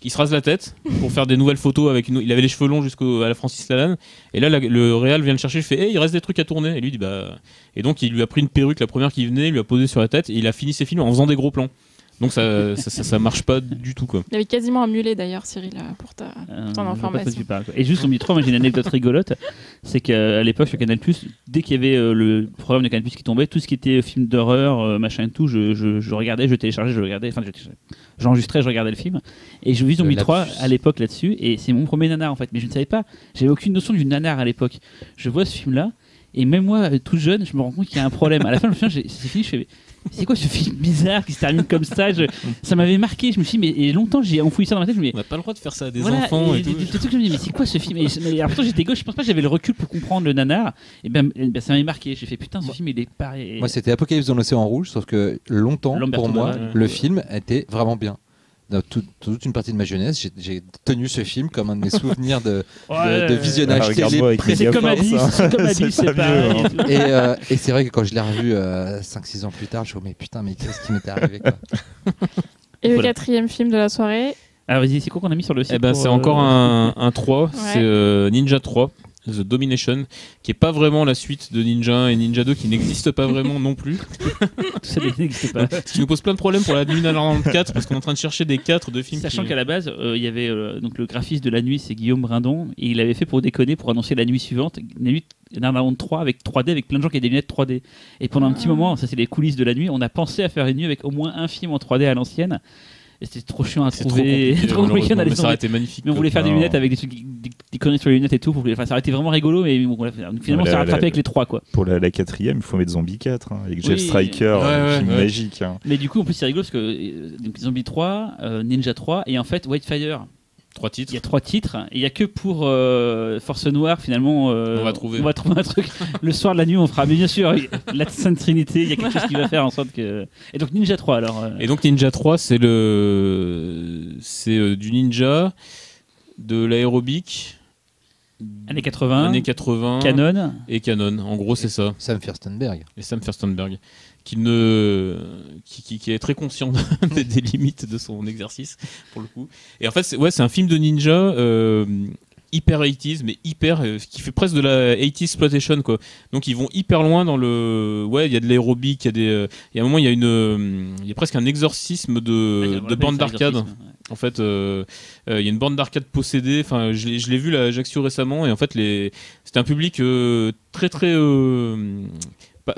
E: il se rase la tête pour faire des nouvelles photos avec une. Il avait les cheveux longs jusqu'à la Francis Lalanne, et là, le réal vient le chercher, il fait, hey, il reste des trucs à tourner, et lui dit bah. Et donc, il lui a pris une perruque, la première qui venait, lui a posé sur la tête, et il a fini ses films en faisant des gros plans. Donc ça, ça, ça, ça marche pas du tout quoi.
A: Il y avait quasiment un mulet d'ailleurs, Cyril, euh, pour ta.
D: Euh,
A: ton
D: je
A: information.
D: tu parles, quoi. Et juste en mi moi j'ai une anecdote rigolote, c'est qu'à l'époque sur Canal dès qu'il y avait euh, le programme de Canal qui tombait, tout ce qui était film d'horreur, euh, machin et tout, je, je- je regardais, je téléchargeais, je regardais, enfin je téléchargeais. j'enregistrais, je regardais le film. Et je vis Zombie
C: Le
D: 3
C: lapsus.
D: à l'époque là-dessus, et c'est mon premier nanar en fait. Mais je ne savais pas, j'avais aucune notion du nanar à l'époque. Je vois ce film-là, et même moi, tout jeune, je me rends compte qu'il y a un problème. À la fin, je me souviens, c'est fini, je fais. C'est quoi ce film bizarre qui se termine comme ça Je- Ça m'avait marqué. Je me suis dit, mais et longtemps j'ai enfoui ça dans ma tête. Je me dis,
E: On n'a pas le droit de faire ça à des
D: voilà,
E: enfants et,
D: des-
E: tout.
D: des- des trucs, je me dis, mais c'est quoi ce film Et, mais, alors, pourtant, j'étais gauche, je pense pas que j'avais le recul pour comprendre le nanar. Et ben, et ben, ça m'avait marqué. J'ai fait putain, ce film il est pareil.
C: Moi, c'était Apocalypse dans l'océan rouge, sauf que longtemps, pour moi, le film était vraiment bien. Dans tout- toute une partie de ma jeunesse, j'ai- j'ai tenu ce film comme un de mes souvenirs de, de-
D: Ouais.
C: de visionnage
B: Ah,
C: télé
B: regarde-moi avec
C: précis.
D: C'est comme Abyss, c'est comme
B: C'est pas mieux, hein.
D: et
C: euh, et c'est vrai que quand je l'ai revu 5-6 ans plus tard, je me dis, mais putain, mais qu'est-ce qui m'était arrivé quoi.
A: Et le
D: Voilà.
A: quatrième film de la soirée,
D: Alors vas-y, c'est quoi qu'on a mis sur le site
E: Eh ben,
D: pour,
E: c'est
D: euh,
E: encore un, un 3,
A: Ouais.
E: c'est euh, Ninja 3, The Domination, qui est pas vraiment la suite de Ninja 1 et Ninja 2, qui n'existe pas vraiment non plus.
D: Tout ça n'existe pas.
E: Ce qui nous pose plein de problèmes pour la nuit dans 4, parce qu'on est en train de chercher des 4 de films.
D: Sachant qu'à la base, euh, il y avait euh, donc le graphiste de la nuit, c'est Guillaume Brindon, et il avait fait pour déconner, pour annoncer la nuit suivante, la nuit Narnaland 3 avec 3D, avec plein de gens qui avaient des lunettes 3D. Et pendant un petit
A: Ah.
D: moment, ça c'est les coulisses de la nuit, on a pensé à faire une nuit avec au moins un film en 3D à l'ancienne. C'était trop chiant à trouver.
E: compliqué,
D: trop compliqué, on
E: ça été magnifique.
D: Mais on voulait faire des lunettes avec des, trucs- des, conneries sur les lunettes et tout. pour- Enfin, ça aurait été vraiment rigolo, mais finalement, a
B: la-
D: rattrapé avec les trois, quoi.
B: Pour la, la quatrième, il faut mettre Zombie 4, hein, avec
D: Oui.
B: Jeff Striker,
E: Ouais,
B: un
E: ouais,
B: film
E: ouais.
B: magique. hein.
D: Mais du coup, en plus, c'est rigolo parce que euh, Zombie 3, euh, Ninja 3 et en fait Whitefire.
E: Trois
D: Il
E: titres.
D: y a trois titres il y a que pour euh, Force Noire finalement. euh,
E: On va trouver.
D: On va trouver un truc. Le soir de la nuit, on fera. Mais bien sûr, la Sainte Trinité, il y a quelque chose qui va faire en sorte que. Et donc Ninja 3 alors. euh,
E: Et donc Ninja 3, c'est le, c'est euh, du ninja, de l'aérobic,
D: années 80,
E: années 80,
D: Canon.
E: et canon. En gros, c'est ça.
C: Sam Furstenberg.
E: Et Sam Furstenberg, qui ne, qui, qui- qui est très conscient des, des limites de son exercice pour le coup. Et en fait, c'est, ouais, c'est un film de ninja. euh, hyper 80s mais hyper euh, qui fait presque de la 80s exploitation quoi donc ils vont hyper loin dans le ouais il y a de l'aérobic il y a des euh, il y a un moment il y a une il y a presque un exorcisme de, de bande d'arcade en fait, euh, euh, il y a une bande d'arcade possédée. Enfin, je l'ai je l'ai vu à Ajaccio récemment, et en fait, les... c'était un public très très, pas,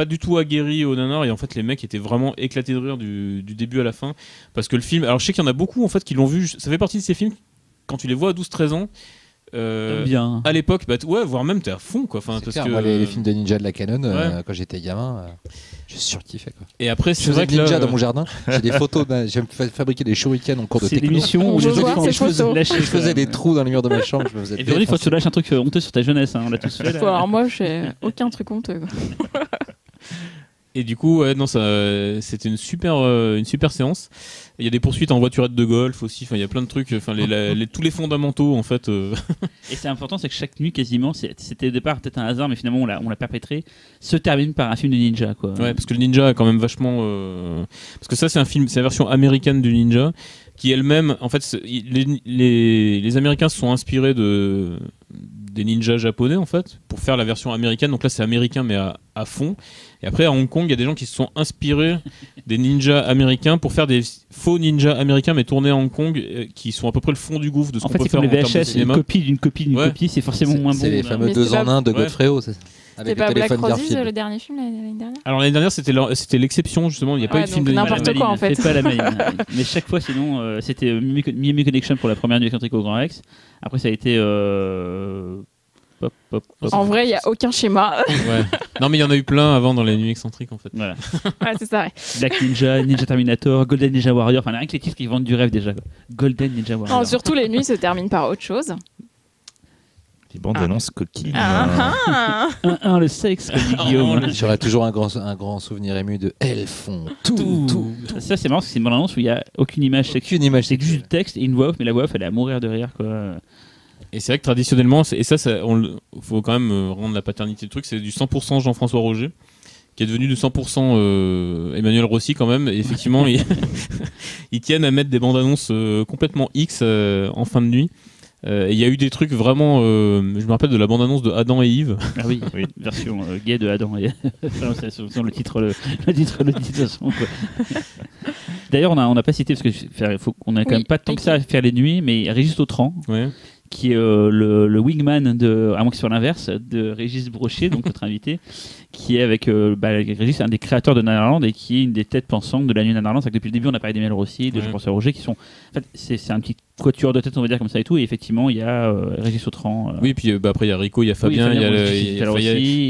E: pas du tout aguerri au nanar. Et en fait, les mecs étaient vraiment éclatés de rire du, du début à la fin, parce que le film. Alors, je sais qu'il y en a beaucoup en fait qui l'ont vu. Ça fait partie de ces films quand tu les vois à 12-13 ans. euh,
D: bien.
E: à l'époque, bah, ouais, voire même t'es à fond quoi. Enfin, parce
C: clair,
E: que
C: moi, les, les films de ninja de la Canon, euh, quand j'étais gamin, euh, je surkiffais. Quoi.
E: Et après,
C: Je
E: c'est
C: faisais
E: vrai que là,
C: ninja
E: euh,
C: dans mon jardin. J'ai des photos. d'un- J'aime fa- fabriquer des shurikens en cours de
D: C'est
C: techno.
D: l'émission
A: On
D: où faisaient
A: photos.
D: lâcher.
C: Je faisais des trous dans les murs de ma chambre. Je me faisais
D: Et Véronique, faut que tu lâches un truc honteux sur ta jeunesse, hein, on l'a tous fait. là.
A: Alors moi, j'ai aucun truc honteux.
E: Et du coup, ouais, non, ça, c'était une super, euh, une super séance. Il y a des poursuites en voiturette de golf aussi. Enfin, il y a plein de trucs. Enfin, les, la- les- tous les fondamentaux, en fait. euh,
D: Et c'est important, c'est que chaque nuit, quasiment, c'était au départ peut-être un hasard, mais finalement on l'a, on l'a perpétré, se termine par un film de ninja. Quoi.
E: Ouais, parce que le ninja est quand même vachement. euh, Parce que ça, c'est un film, c'est la version américaine du ninja, qui elle-même, en fait, les, les, les Américains se sont inspirés de des ninjas japonais en fait pour faire la version américaine donc là c'est américain mais à, à fond et après à Hong Kong il y a des gens qui se sont inspirés des ninjas américains pour faire des faux ninjas américains mais tournés à Hong Kong euh, qui sont à peu près le fond du gouffre de ce
D: En
E: qu'on
D: fait,
E: peut
D: c'est
E: faire
D: comme
E: en
D: les
E: termes de
D: VHS, une copie d'une copie d'une
E: Ouais.
D: copie, c'est forcément moins bon.
C: c'est les fameux
A: Mais
C: deux
A: c'est
C: en
A: pas-
C: un de
E: Ouais.
C: Godfrey c'est-
A: C'était
C: avec
A: pas Black
C: téléphone
A: Roses,
C: Garfield.
A: le dernier film l'année l'année dernière
E: alors l'année dernière c'était leur- c'était l'exception justement il n'y a pas
A: Ouais,
E: eu de film
A: donc
E: de
D: la
A: n'importe
E: ninja.
A: quoi, en fait.
D: C'est pas la maline. Mais chaque fois, sinon, euh, c'était euh, Miami Miami Connection pour la première nuit au Grand Rex. Après, ça a été. euh,
A: En vrai, il y a aucun schéma.
E: Ouais. non mais il y en a eu plein avant dans les nuits excentriques en fait
D: Voilà.
A: ouais, c'est ça. ouais.
D: Black Ninja, Ninja Terminator, Golden Ninja Warrior. Enfin, rien que les titres qui vendent du rêve déjà. Golden Ninja Warrior.
A: Non, surtout les nuits se terminent par autre chose.
B: Les bandes
A: Ah.
B: annonces coquines.
A: Ah, ah.
D: Un, un, le sexe, comme dit Guillaume.
C: J'aurais toujours un grand, un grand souvenir ému de Elles font tout, tout.
D: Ça, c'est marrant parce que c'est une bande-annonce où il n'y a aucune image sexuelle.
C: Aucune image
D: C'est juste du texte et une voix off, mais la voix off, elle est à mourir de rire. Quoi.
E: Et c'est vrai que traditionnellement, c'est- et ça, ça on faut quand même euh, rendre la paternité du truc, c'est du 100% Jean-François Roger, qui est devenu du 100% euh, Emmanuel Rossi quand même. Et effectivement, ils, ils tiennent à mettre des bandes annonces euh, complètement X euh, en fin de nuit. Euh, et il y a eu des trucs vraiment. euh, je me rappelle de la bande annonce de Adam et Yves.
D: Ah oui,
B: Oui.
D: version euh, gay de Adam et Enfin, c'est sur le titre le, le titre le dit de toute façon, quoi. D'ailleurs, on n'a on a pas cité parce que faire- faut qu'on a quand
A: Oui,
D: même pas tant que ça à faire les nuits, mais Régis Autran,
E: Ouais.
D: Qui est euh, le, le wingman de, à moins que ce soit l'inverse, de Régis Brochet, donc notre invité, qui est avec euh, bah, Régis, un des créateurs de Nanarland et qui est une des têtes pensantes de la nuit Nanarland. C'est que depuis le début, on a parlé d'Emile Rossi, de
E: Ouais.
D: Jean-François Roger, qui sont. En fait, c'est c'est un petit quatuor de tête, on va dire comme ça et tout. Et effectivement, il y a euh, Régis Autran. euh,
E: Oui, puis euh, bah, après il y a Rico, il y a Fabien, il il y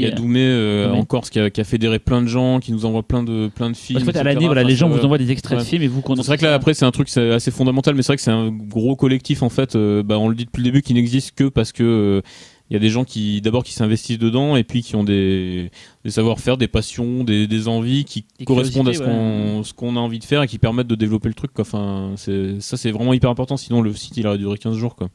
E: y a- y Doumé euh, en Corse qui a, qui a fédéré plein de gens, qui nous envoie plein de, plein de films.
D: en fait, à l'année, voilà,
E: Enfin,
D: les gens vous envoient des extraits
E: ouais.
D: de films et vous
E: C'est vrai que là après c'est un truc c'est assez fondamental mais c'est vrai que c'est un gros collectif en fait euh, bah, on le dit depuis le début qui n'existe que parce que euh, il y a des gens qui d'abord qui s'investissent dedans et puis qui ont des, des savoir-faire, des passions, des, des envies qui
D: Des
E: correspondent à ce qu'on a envie de faire et qui permettent de développer le truc. Quoi. Enfin, ça c'est vraiment hyper important. Sinon le site il aurait duré 15 jours. Quoi.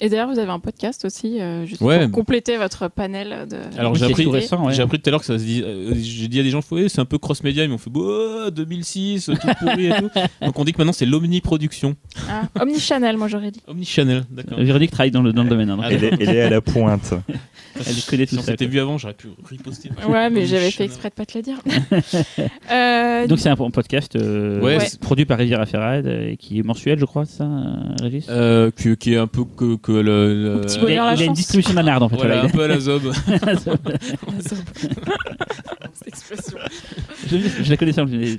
A: Et d'ailleurs, vous avez un podcast aussi, euh, juste
E: Ouais.
A: pour compléter votre panel de.
E: Alors j'ai appris,
D: tout récent, ouais.
E: j'ai appris tout à l'heure que ça se dit. euh, j'ai dit à des gens, ouais, c'est un peu cross-média, ils m'ont fait oh, 2006, tout pourri et tout. Donc on dit que maintenant c'est l'omniproduction.
A: Ah, Omnichannel, moi j'aurais dit.
E: Omnichannel, d'accord.
D: Véronique travaille dans le, dans le domaine. hein,
B: Elle est, elle est à la pointe.
D: elle connaît
E: Si
D: tout
E: on
D: ça.
E: s'était
D: quoi.
E: vu avant, j'aurais pu riposter.
A: Ouais, mais j'avais fait exprès de pas te le dire. Euh,
D: Donc c'est un podcast euh,
E: Ouais,
D: produit par Riviera Ferrade euh, qui est mensuel, je crois, c'est ça, Régis?
E: Euh, qui, qui est un peu que, que le, le-
A: petit
D: il, a, il a une distribution d'anard en fait.
E: voilà,
D: voilà,
E: un peu à la zob.
A: Cette expression.
D: je, je la connaissais en plus.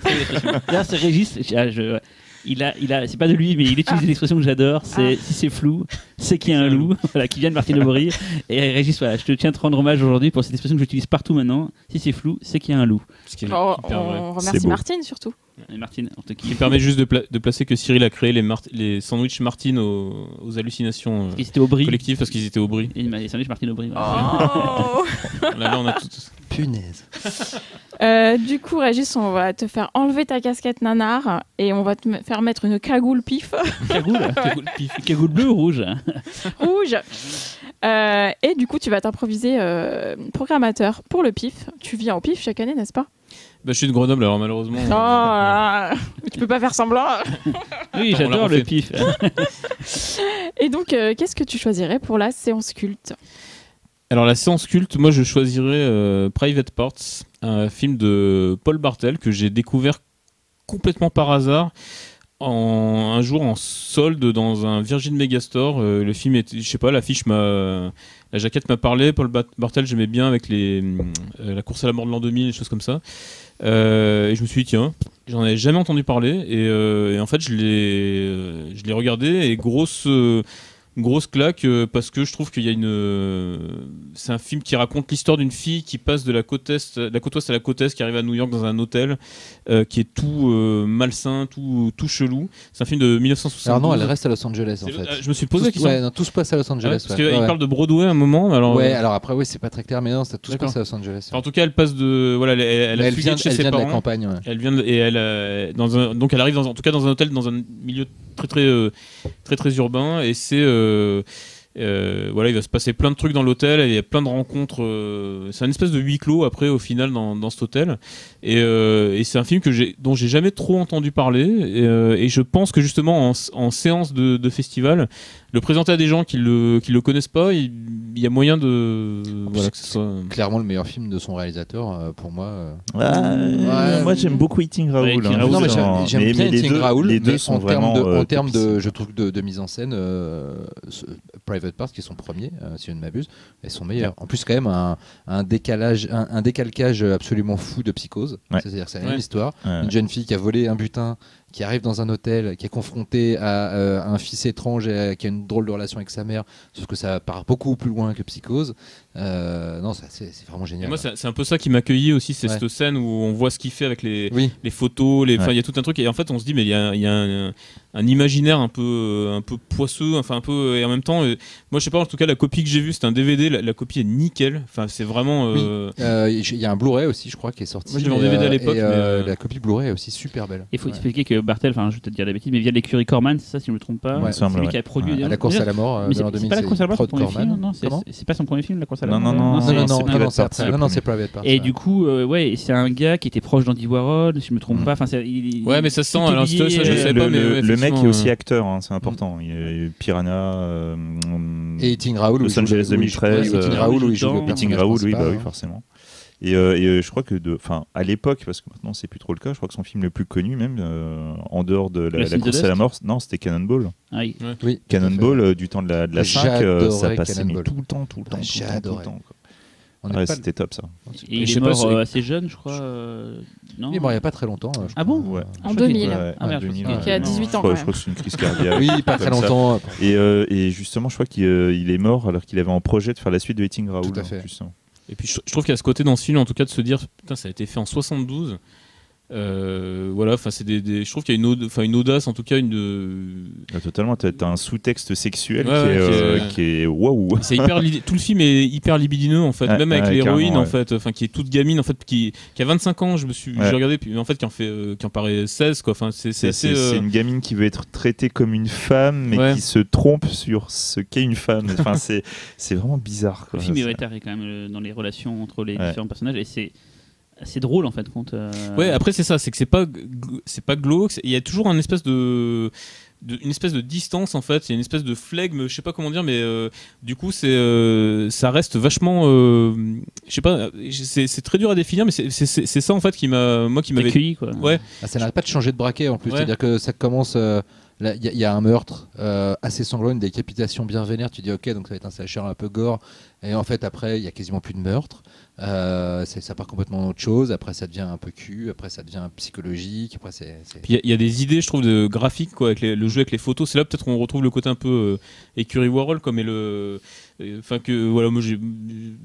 D: c'est Régis. je- ah, je- il a, il a, c'est pas de lui, mais il utilise une expression que j'adore. C'est
A: Ah.
D: si c'est flou, c'est qu'il y a un loup. voilà, qui vient de Martine Aubry. Et Régis, voilà, je te tiens à te rendre hommage aujourd'hui pour cette expression que j'utilise partout maintenant. Si c'est flou, c'est qu'il y a un loup.
E: Ce qui, est
A: Oh,
E: hyper vrai.
A: on remercie. Martine surtout.
D: Et Martine, on te
E: Qui permet juste de, pla- de placer que Cyril a créé les, les sandwichs Martine aux, aux hallucinations euh,
D: Parce qu'ils étaient au bris.
E: collectives parce qu'ils étaient au bris.
D: Et m'a dit Martine Aubry. voilà.
A: Oh
E: Là, là, on a tout.
C: Punaise.
A: Euh, du coup, Régis, on va te faire enlever ta casquette nanar et on va te faire mettre une cagoule pif
D: Cagoule.
E: Cagoule pif.
D: Cagoule bleue ou rouge
A: rouge. Euh, et du coup, tu vas t'improviser euh, programmateur pour le pif. Tu viens au pif chaque année, n'est-ce pas?
E: Bah, je suis de Grenoble, alors malheureusement.
A: Oh, là. tu peux pas faire semblant.
D: Oui, j'adore le pif.
A: Et donc, euh, qu'est-ce que tu choisirais pour la séance culte?
E: Alors la séance culte, moi je choisirais euh, Private Parts, un film de Paul Bartel que j'ai découvert complètement par hasard un jour en solde dans un Virgin Megastore. Euh, le film était, je sais pas, l'affiche m'a, la jaquette m'a parlé. Paul Ba- Bartel j'aimais bien avec les, euh, la course à la mort de l'an 2000, des choses comme ça. Euh, et je me suis dit tiens, j'en avais jamais entendu parler et, et en fait je l'ai, je l'ai regardé et grosse grosse claque euh, parce que je trouve qu'il y a une euh, c'est un film qui raconte l'histoire d'une fille qui passe de la côte est de la côte ouest à la côte est qui arrive à New York dans un hôtel euh, qui est tout euh, malsain tout tout chelou c'est un film de 1972
C: Alors non, elle reste à Los Angeles en fait.
E: je me suis posé la
C: Tout-
E: question
C: ouais, non, tout se passe à Los Angeles.
E: parce
C: ouais.
E: qu'il
C: Ouais,
E: parle de Broadway à un moment alors
C: Ouais, alors après, oui, c'est pas très clair, mais non, ça tout se
E: D'accord.
C: passe à Los Angeles.
E: enfin, en tout cas elle passe de voilà elle, elle
C: Mais
E: a
C: elle
E: fugué
C: vient,
E: de chez
C: elle
E: ses
C: vient de la
E: parents
C: campagne. ouais.
E: Elle vient de- et elle euh, dans un, donc elle arrive dans, en tout cas dans un hôtel dans un milieu très très euh, très très urbain. Et c'est euh, euh, voilà il va se passer plein de trucs dans l'hôtel il y a plein de rencontres c'est un espèce de huis clos après au final dans, dans cet hôtel. Et, et c'est un film que j'ai dont j'ai jamais trop entendu parler. Et, et je pense que justement en, en séance de, de festival le présenter à des gens qui le qui le connaissent pas il, il y a moyen de voilà que ce soit
C: Clairement le meilleur film de son réalisateur euh, pour moi. euh.
B: Ah,
C: Ouais.
B: moi j'aime beaucoup Eating Raoul.
D: Eating
B: hein,
D: Raoul,
C: non, mais
B: justement.
C: j'aime bien
B: mais
C: Eating
B: deux-
C: Raoul,
B: Les deux
C: mais
B: sont
C: en termes
B: vraiment.
C: de,
B: euh,
C: en termes de, je trouve de, de mise en scène, euh, ce- Private Parts qui est son premier, euh, si je ne m'abuse, est son meilleur. En plus quand même un, un décalage, un, un décalcage absolument fou de psychose.
B: Ouais.
C: C'est-à-dire que c'est la
E: Ouais.
C: même histoire.
B: Ouais.
C: Une jeune fille qui a volé un butin, qui arrive dans un hôtel, qui est confrontée à euh, un fils étrange et à- qui a une drôle de relation avec sa mère, sauf que ça part beaucoup plus loin que Psychose. Euh, non, ça, c'est c'est vraiment
E: Et
C: génial.
E: moi c'est c'est un peu ça qui m'accueillit aussi c'est
C: Ouais.
E: cette scène où on voit ce qu'il fait avec les
C: oui,
E: les photos, les,
B: Ouais.
E: il y a tout un truc et en fait on se dit mais il y a, il y a un, un imaginaire un peu un peu poisseux, enfin un peu et en même temps euh, moi je sais pas en tout cas la copie que j'ai vue c'était un DVD, la, la copie est nickel, enfin c'est vraiment
C: Oui.
E: euh,
C: Euh, il y a un Blu-ray aussi, je crois, qui est sorti.
E: Moi, je l'ai en DVD à l'époque,
C: euh,
E: euh,
C: La copie Blu-ray est aussi super belle.
D: Il faut
C: Ouais.
D: expliquer que Bartel, enfin je vais te dire la bêtise, mais via l'écurie Corman, c'est ça si je ne me trompe pas.
C: Ouais,
D: c'est lui
B: ouais.
D: qui a produit.
C: La course à la mort
D: c'est
C: l'an
D: c'est
C: 2000,
D: pas la course à la mort, c'est- c'est- C'est pas son premier film, la course à la
B: Non, non, non,
C: Non,
B: c'est-
C: non, non,
B: c'est
C: non,
B: Private le
C: non, non, c'est. Private Parts.
D: Et du coup, euh, ouais, c'est un gars qui était proche d'Andy Warhol, si je me trompe
C: Mm.
D: pas. Enfin, c'est- il-
E: Ouais, mais ça se sent, alors, ça, je
D: euh,
E: savais
B: le,
E: pas,
B: le- mec est aussi
E: euh,
B: acteur, hein, c'est important. Il y a Piranha, euh,
C: Et Eating Raoul,
B: Los Angeles
C: le- où il joue-
B: 2013,
C: Eating
B: euh,
C: Raoul,
D: Eating
B: oui, bah oui,
C: hein.
B: forcément. Et, euh, et, euh, je crois que, enfin, à l'époque, parce que maintenant c'est plus trop le cas, je crois que son film le plus connu, même euh, en dehors de la, la course à la mort, non, c'était Cannonball.
D: Ah, oui.
C: Oui.
B: Cannonball euh, du temps de la, de la 5, euh, ça passait mais tout le temps, tout le temps,
C: Ah,
B: tout le temps, tout le temps. Ouais,
C: pas-
B: c'était top ça.
D: Et il est mort euh, assez jeune, je crois. euh, Non
C: Il est mort il n'y a pas très longtemps. je
D: Ah bon
B: Ouais.
A: En
D: Je crois qu'il-
A: 2000.
B: Ouais,
D: Ah, merde, je
B: 2000,
D: pensais
C: qu'il
A: y a
B: non,
A: 18
B: je
A: ans,
B: crois- Je crois que c'est une crise cardiaque.
C: Oui, pas très longtemps.
B: Et, euh, et justement, je crois qu'il euh, il est mort alors qu'il avait en projet de faire la suite de Eating Raoul.
C: Tout à
B: en
C: fait.
B: plus, hein.
E: Et puis je, trouve qu'il y a ce côté dans ce film, en tout cas, de se dire, putain, ça a été fait en 72. Euh, voilà, enfin c'est des, des- je trouve qu'il y a une, enfin, une audace, en tout cas une.
B: Ah, totalement, t'as as un sous-texte sexuel
E: Ouais,
B: qui,
E: ouais,
B: est,
E: qui est-
B: euh, qui est waouh.
E: C'est hyper li- tout le film est hyper libidineux en fait, même avec l'héroïne en fait, enfin qui est toute gamine en fait, qui, qui a 25 ans, je me suis,
B: Ouais.
E: j'ai regardé, puis en fait qui en fait, euh, qui en paraît 16 quoi. Enfin c'est c'est euh,
B: une gamine qui veut être traitée comme une femme, mais
E: Ouais.
B: qui se trompe sur ce qu'est une femme. Enfin, c'est c'est vraiment bizarre. Quoi.
D: Le film est rétardé quand même euh, dans les relations entre les
B: Ouais.
D: différents personnages et c'est assez drôle en fait compte. euh,
E: Ouais, après c'est ça, c'est que c'est pas c'est pas glauque, c'est- il y a toujours un espèce de, de- une espèce de distance en fait, il y a une espèce de flegme, je sais pas comment dire, mais euh, du coup c'est euh, ça reste vachement, euh, je sais pas, c'est c'est très dur à définir, mais c'est- c'est c'est- c'est ça en fait qui m'a moi qui m'avait
D: accueilli quoi.
E: Ouais.
C: Ah, ça n'arrête pas de changer de braquet en plus.
E: Ouais.
C: C'est-à-dire que ça commence. euh, là, Il y, a- il y a un meurtre euh, assez sanglant, une décapitation bien vénère. Tu dis ok, donc ça va être un slasher un peu gore. Et en fait, après, il y a quasiment plus de meurtre. Euh, ça part complètement dans autre chose. Après, ça devient un peu cul. Après, ça devient psychologique. Après, c'est.
E: il y a- des idées, je trouve, de graphiques, quoi, avec les- le jeu avec les photos. C'est là peut-être qu'on retrouve le côté un peu euh, écurie Warhol, comme et le, enfin que voilà, moi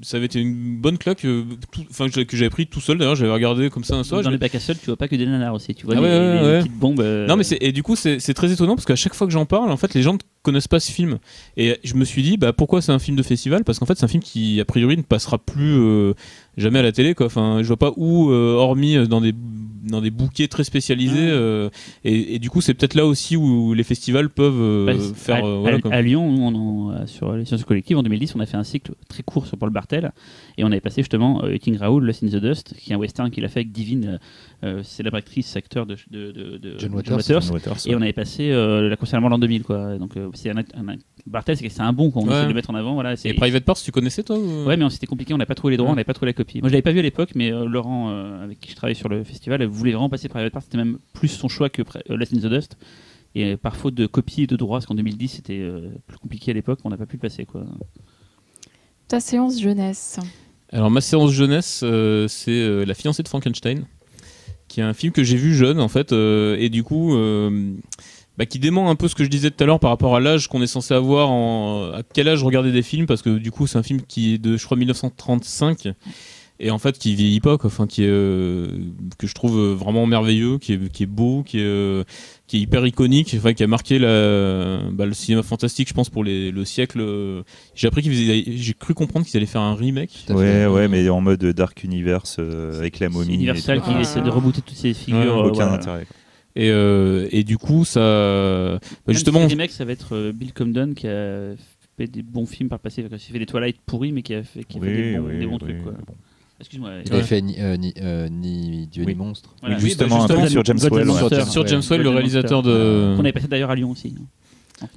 E: ça avait été une bonne claque, euh, enfin que j'avais- que j'avais pris tout seul. D'ailleurs, j'avais regardé comme ça un soir.
D: dans les bacs à seuls, tu vois pas que des nanars aussi. Tu vois
E: Ah
D: les,
E: ouais, ouais,
D: les
E: ouais.
D: petites bombes. euh,
E: Non mais et du coup c'est c'est très étonnant parce qu'à chaque fois que j'en parle en fait les gens ne connaissent pas ce film et je me suis dit bah pourquoi c'est un film de festival? Parce qu'en fait c'est un film qui a priori ne passera plus euh, jamais à la télé quoi enfin je vois pas où euh, hormis euh, dans des dans des bouquets très spécialisés
D: Ah.
E: euh, et, et du coup c'est peut-être là aussi où les festivals peuvent euh,
D: Bah,
E: faire
D: à,
E: voilà,
D: à-
E: quoi.
D: à Lyon, nous, on en- sur les sciences collectives, en 2010, on a fait un cycle très court sur Paul Bartel et on avait passé justement King Raoul, Lost in the Dust, qui est un western qu'il a fait avec Divine, célèbre actrice, acteur de, de, de- de-
C: John
D: John
C: Waters.
D: Waters.
B: John Waters,
D: Et on avait passé euh, la course à l'an 2000 quoi. Donc euh, c'est un, un- Bartel, c'est un bon qu'on
E: Ouais.
D: essaie de le mettre en avant. Voilà, c'est-
E: et Private Parts tu connaissais toi ou-
D: Ouais, mais c'était compliqué, on n'avait pas trouvé les droits,
E: Ouais.
D: on n'avait pas trouvé la copie. Moi, je l'avais pas vu à l'époque, mais euh, Laurent, euh, avec qui je travaillais sur le festival, elle voulait vraiment passer Private Part. C'était même plus son choix que euh, Lost in the Dust. Et euh, par faute de copie et de droits, parce qu'en 2010, c'était euh, plus compliqué à l'époque, on n'a pas pu le passer. Quoi.
A: Ta séance jeunesse.
E: Alors ma séance jeunesse, euh, c'est euh, La fiancée de Frankenstein, qui est un film que j'ai vu jeune en fait, euh, et du coup, euh, bah, qui dément un peu ce que je disais tout à l'heure par rapport à l'âge qu'on est censé avoir, en, à quel âge regarder des films, parce que du coup c'est un film qui est de, je crois, 1935. Et en fait, qui vieillit pas. Enfin, qui est, euh, que je trouve vraiment merveilleux, qui est, qui est beau, qui est, qui est hyper iconique, enfin, qui a marqué la, bah, le cinéma fantastique, je pense, pour les, le siècle. euh. J'ai appris qu'ils j'ai cru comprendre qu'ils allaient faire un remake.
B: Ouais, ouais, mais en mode Dark Universe euh, avec la momie.
D: Universal qui
A: Ah.
D: essaie de rebooter toutes ces figures.
E: Ouais,
D: euh,
B: Aucun
D: voilà.
B: intérêt. quoi.
E: Et, euh, et du coup, ça. bah,
D: Même
E: justement.
D: si le remake, ça va être Bill Comden qui a fait des bons films par le passé, qui a fait des Twilight pourris, mais qui a fait, qui a fait des bons,
B: Oui,
D: des bons
B: oui,
D: trucs.
B: oui,
D: Quoi.
B: bon.
D: Excuse-moi.
C: Il
E: Ouais.
C: avait fait ni, euh, ni, euh, ni Dieu
B: Oui.
C: ni monstre.
D: Voilà.
B: Oui,
E: Oui,
B: justement,
E: bah,
B: un
E: justement,
B: truc sur James Whale.
D: Monster.
B: ouais.
E: Sur James
D: Ouais.
E: Whale, le
D: Golden
E: réalisateur de.
D: On avait passé d'ailleurs à Lyon aussi.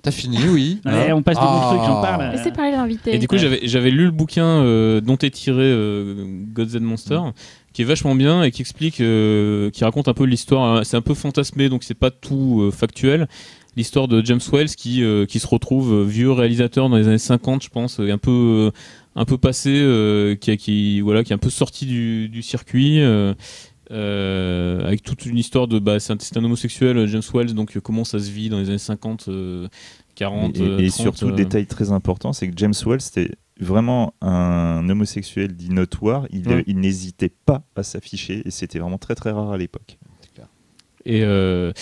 C: T'as fini, oui.
D: Ouais, on passe de bons
C: Ah.
D: trucs, j'en parle.
A: Laissez parler l'invité.
E: Et du coup,
D: Ouais.
E: j'avais lu le bouquin euh, dont est tiré euh, Gods and Monsters,
B: Mm.
E: qui est vachement bien et qui explique, euh, qui raconte un peu l'histoire. hein. C'est un peu fantasmé, donc c'est pas tout euh, factuel. L'histoire de James Wells qui, euh, qui se retrouve euh, vieux réalisateur dans les années 50, je pense, et un peu, euh, un peu passé, euh, qui, voilà, qui est un peu sorti du, du circuit. euh, euh, avec toute une histoire de bah, c'est un, c'est un homosexuel James Wells donc euh, comment ça se vit dans les années 50 euh, 40
B: Et, et-
E: euh,
B: et
E: 30,
B: surtout,
E: euh,
B: détail très important, c'est que James Wells, c'était vraiment un homosexuel dit notoire. Il,
E: Ouais.
B: il n'hésitait pas à s'afficher et c'était vraiment très très rare à l'époque.
E: Et, euh,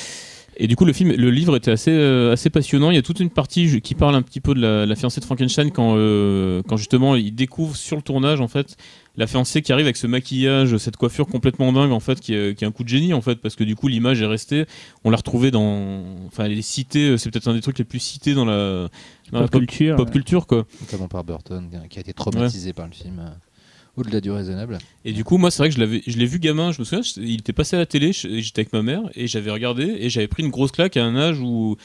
E: et du coup, le film, le livre était assez, euh, assez passionnant. Il y a toute une partie qui parle un petit peu de la, la fiancée de Frankenstein quand, euh, quand justement il découvre sur le tournage en fait la fiancée qui arrive avec ce maquillage, cette coiffure complètement dingue en fait, qui est, qui est un coup de génie en fait, parce que du coup l'image est restée. On l'a retrouvée dans, enfin, elle est citée. C'est peut-être un des trucs les plus cités dans la, dans la
D: Pop culture.
E: pop culture quoi.
C: Notamment par Burton, qui a été traumatisé par le film. Au-delà du raisonnable.
E: Et du coup, moi, c'est vrai que je l'ai vu gamin. Je me souviens, il était passé à la télé. J'étais avec ma mère et j'avais regardé et j'avais pris une grosse claque à un âge où,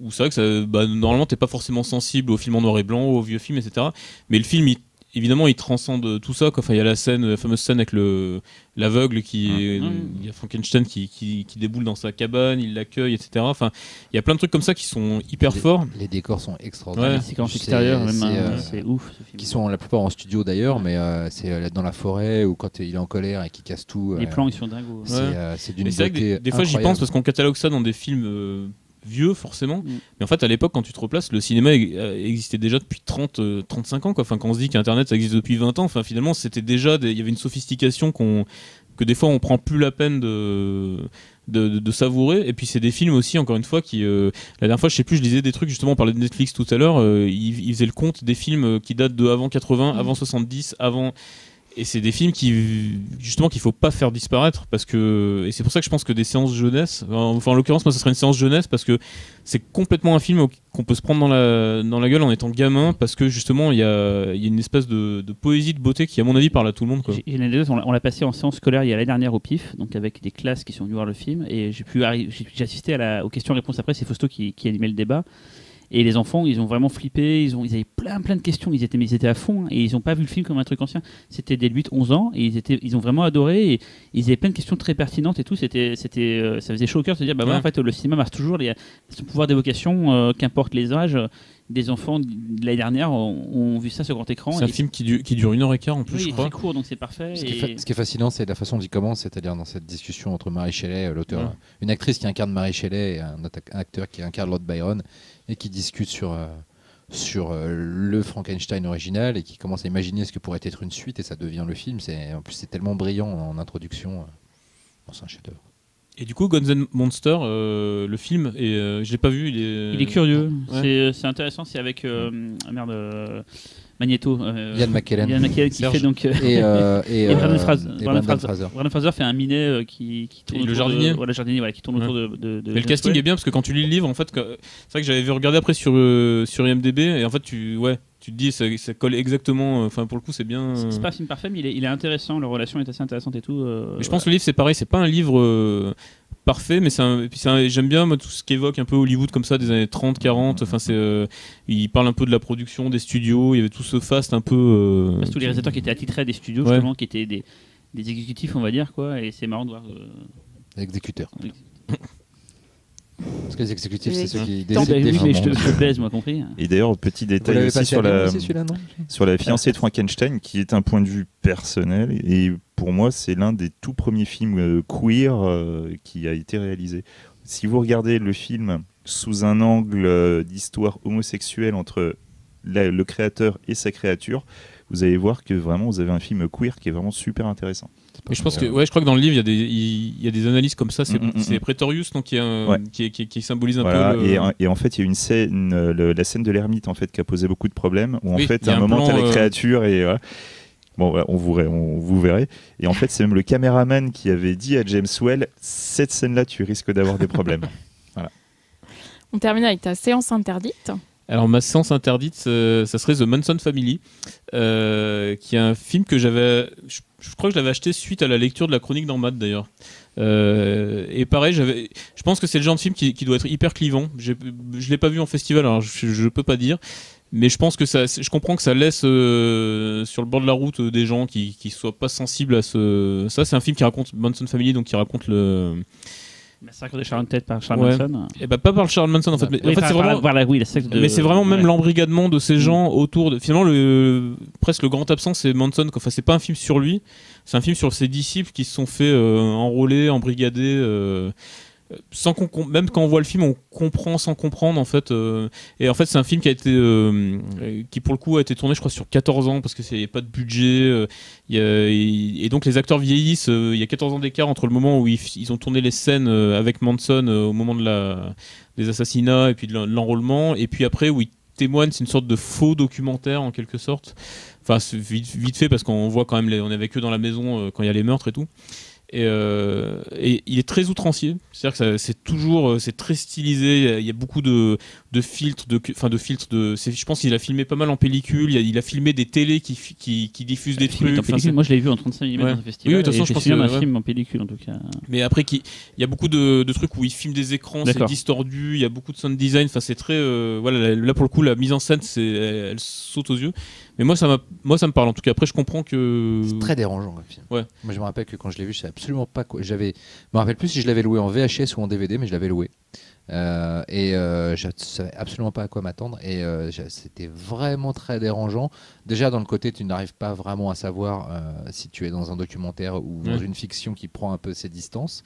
E: où c'est vrai que bah, normalement, t'es pas forcément sensible aux films en noir et blanc, aux vieux films, etc. Mais le film, il- évidemment, il transcende tout ça. quoi. Enfin, il y a la scène, la fameuse scène avec le l'aveugle qui, est-
D: Mmh.
E: il y a Frankenstein qui, qui, qui déboule dans sa cabane, il l'accueille, etc. Enfin, il y a plein de trucs comme ça qui sont hyper
C: Les-
E: forts.
C: Les décors sont extraordinaires.
E: Ouais.
D: Séquences
C: C'est-
D: extérieures, même,
C: c'est,
D: hein,
C: euh,
D: c'est ouf ce film.
C: qui sont la plupart en studio d'ailleurs, mais euh, c'est euh, dans la forêt ou quand il est en colère et qu'il casse tout.
D: Les
C: euh,
D: plans, ils sont dingues.
C: C'est
E: Ouais.
C: euh, d'une beauté
E: des, des fois j'y pense parce qu'on catalogue ça dans des films euh, vieux forcément.
D: Mm.
E: Mais en fait à l'époque quand tu te replaces, le cinéma e- euh, existait déjà depuis 30, euh, 35 ans. Quoi. Enfin, quand on se dit qu'Internet ça existe depuis 20 ans, enfin, finalement c'était déjà il y avait une sophistication qu'on que des fois on prend plus la peine de de, de- de savourer et puis c'est des films aussi encore une fois qui euh, la dernière fois je sais plus je lisais des trucs justement on parlait de Netflix tout à l'heure euh, ils, ils faisaient le compte des films euh, qui datent de avant 80 avant 70 avant et c'est des films qui justement qu'il faut pas faire disparaître parce que et c'est pour ça que je pense que des séances jeunesse enfin en l'occurrence moi ça serait une séance jeunesse parce que c'est complètement un film qu'on peut se prendre dans la, dans la gueule en étant gamin parce que justement il y a, y a une espèce de, poésie de beauté qui à mon avis parle à tout le monde quoi.
D: On l'a- passé en séance scolaire il y a l'année dernière au PIF, donc avec des classes qui sont venues voir le film, et j'ai pu j'ai assisté à la, aux questions-réponses après, c'est Fausto qui, qui animait le débat. Et les enfants, ils ont vraiment flippé, ils, ont, ils avaient plein plein de questions, ils étaient, mais ils étaient à fond, hein, et ils n'ont pas vu le film comme un truc ancien. C'était des 8-11 ans, et ils, étaient, ils ont vraiment adoré, et ils avaient plein de questions très pertinentes et tout. C'était, c'était, euh, ça faisait chaud au cœur de se dire, bah voilà,
E: Ouais.
D: en fait, le cinéma marche toujours, il y a son pouvoir d'évocation, euh, qu'importe les âges. Des enfants de l'année dernière ont, ont vu ça sur grand écran.
E: C'est un film qui dure, qui dure une heure et quart en plus
D: oui,
E: je
D: il est
E: crois.
D: très court, donc c'est parfait.
C: Ce qui, est
D: et-
C: fa- ce qui est fascinant, c'est la façon dont il commence, c'est-à-dire dans cette discussion entre Marie Shelley, euh, l'auteur,
E: Ouais.
C: une actrice qui incarne Marie Shelley et un, atta- un acteur qui incarne Lord Byron, et qui discutent sur, euh, sur euh, le Frankenstein original et qui commence à imaginer ce que pourrait être une suite, et ça devient le film. C'est, en plus, c'est tellement brillant en introduction. euh, bon, c'est un chef-d'œuvre.
E: Et du coup Guns N' Monster euh, le film et euh, je l'ai pas vu il est
D: Il est curieux.
E: Ouais.
D: C'est- C'est intéressant. C'est avec euh, merde euh, Magneto. euh,
C: Ian McKellen.
D: Ian McKellen qui
E: Serge.
D: fait donc. euh,
C: Et, euh, et,
D: et Brandon
C: euh,
D: Fraser.
C: et
D: Brandon
C: Brendan
D: Fraser.
C: Fraser.
D: Brandon Fraser fait un minet euh, qui, qui tourne
E: Et le
D: autour de-
E: jardinier.
D: voilà, le jardinier, voilà, qui tourne
E: Ouais.
D: autour de. de, de
E: Mais le casting est bien parce que quand tu lis le livre en fait c'est vrai que j'avais vu regarder après sur euh, sur IMDb et en fait tu ouais tu te dis ça, ça colle exactement euh, enfin pour le coup c'est bien euh,
D: C'est pas un film parfait, mais il est, il est intéressant. Leur relation est assez intéressante et tout. euh,
E: Mais je pense que le livre c'est pareil, c'est pas un livre euh, parfait, mais j'aime bien moi, tout ce qui évoque un peu Hollywood comme ça des années 30, 40. Enfin c'est, euh, il parle un peu de la production, des studios, il y avait tout ce faste un peu. euh,
D: parce que tous les réalisateurs qui étaient attitrés à des studios,
E: Ouais.
D: justement, qui étaient des, des exécutifs, on va dire, quoi. Et c'est marrant de voir. euh,
C: Exécuteur.
D: Oui.
C: Parce que les exécutifs, c'est ceux qui décident des
D: oui, mais je te, je te plaise, moi compris.
B: Et d'ailleurs, petit détail aussi sur la,
C: aussi,
B: sur la fiancée de Frankenstein, qui est un point de vue personnel. Et pour moi, c'est l'un des tout premiers films euh, queer euh, qui a été réalisé. Si vous regardez le film sous un angle euh, d'histoire homosexuelle entre la- le créateur et sa créature, vous allez voir que vraiment vous avez un film queer qui est vraiment super intéressant.
E: Mais je pense que ouais, je crois que dans le livre il y a des il y a des analyses comme ça. C'est
B: Mm, mm, mm.
E: Pretorius donc qui, est un-
B: Ouais.
E: qui, qui- qui symbolise un
B: Voilà,
E: peu. le-
B: et, et en fait, il y a une scène, le- la scène de l'ermite en fait qui a posé beaucoup de problèmes. Où en
E: Oui,
B: fait, à un
E: un
B: moment,
E: plan,
B: t'as la créature et. Bon, on vous, verrez- on vous verrez. Et en fait, c'est même le caméraman qui avait dit à James Well cette scène-là, tu risques d'avoir des problèmes.
A: On termine avec ta séance interdite.
E: Alors ma séance interdite, euh, ça serait The Manson Family, euh, qui est un film que j'avais, je, je crois que je l'avais acheté suite à la lecture de la chronique d'Armad d'ailleurs. Euh, et pareil, j'avais, je pense que c'est le genre de film qui, qui doit être hyper clivant. Je l'ai pas vu en festival, alors je, je peux pas dire. Mais je pense que ça, je comprends que ça laisse euh, sur le bord de la route euh, des gens qui, qui soient pas sensibles à ce. Ça, c'est un film qui raconte Manson Family, donc qui raconte le.
D: Massacre de Sharon Tate par Charles
E: Ouais.
D: Manson.
E: Et bah pas par Charles Manson en fait, mais
D: Oui,
E: en fait c'est
D: par-
E: vraiment.
D: Oui, la secte de-
E: Mais c'est vraiment même
D: ouais.
E: l'embrigadement de ces gens autour de. Finalement, le presque le grand absent, c'est Manson. Enfin, c'est pas un film sur lui, c'est un film sur ses disciples qui se sont fait euh, enrôler, embrigader. Euh, sans qu'on même quand on voit le film, on comprend sans comprendre en fait. euh, et en fait, c'est un film qui a été, euh, qui pour le coup a été tourné, je crois, sur 14 ans parce que c'est pas de budget. et, donc les acteurs vieillissent. Il y a 14 ans d'écart entre le moment où ils, ils ont tourné les scènes avec Manson au moment de la des assassinats et puis de l'en- de l'enrôlement, et puis après où il témoigne, c'est une sorte de faux documentaire en quelque sorte. Enfin, vite, vite fait parce qu'on voit quand même, on est avec eux dans la maison quand il y a les meurtres et tout. Et, euh, et il est très outrancier, c'est-à-dire que c'est toujours, euh, c'est très stylisé. Il y a- beaucoup de, de filtres, de, enfin de filtres. De, je pense qu'il a filmé pas mal en pellicule. Il a, il a filmé des télés qui, qui, qui diffusent des trucs. Enfin,
D: Moi, je l'ai vu en 35 mm
E: Ouais.
D: dans un festival.
E: Oui, de toute façon, je pense que- ouais.
D: film en pellicule en tout cas.
E: Mais après, il y a beaucoup de, de trucs où il filme des écrans, c'est distordu, il y a beaucoup de sound design. Enfin, c'est très. euh, voilà, là pour le coup, la mise en scène, c'est, elle, elle saute aux yeux. Mais moi, ça, m'a, moi, ça me parle. En tout cas, après, je comprends que.
C: C'est très dérangeant comme film.
E: Ouais.
C: Moi je me rappelle que quand je l'ai vu, je savais absolument pas quoi. J'avais, je me rappelle plus si je l'avais loué en VHS ou en DVD, mais je l'avais loué. Euh, et euh, je savais absolument pas à quoi m'attendre. Et euh, c'était vraiment très dérangeant. Déjà dans le côté, tu n'arrives pas vraiment à savoir euh, si tu es dans un documentaire ou dans une fiction qui prend un peu ses distances.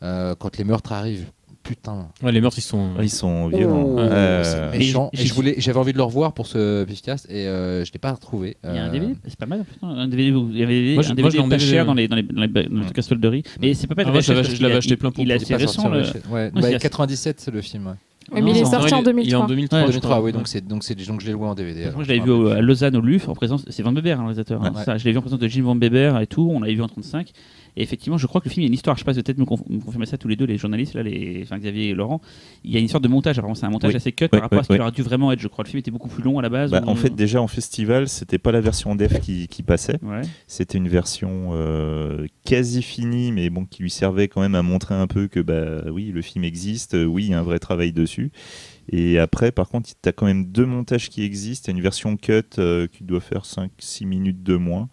C: Quand les meurtres arrivent, putain.
E: Ouais, les meurtres, ils sont.
B: Ils sont violents.
C: Oh,
B: Euh,
C: c'est méchant.
D: Et
C: Et je voulais, j'avais envie de le revoir pour ce Pifcast et euh, je l'ai pas retrouvé.
D: Il y a un
C: Euh,
D: DVD, c'est pas mal. putain, Un DVD, il y avait
E: Moi, je-
D: un
E: moi,
D: DVD
E: l'ai en
D: pas cher dans les dans les dans les, dans les solderies. Mais c'est pas mal.
E: Ah, moi, je l'avais- acheté plein pot.
D: Il est
E: Il est
D: assez récent.
C: en
D: le-.
C: Ouais,
D: Non,
C: bah,
D: c'est-
C: 97 c'est le film. Ouais.
A: Mais il est sorti
E: Non,
A: en
E: il est
A: 2003.
E: en 2003.
D: Ouais,
E: je
C: 2003,
E: crois.
C: oui, donc c'est donc c'est donc je l'ai loué en DVD.
D: Moi,
C: alors,
D: je l'avais vu à Lausanne au Louvre en présence. C'est Van Beber, hein, le réalisateur. hein, ça, je l'ai vu en présence de Jim Van Beber et tout. On l'avait vu en 35. Et effectivement, je crois que le film il y a une histoire. Je sais pas si peut-être me, conf- me confirmer ça tous les deux, les journalistes là, les enfin, Xavier et Laurent. Il y a une sorte de montage. Apparemment, c'est un montage
B: Oui.
D: assez cut
B: Oui,
D: par rapport à ce qu'il aurait dû vraiment être. Je crois le film était beaucoup plus long à la base.
B: bah,
D: ou-
B: en fait, déjà en festival, c'était pas la version def qui, qui passait.
D: Ouais.
B: C'était une version euh, quasi finie, mais bon, qui lui servait quand même à montrer un peu que bah oui, le film existe, oui, il y a un vrai travail dessus. Et après, par contre, tu as quand même deux montages qui existent. Il y a une version cut euh, qui doit faire 5-6 minutes de moins.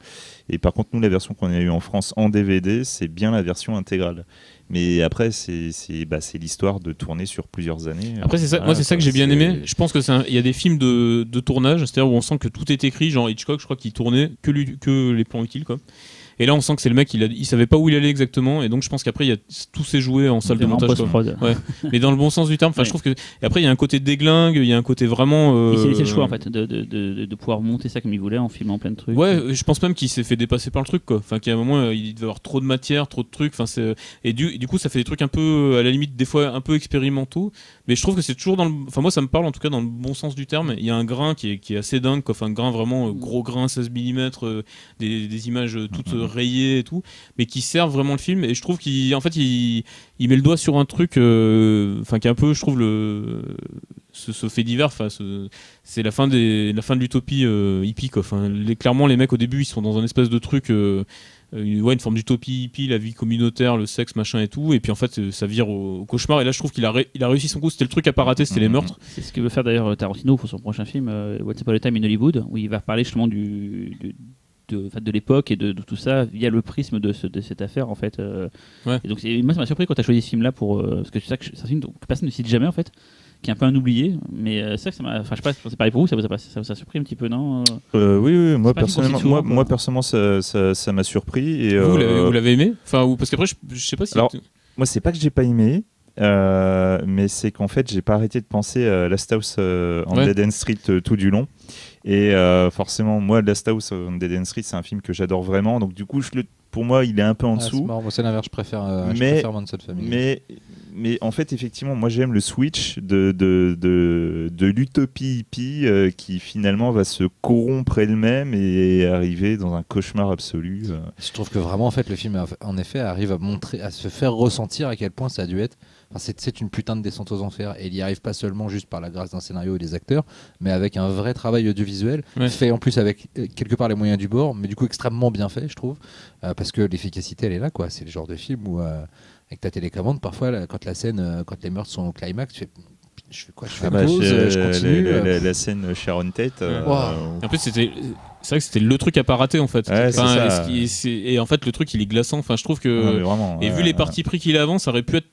B: Et par contre, nous, la version qu'on a eue en France en DVD, c'est bien la version intégrale. Mais après, c'est bah, l'histoire de tourner sur plusieurs années.
E: Après, c'est ça,
B: Voilà,
E: moi, c'est ça que j'ai bien aimé. Je pense que c'est un- il y a des films de, de tournage, c'est-à-dire où on sent que tout est écrit, genre Hitchcock, je crois qu'il tournait que, lui- que les plans utiles, quoi. Et là, on sent que c'est le mec, il, a, il savait pas où il allait exactement, et donc je pense qu'après, il y a tout s'est joué en salle de montage. Ouais. Mais dans le bon sens du terme. Enfin,
D: Ouais.
E: je trouve que. Et après, il y a un côté déglingue, il y a un côté vraiment. euh,
D: Il s'est laissé le choix en fait de, de, de, de pouvoir monter ça comme il voulait en filmant plein de trucs.
E: Ouais, je pense même qu'il s'est fait dépasser par le truc, quoi. Enfin, qu'à un moment, euh, il devait avoir trop de matière, trop de trucs. Enfin, c'est et du, et du coup, ça fait des trucs un peu, à la limite, des fois un peu expérimentaux. Mais je trouve que c'est toujours dans le. Enfin, moi, ça me parle en tout cas dans le bon sens du terme. Il y a un grain qui est, qui est assez dingue, quoi. Enfin, un grain vraiment euh, gros grain, 16 mm, des, des images euh, toutes euh, rayées et tout, mais qui servent vraiment le film. Et je trouve qu'il, en fait, il, il met le doigt sur un truc, euh, enfin, qui est un peu, je trouve, le ce, ce fait divers. Enfin, c'est la fin des la fin de l'utopie euh, hippie quoi. Enfin, les, clairement les mecs au début ils sont dans un espèce de truc euh, euh, une, ouais, une forme d'utopie hippie, la vie communautaire, le sexe, machin et tout. Et puis en fait, euh, ça vire au, au cauchemar. Et là, je trouve qu'il a, ré- il a réussi son coup. C'était le truc à pas rater, c'était les
B: Mhm.
E: meurtres.
D: C'est ce que veut faire d'ailleurs Tarantino pour son prochain film, euh, What's Upon a Time in Hollywood, où il va parler justement du, du- de, de l'époque et de, de tout ça via le prisme de, ce- de cette affaire en fait. euh.
E: Ouais.
D: Et donc moi ça m'a surpris quand tu as choisi ce film-là pour euh, parce que c'est ça que c'est un film que personne ne cite jamais en fait, qui est un peu un oublié, mais euh, c'est ça que ça m'a. Enfin je sais pas, c'est pareil pour vous, ça vous a, pas- ça vous a surpris un petit peu non
B: Euh, oui, oui, moi personnellement, moi, moi, personnellement, ça ça- ça m'a surpris. Et,
E: Vous, l'avez-
B: euh,
E: vous l'avez aimé? Enfin, ou- parce qu'après, je, je sais pas si.
B: Alors, Moi, c'est pas que j'ai pas aimé, euh, mais c'est qu'en fait, j'ai pas arrêté de penser à Last House euh, on
E: Ouais.
B: Dead End Street euh, tout du long. Et euh, forcément, moi, Last House on Dead End Street, c'est un film que j'adore vraiment. Donc, du coup, je le, pour moi, il est un peu en
C: Ah,
B: dessous.
C: c'est l'inverse, je préfère, euh, je
B: Mais-
C: préfère Manson Family.
B: mais, mais en fait, effectivement, moi, j'aime le switch de, de, de, de l'utopie hippie euh, qui finalement va se corrompre elle-même et arriver dans un cauchemar absolu.
C: Je trouve que vraiment, en fait, le film, en effet, arrive à montrer, à se faire ressentir à quel point ça a dû être. Enfin, c'est, une putain de descente aux enfers. Et il y arrive pas seulement juste par la grâce d'un scénario et des acteurs, mais avec un vrai travail audiovisuel,
E: Ouais.
C: fait en plus avec euh, quelque part les moyens du bord, mais du coup extrêmement bien fait, je trouve. Euh, parce que l'efficacité, elle est là, quoi. C'est le genre de film où, euh, avec ta télécommande, parfois, là, quand la scène, euh, quand les meurtres sont au climax, tu fais. Je fais quoi? Je fais
B: Ah bah,
C: pause, je continue.
B: la, la- la scène Sharon Tate. euh,
C: Wow.
E: En plus, c'était. C'est vrai que c'était le truc à pas rater en fait.
B: Ouais,
E: Enfin, et en fait, le truc il est glaçant. Enfin, je trouve que.
B: non, vraiment,
E: Et
B: ouais,
E: vu les
B: ouais.
E: parties pris qu'il a avant, ça aurait pu être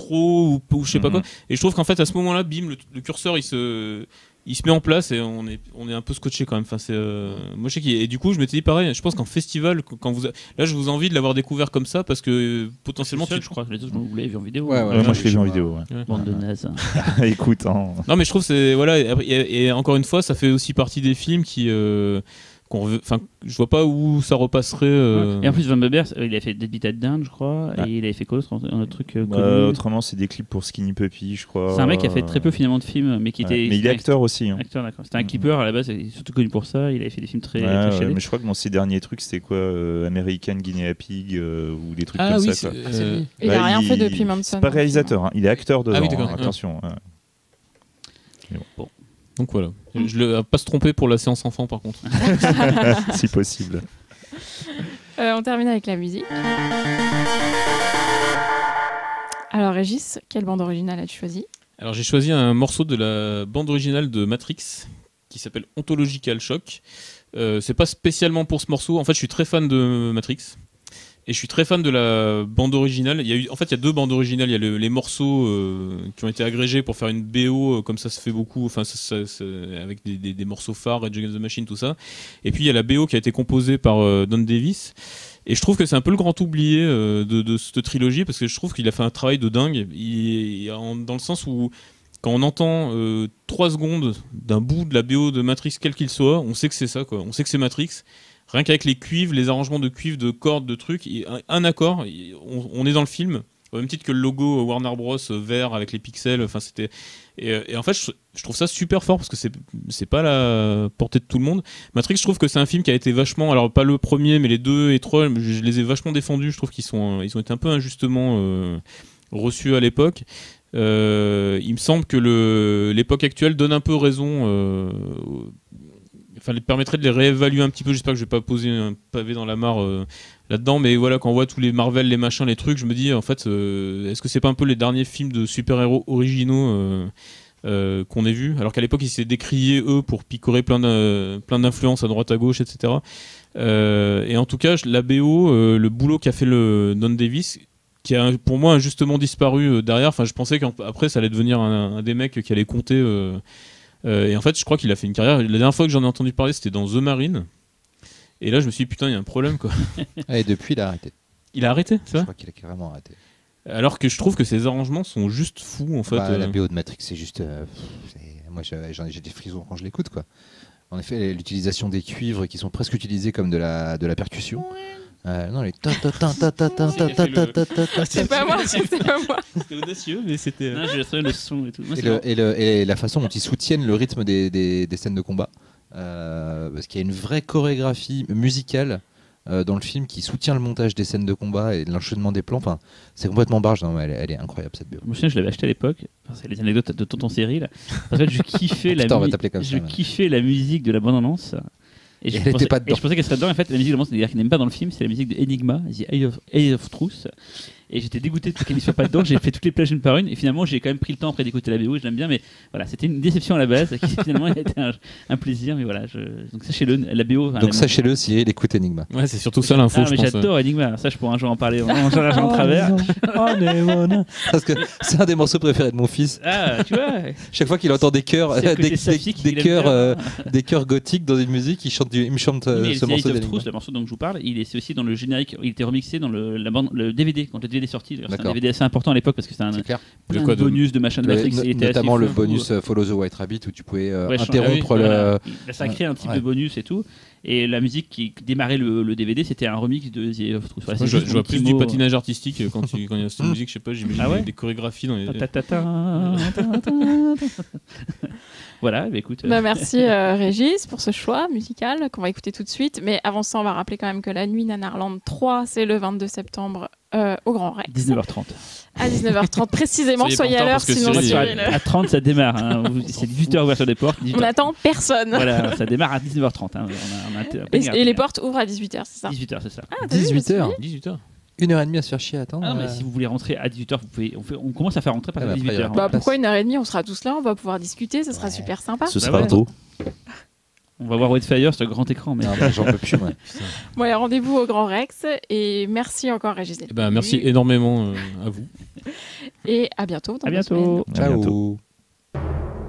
E: trop ou, ou je sais pas
B: Mhm.
E: quoi. Et je trouve qu'en fait, à ce moment-là, bim, le, le curseur il se, il se met en place et on est, on est un peu scotché quand même. Enfin, c'est, euh, moi, je sais Et du coup, je m'étais dit pareil. Je pense qu'en festival, quand vous, là, je vous envie de l'avoir découvert comme ça parce que euh, potentiellement,
D: Seul,
E: tu-
D: je crois. Les autres, vous l'avez vu en vidéo.
C: Ouais, ouais,
B: Ouais, moi, je l'ai vu en vidéo. ouais.
E: Ouais.
D: Bande de nazes.
B: Écoute, hein.
E: Non, mais je trouve que c'est voilà. Et, et- et encore une fois, ça fait aussi partie des films qui, euh, enfin, je vois pas où ça repasserait. euh,
D: Et en plus, Van Beber, euh, il a fait Dead Beat at Down, je crois, et il avait fait quoi d'autre Un autre truc euh,
B: Bah, autrement, c'est des clips pour Skinny Puppy, je crois.
D: C'est un mec qui a fait très peu finalement de films, mais qui
B: Ouais.
D: était.
B: Mais il est acteur aussi. hein.
D: Acteur, d'accord. C'était un
B: Mhm.
D: clipper à la base, il est surtout connu pour ça. Il avait fait des films très,
B: Ouais,
D: très
B: ouais, mais je crois que dans ses derniers trucs, c'était quoi euh, American Guinea Pig euh, ou des trucs
E: Ah
B: comme
E: oui,
B: ça.
E: c'est-
B: Quoi.
E: euh,
A: Il a
B: Bah,
A: rien fait depuis Manson.
B: C'est pas réalisateur, hein, il est acteur dedans.
E: Ah oui, d'accord.
B: hein, attention. ouais.
E: donc voilà. Je le à pas se tromper pour la séance enfant par contre.
B: si possible.
A: Euh, on termine avec la musique. Alors Régis, quelle bande originale as-tu choisi
E: Alors j'ai choisi un morceau de la bande originale de Matrix qui s'appelle Ontological Shock. Euh, c'est pas spécialement pour ce morceau. En fait, je suis très fan de Matrix. Et je suis très fan de la bande originale. Il y a eu, en fait, il y a deux bandes originales. Il y a le- les morceaux euh, qui ont été agrégés pour faire une BO, euh, comme ça se fait beaucoup, enfin, avec des, morceaux phares, Rage Against the Machine, tout ça. Et puis il y a la BO qui a été composée par euh, Don Davis. Et je trouve que c'est un peu le grand oublié de, cette trilogie parce que je trouve qu'il a fait un travail de dingue. Dans le sens où quand on entend 3 secondes d'un bout de la BO de Matrix, quel qu'il soit, on sait que c'est ça, quoi. On sait que c'est Matrix. Rien qu'avec les cuivres, les arrangements de cuivres, de cordes, de trucs, un, accord, on, est dans le film. Au même titre que le logo Warner Bros euh, vert avec les pixels, enfin c'était. Et, euh, en fait, je, trouve ça super fort parce que c'est c'est pas la portée de tout le monde. Matrix, je trouve que c'est un film qui a été vachement, alors pas le premier, mais les deux et trois, je, les ai vachement défendus. Je trouve qu'ils ils ont été un peu injustement euh, reçus à l'époque. Il me semble que l'époque actuelle donne un peu raison. Enfin, permettrait de les réévaluer un petit peu. J'espère que je vais pas poser un pavé dans la mare euh, là-dedans, mais voilà, quand on voit tous les Marvel, les machins, les trucs, je me dis en fait, euh, est-ce que c'est pas un peu les derniers films de super-héros originaux euh, qu'on ait vus? Alors qu'à l'époque, ils s'étaient décriés eux pour picorer plein d'in- plein d'influences à droite à gauche, etc. Et en tout cas, la BO, le boulot qu'a fait le Don Davis, qui a pour moi injustement disparu derrière. Enfin, je pensais qu'après ça allait devenir un, des mecs qui allait compter. Et en fait, je crois qu'il a fait une carrière. La dernière fois que j'en ai entendu parler, c'était dans The Marine. Et là, je me suis dit, putain, il y a un problème, quoi.
C: Et depuis, il a arrêté.
E: Il a arrêté, c'est
C: Je crois qu'il a carrément arrêté.
E: Alors que je trouve que ses arrangements sont juste fous, en fait.
C: Bah, La
E: euh.
C: BO de Matrix, c'est juste. euh, moi, j'ai j'en ai- j'ai des frissons quand je l'écoute, quoi. En effet, l'utilisation des cuivres qui sont presque utilisés comme de la, de la percussion. Euh, non, les ta ta ta ta ta ta ta ta ta ta ta ta.
A: C'est pas moi, c'est pas moi.
E: C'était audacieux, mais c'était.
D: Non, j'ai trouvé le son et tout. Moi,
C: Et,
D: c'est
C: le-
D: marrant.
C: et le- et la façon dont ils soutiennent le rythme des, des- des scènes de combat. Euh, parce qu'il y a une vraie chorégraphie musicale euh, dans le film qui soutient le montage des scènes de combat et l'enchaînement des plans. Enfin, c'est complètement barge. Non, mais elle, est- elle est incroyable cette BO.
D: Je me souviens, je l'avais acheté à l'époque. Enfin, c'est les anecdotes de Tonton Cyril. En fait, je kiffais la
C: Putain, on va
D: mu-
C: t'appeler comme
D: je
C: ça,
D: kiffais la musique de la bande-annonce. Et,
C: Et
D: je
C: elle
D: pensais,
C: était pas
D: et
C: dedans.
D: je pensais qu'elle serait dedans. En fait, la musique de c'est-à-dire qu'il n'aime pas dans le film, c'est la musique de Enigma, The Eye of, Eye of Truth. Et j'étais dégoûté de qu'elle ne soit pas dedans. J'ai fait toutes les plages une par une. Et finalement, j'ai quand même pris le temps après d'écouter la BO. Je l'aime bien, mais voilà, c'était une déception à la base. Qui finalement a été un, un plaisir. Mais voilà, je... donc sachez-le, la BO.
C: Donc sachez-le, Cyril écoute Enigma.
E: Ouais, c'est surtout ça l'info,
D: Ah,
E: je
D: mais
E: pense.
D: j'adore Enigma. Ça, je pourrais un jour en parler. Vraiment, j'en j'en travers.
C: Parce que c'est un des morceaux préférés de mon fils.
D: Ah, tu vois.
C: Chaque fois qu'il entend des chœurs, des, des- des
D: bien.
C: euh, des chœurs gothiques dans une musique, il chante, du- il me chante euh, ce
D: The
C: morceau.
D: Truth, le morceau dont je vous parle, il est aussi dans le générique. Il était remixé dans le, la bande, le DVD quand le DVD est sorti. C'est un. DVD assez important à l'époque parce que c'était un plein
E: De
D: bonus de machin de Matrix.
C: no- notamment le bonus euh, Follow the White Rabbit où tu pouvais euh,
D: Ouais,
C: interrompre
D: ah oui,
C: le.
D: voilà. Il- Ça crée un type
C: Ouais.
D: de bonus et tout. Et la musique qui démarrait le, le DVD, c'était un remix de The Truth. Voilà,
E: je, vois plus du
D: mot,
E: patinage artistique quand, tu- quand il y a cette musique, je sais pas, j'imagine
D: Ah ouais
E: des, des chorégraphies dans les.
D: Voilà, bah écoute. euh,
A: Bah, merci euh, Régis pour ce choix musical qu'on va écouter tout de suite. Mais avant ça, on va rappeler quand même que la nuit Nanarland 3, c'est le 22 septembre euh, au Grand Rex.
D: 19h30.
A: À 19h30 précisément.
E: Soyez
A: à l'heure, sinon
E: Cyril,
D: à 30, ça démarre. hein. C'est 18h ouverture des portes. 18h.
A: on n'attend personne.
D: Voilà, ça démarre à 19h30. hein. On a- on a un peu
A: Et, les portes ouvrent à 18h, c'est ça?
D: 18h, c'est ça.
A: Ah, t'as vu, je me suis
C: 18h.
A: dit.
E: 18h.
C: Une heure et demie à se faire chier à attendre.
D: Ah, mais
C: euh,
D: si vous voulez rentrer à 18h, vous pouvez, on, fait- on commence à faire rentrer par
C: Ah, bah, après, il y
D: 18h.
C: aura
A: Bah,
C: place.
A: pourquoi une heure et demie On sera tous là, on va pouvoir discuter, ce sera
C: Ouais.
A: super sympa.
B: Ce
D: Bah
B: sera
D: ouais.
B: beau.
D: On va voir Fire sur grand écran. Mais...
C: Non, j'en peux plus, moi.
A: Bon, allez, rendez-vous au Grand Rex et merci encore Régis.
E: Eh ben, merci énormément euh, à vous.
A: Et à bientôt. dans
D: À bientôt.
B: À bientôt.
C: Ciao.